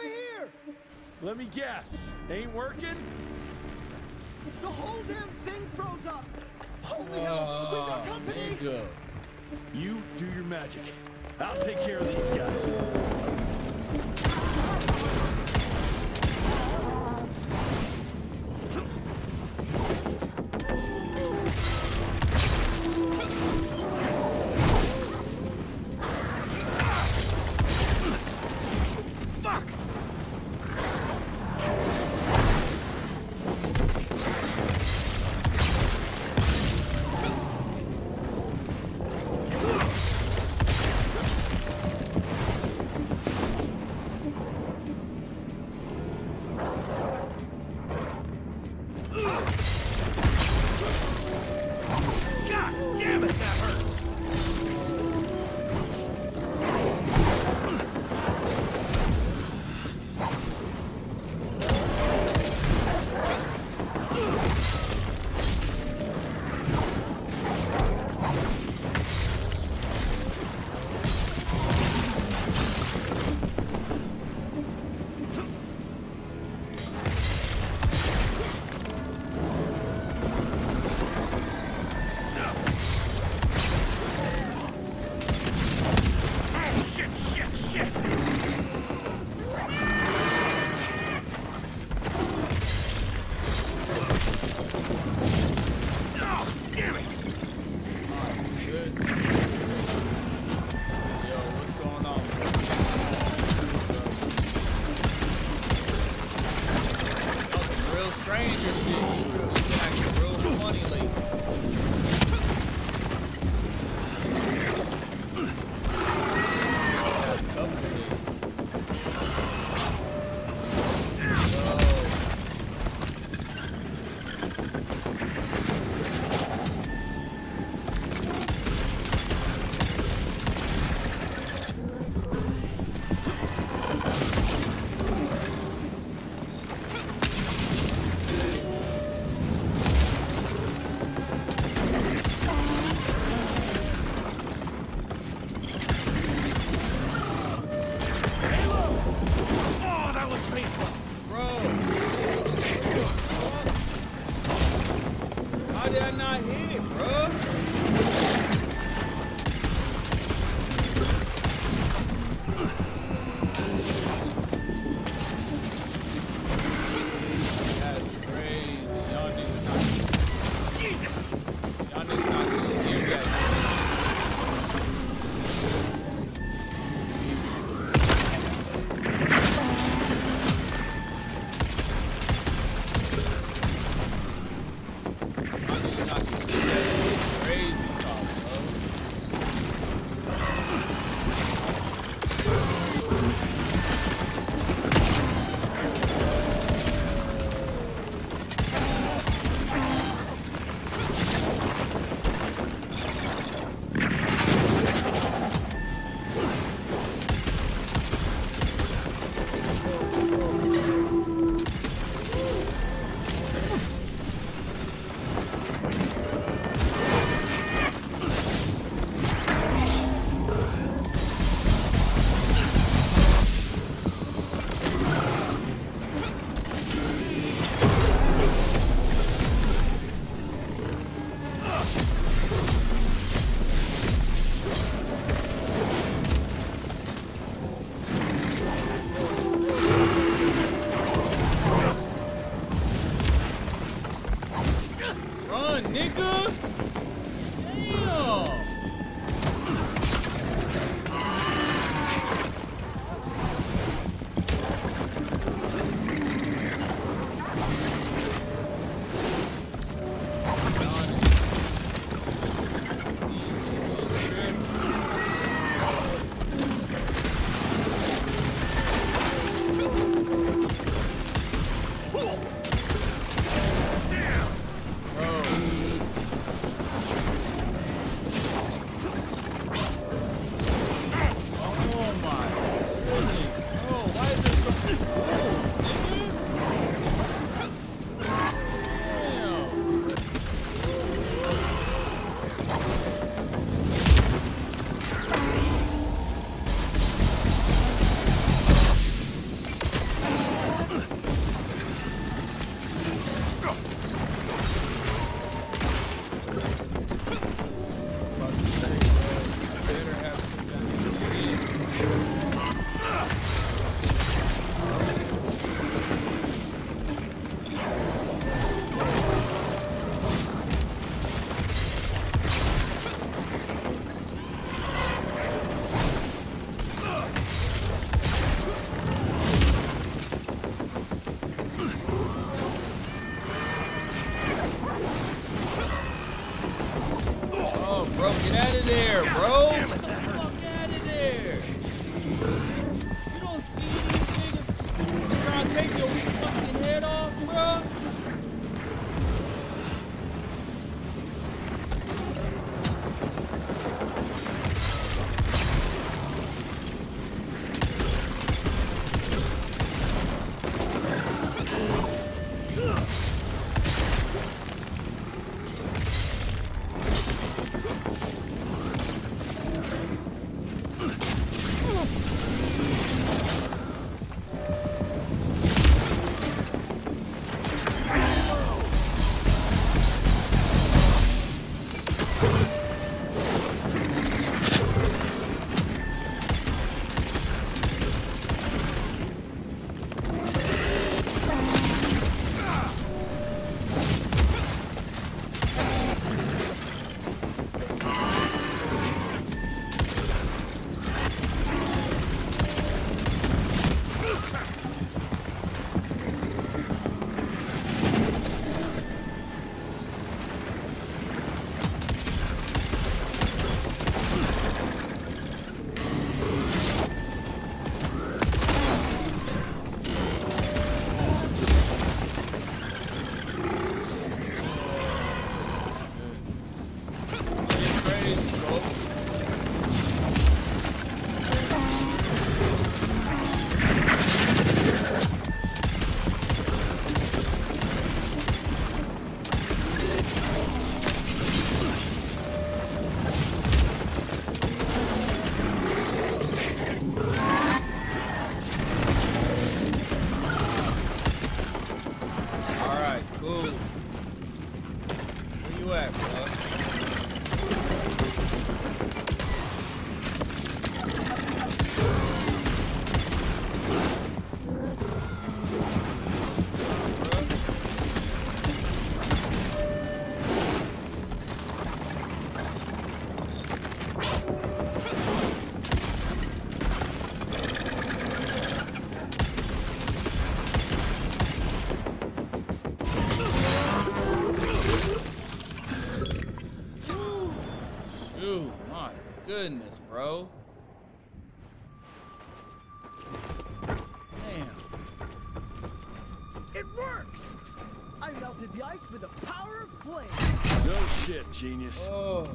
over here! Let me guess. Ain't working? The whole damn thing froze up! Holy hell! We've got company! Nigga. You do your magic. I'll take care of these guys.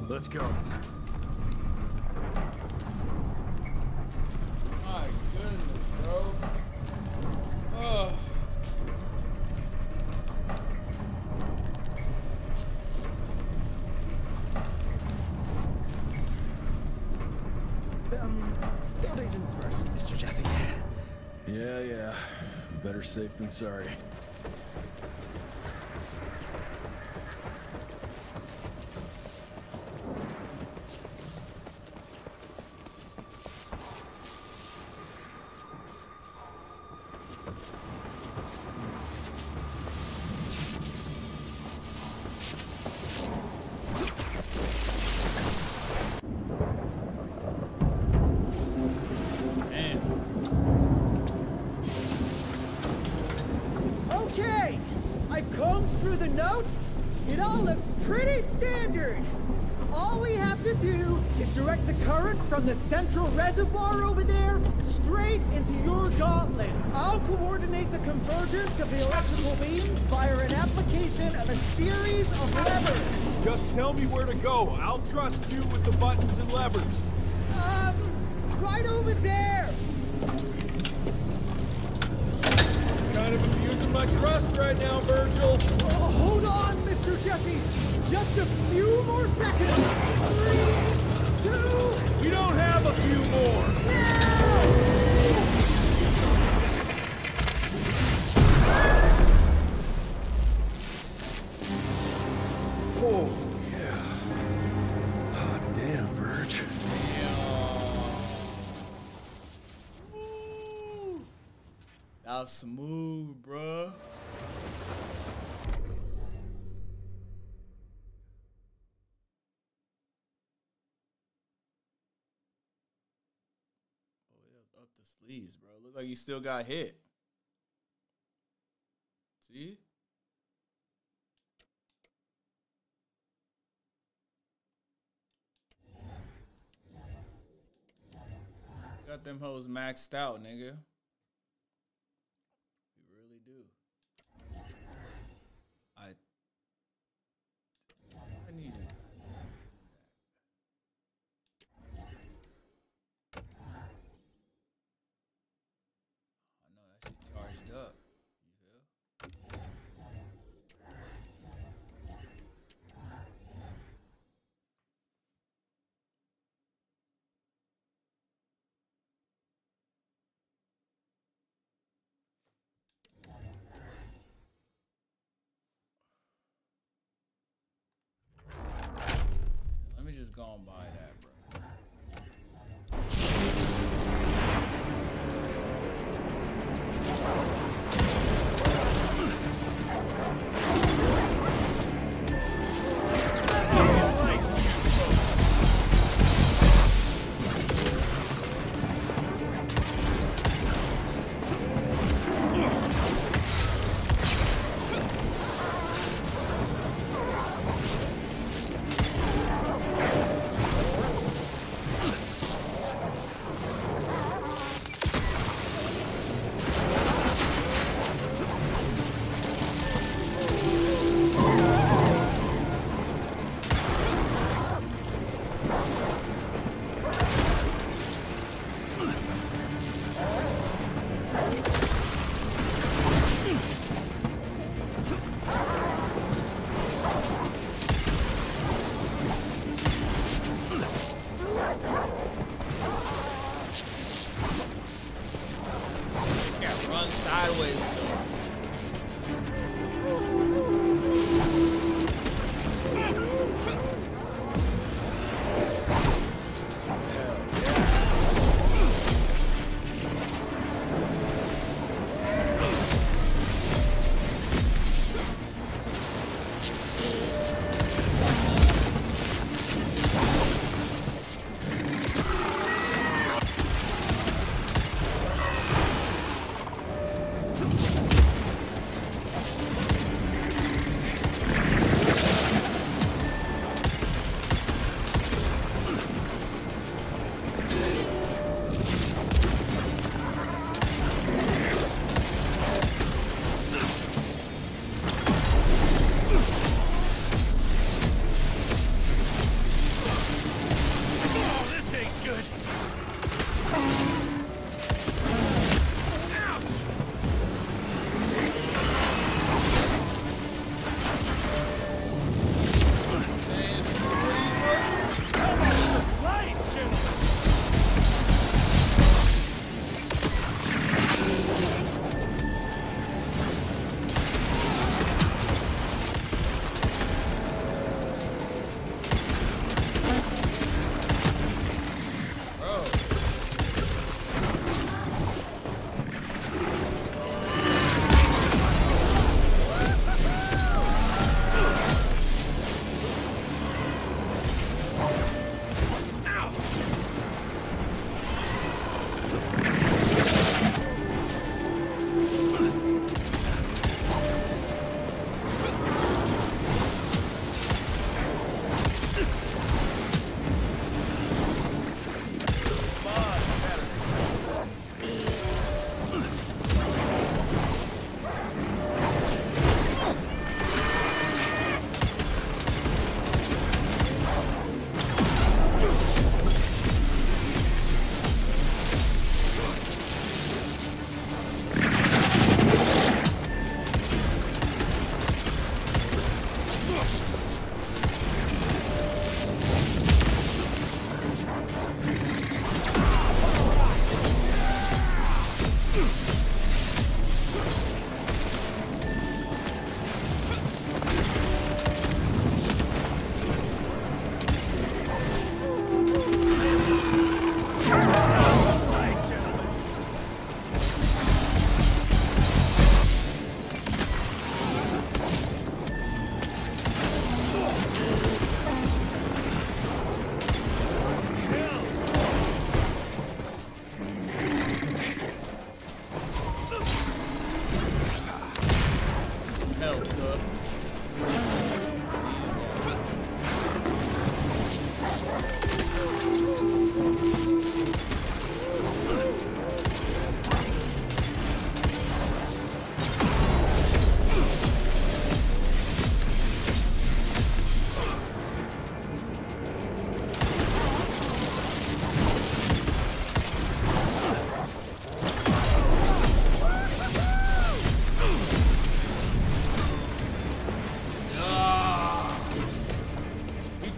Let's go. My goodness, bro. Oh. Um, field agents first, Mr. Jesse. Yeah, yeah. Better safe than sorry. Notes. It all looks pretty standard. All we have to do is direct the current from the central reservoir over there straight into your gauntlet. I'll coordinate the convergence of the electrical beams via an application of a series of levers. Just tell me where to go. I'll trust you with the buttons and levers. Um, right over there. Kind of abusing my trust right now, Virgil. Just a few more seconds. Three, two. We don't have a few more. Oh, yeah. Hot damn, Verge. That was smooth, sleeves, bro. Look like you still got hit. See? Got them hoes maxed out, nigga. Let me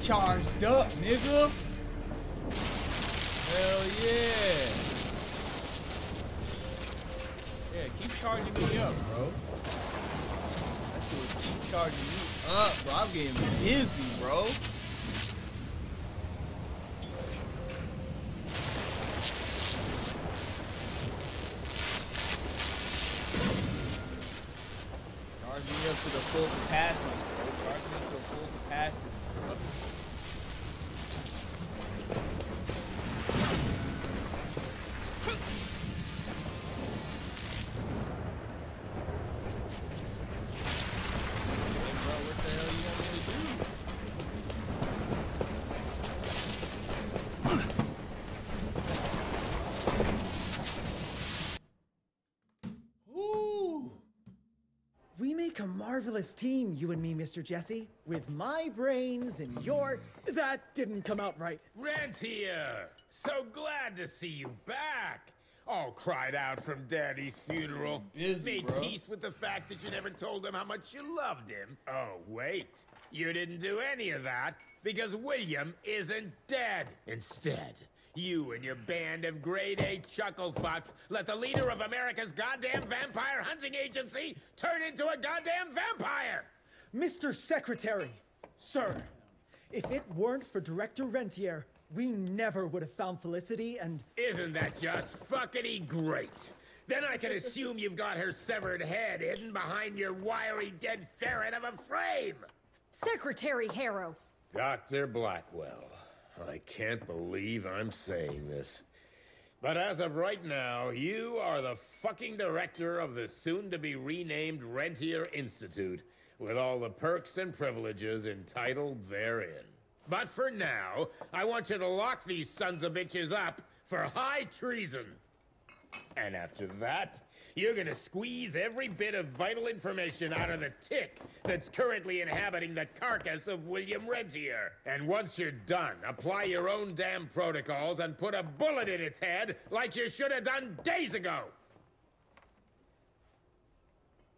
fucked up, nigga. Hell yeah. Yeah, keep charging me up, bro. That shit was keep charging me up, bro. I'm getting busy, bro. Charge me up to the full capacity, marvelous team, you and me, Mr. Jesse. With my brains and your. That didn't come out right. Rentier! So glad to see you back! All cried out from Daddy's funeral. Busy, Made bro. peace with the fact that you never told him how much you loved him. Oh, wait. You didn't do any of that because William isn't dead. Instead, you and your band of grade A chuckle fucks let the leader of America's goddamn vampire hunting agency turn into a goddamn vampire! Mr. Secretary, sir, if it weren't for Director Rentier, we never would have found Felicity and. Isn't that just fuckity great? Then I can assume you've got her severed head hidden behind your wiry dead ferret of a frame! Secretary Harrow. Dr. Blackwell, I can't believe I'm saying this. But as of right now, you are the fucking director of the soon to be renamed Rentier Institute, with all the perks and privileges entitled therein. But for now, I want you to lock these sons of bitches up for high treason. And after that, you're gonna squeeze every bit of vital information out of the tick that's currently inhabiting the carcass of William Rentier. And once you're done, apply your own damn protocols and put a bullet in its head like you should have done days ago.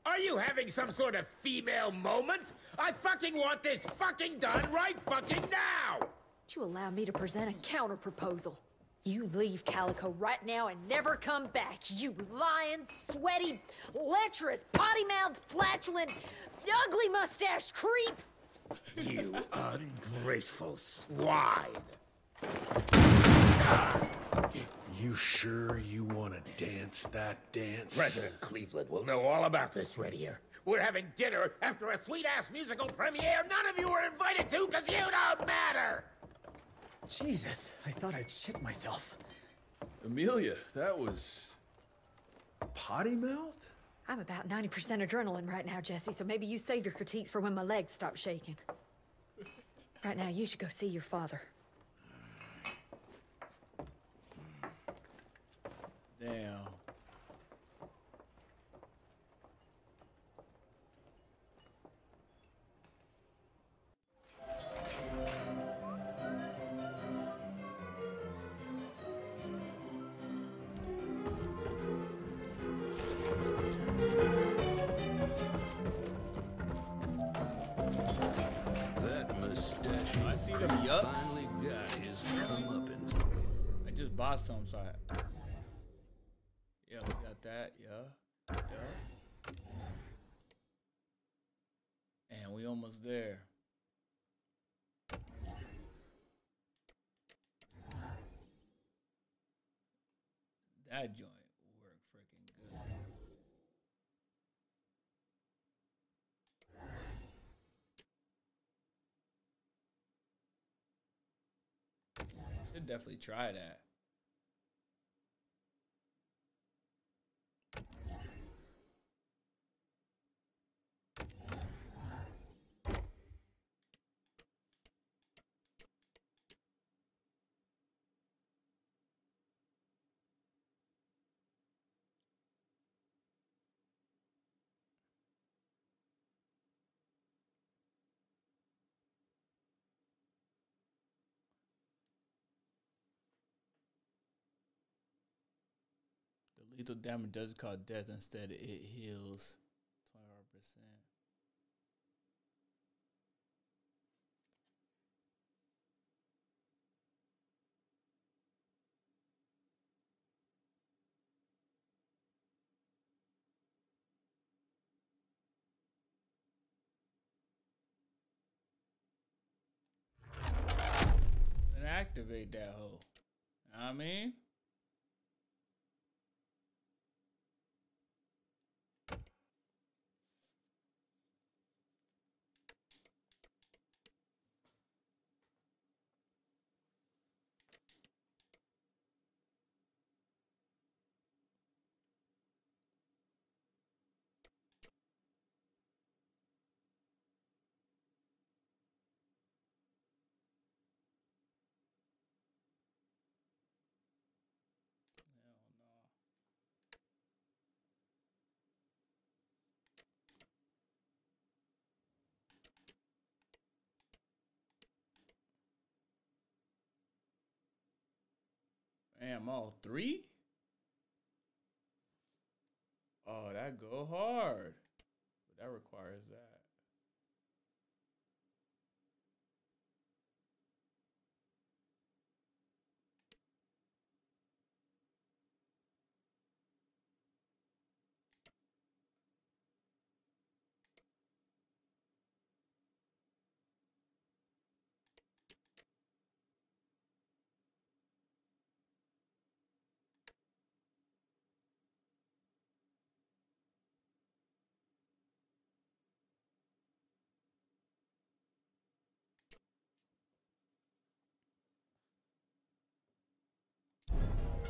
Are you having some sort of female moment? I fucking want this fucking done right fucking now! Would you allow me to present a counter proposal? You leave Calico right now and never come back, you lying, sweaty, lecherous, potty-mouthed, flatulent, ugly mustache creep! You ungrateful swine! You sure you want to dance that dance? President Cleveland will know all about this right here. We're having dinner after a sweet-ass musical premiere none of you were invited to because you don't matter! Jesus, I thought I'd shit myself. Amelia, that was. potty mouth? I'm about 90% adrenaline right now, Jesse, so maybe you save your critiques for when my legs stop shaking. Right now, you should go see your father. Damn. I just bought some, so I. Yeah, we got that. Yeah. Yeah. And we almost there. That joint worked freaking good. Should definitely try that. Lethal damage doesn't cause death. Instead, it heals 25%. activate that hole. I mean? Damn, all three? Oh, that go hard. But that requires that.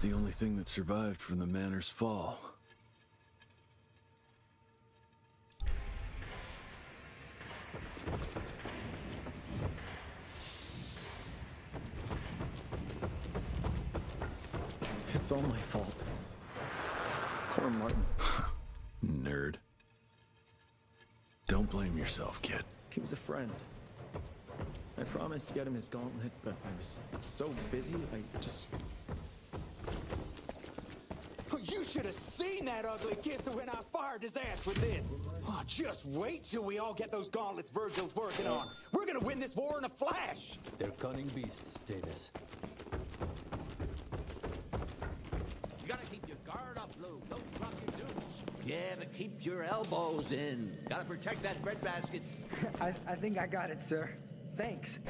It's the only thing that survived from the manor's fall. It's all my fault. Poor Martin. *laughs* Nerd. Don't blame yourself, kid. He was a friend. I promised to get him his gauntlet, but I was so busy, I just... should have seen that ugly kisser when I fired his ass with this. Oh, just wait till we all get those gauntlets Virgil's working on. We're gonna win this war in a flash. They're cunning beasts, Davis. You gotta keep your guard up, Lou. Don't drop your dudes. Yeah, but keep your elbows in. Gotta protect that breadbasket. *laughs* I, I think I got it, sir. Thanks.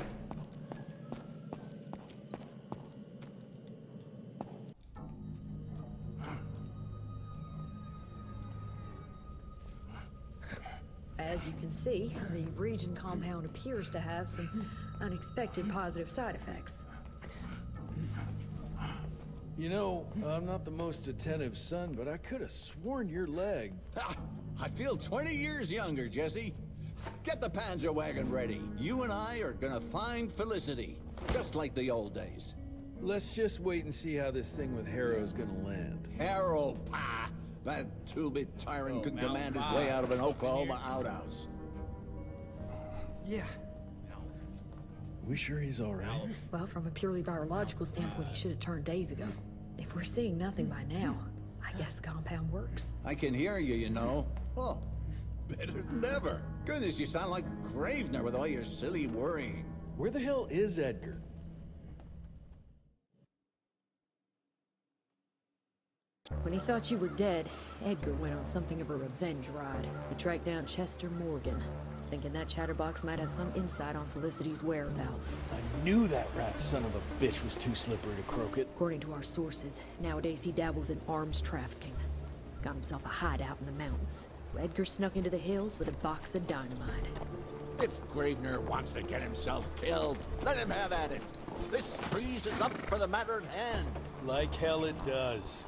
Region compound appears to have some unexpected positive side effects. You know, I'm not the most attentive son, but I could have sworn your leg. I feel 20 years younger, Jesse. Get the Panzer wagon ready. You and I are gonna find Felicity, just like the old days. Let's just wait and see how this thing with Harrow's gonna land. Harrow, pa! That two-bit tyrant Oh, could command his way out of an Oklahoma outhouse. Yeah. We sure he's all right? Well, from a purely virological standpoint, he should have turned days ago. If we're seeing nothing by now, I guess the compound works. I can hear you, you know. Oh, better than ever. Goodness, you sound like Gravener with all your silly worrying. Where the hell is Edgar? When he thought you were dead, Edgar went on something of a revenge ride. He tracked down Chester Morgan, thinking that chatterbox might have some insight on Felicity's whereabouts. I knew that rat son of a bitch was too slippery to croak it. According to our sources, nowadays he dabbles in arms trafficking. Got himself a hideout in the mountains. Edgar snuck into the hills with a box of dynamite. If Gravener wants to get himself killed, let him have at it. This trees is up for the matter at hand. Like hell it does.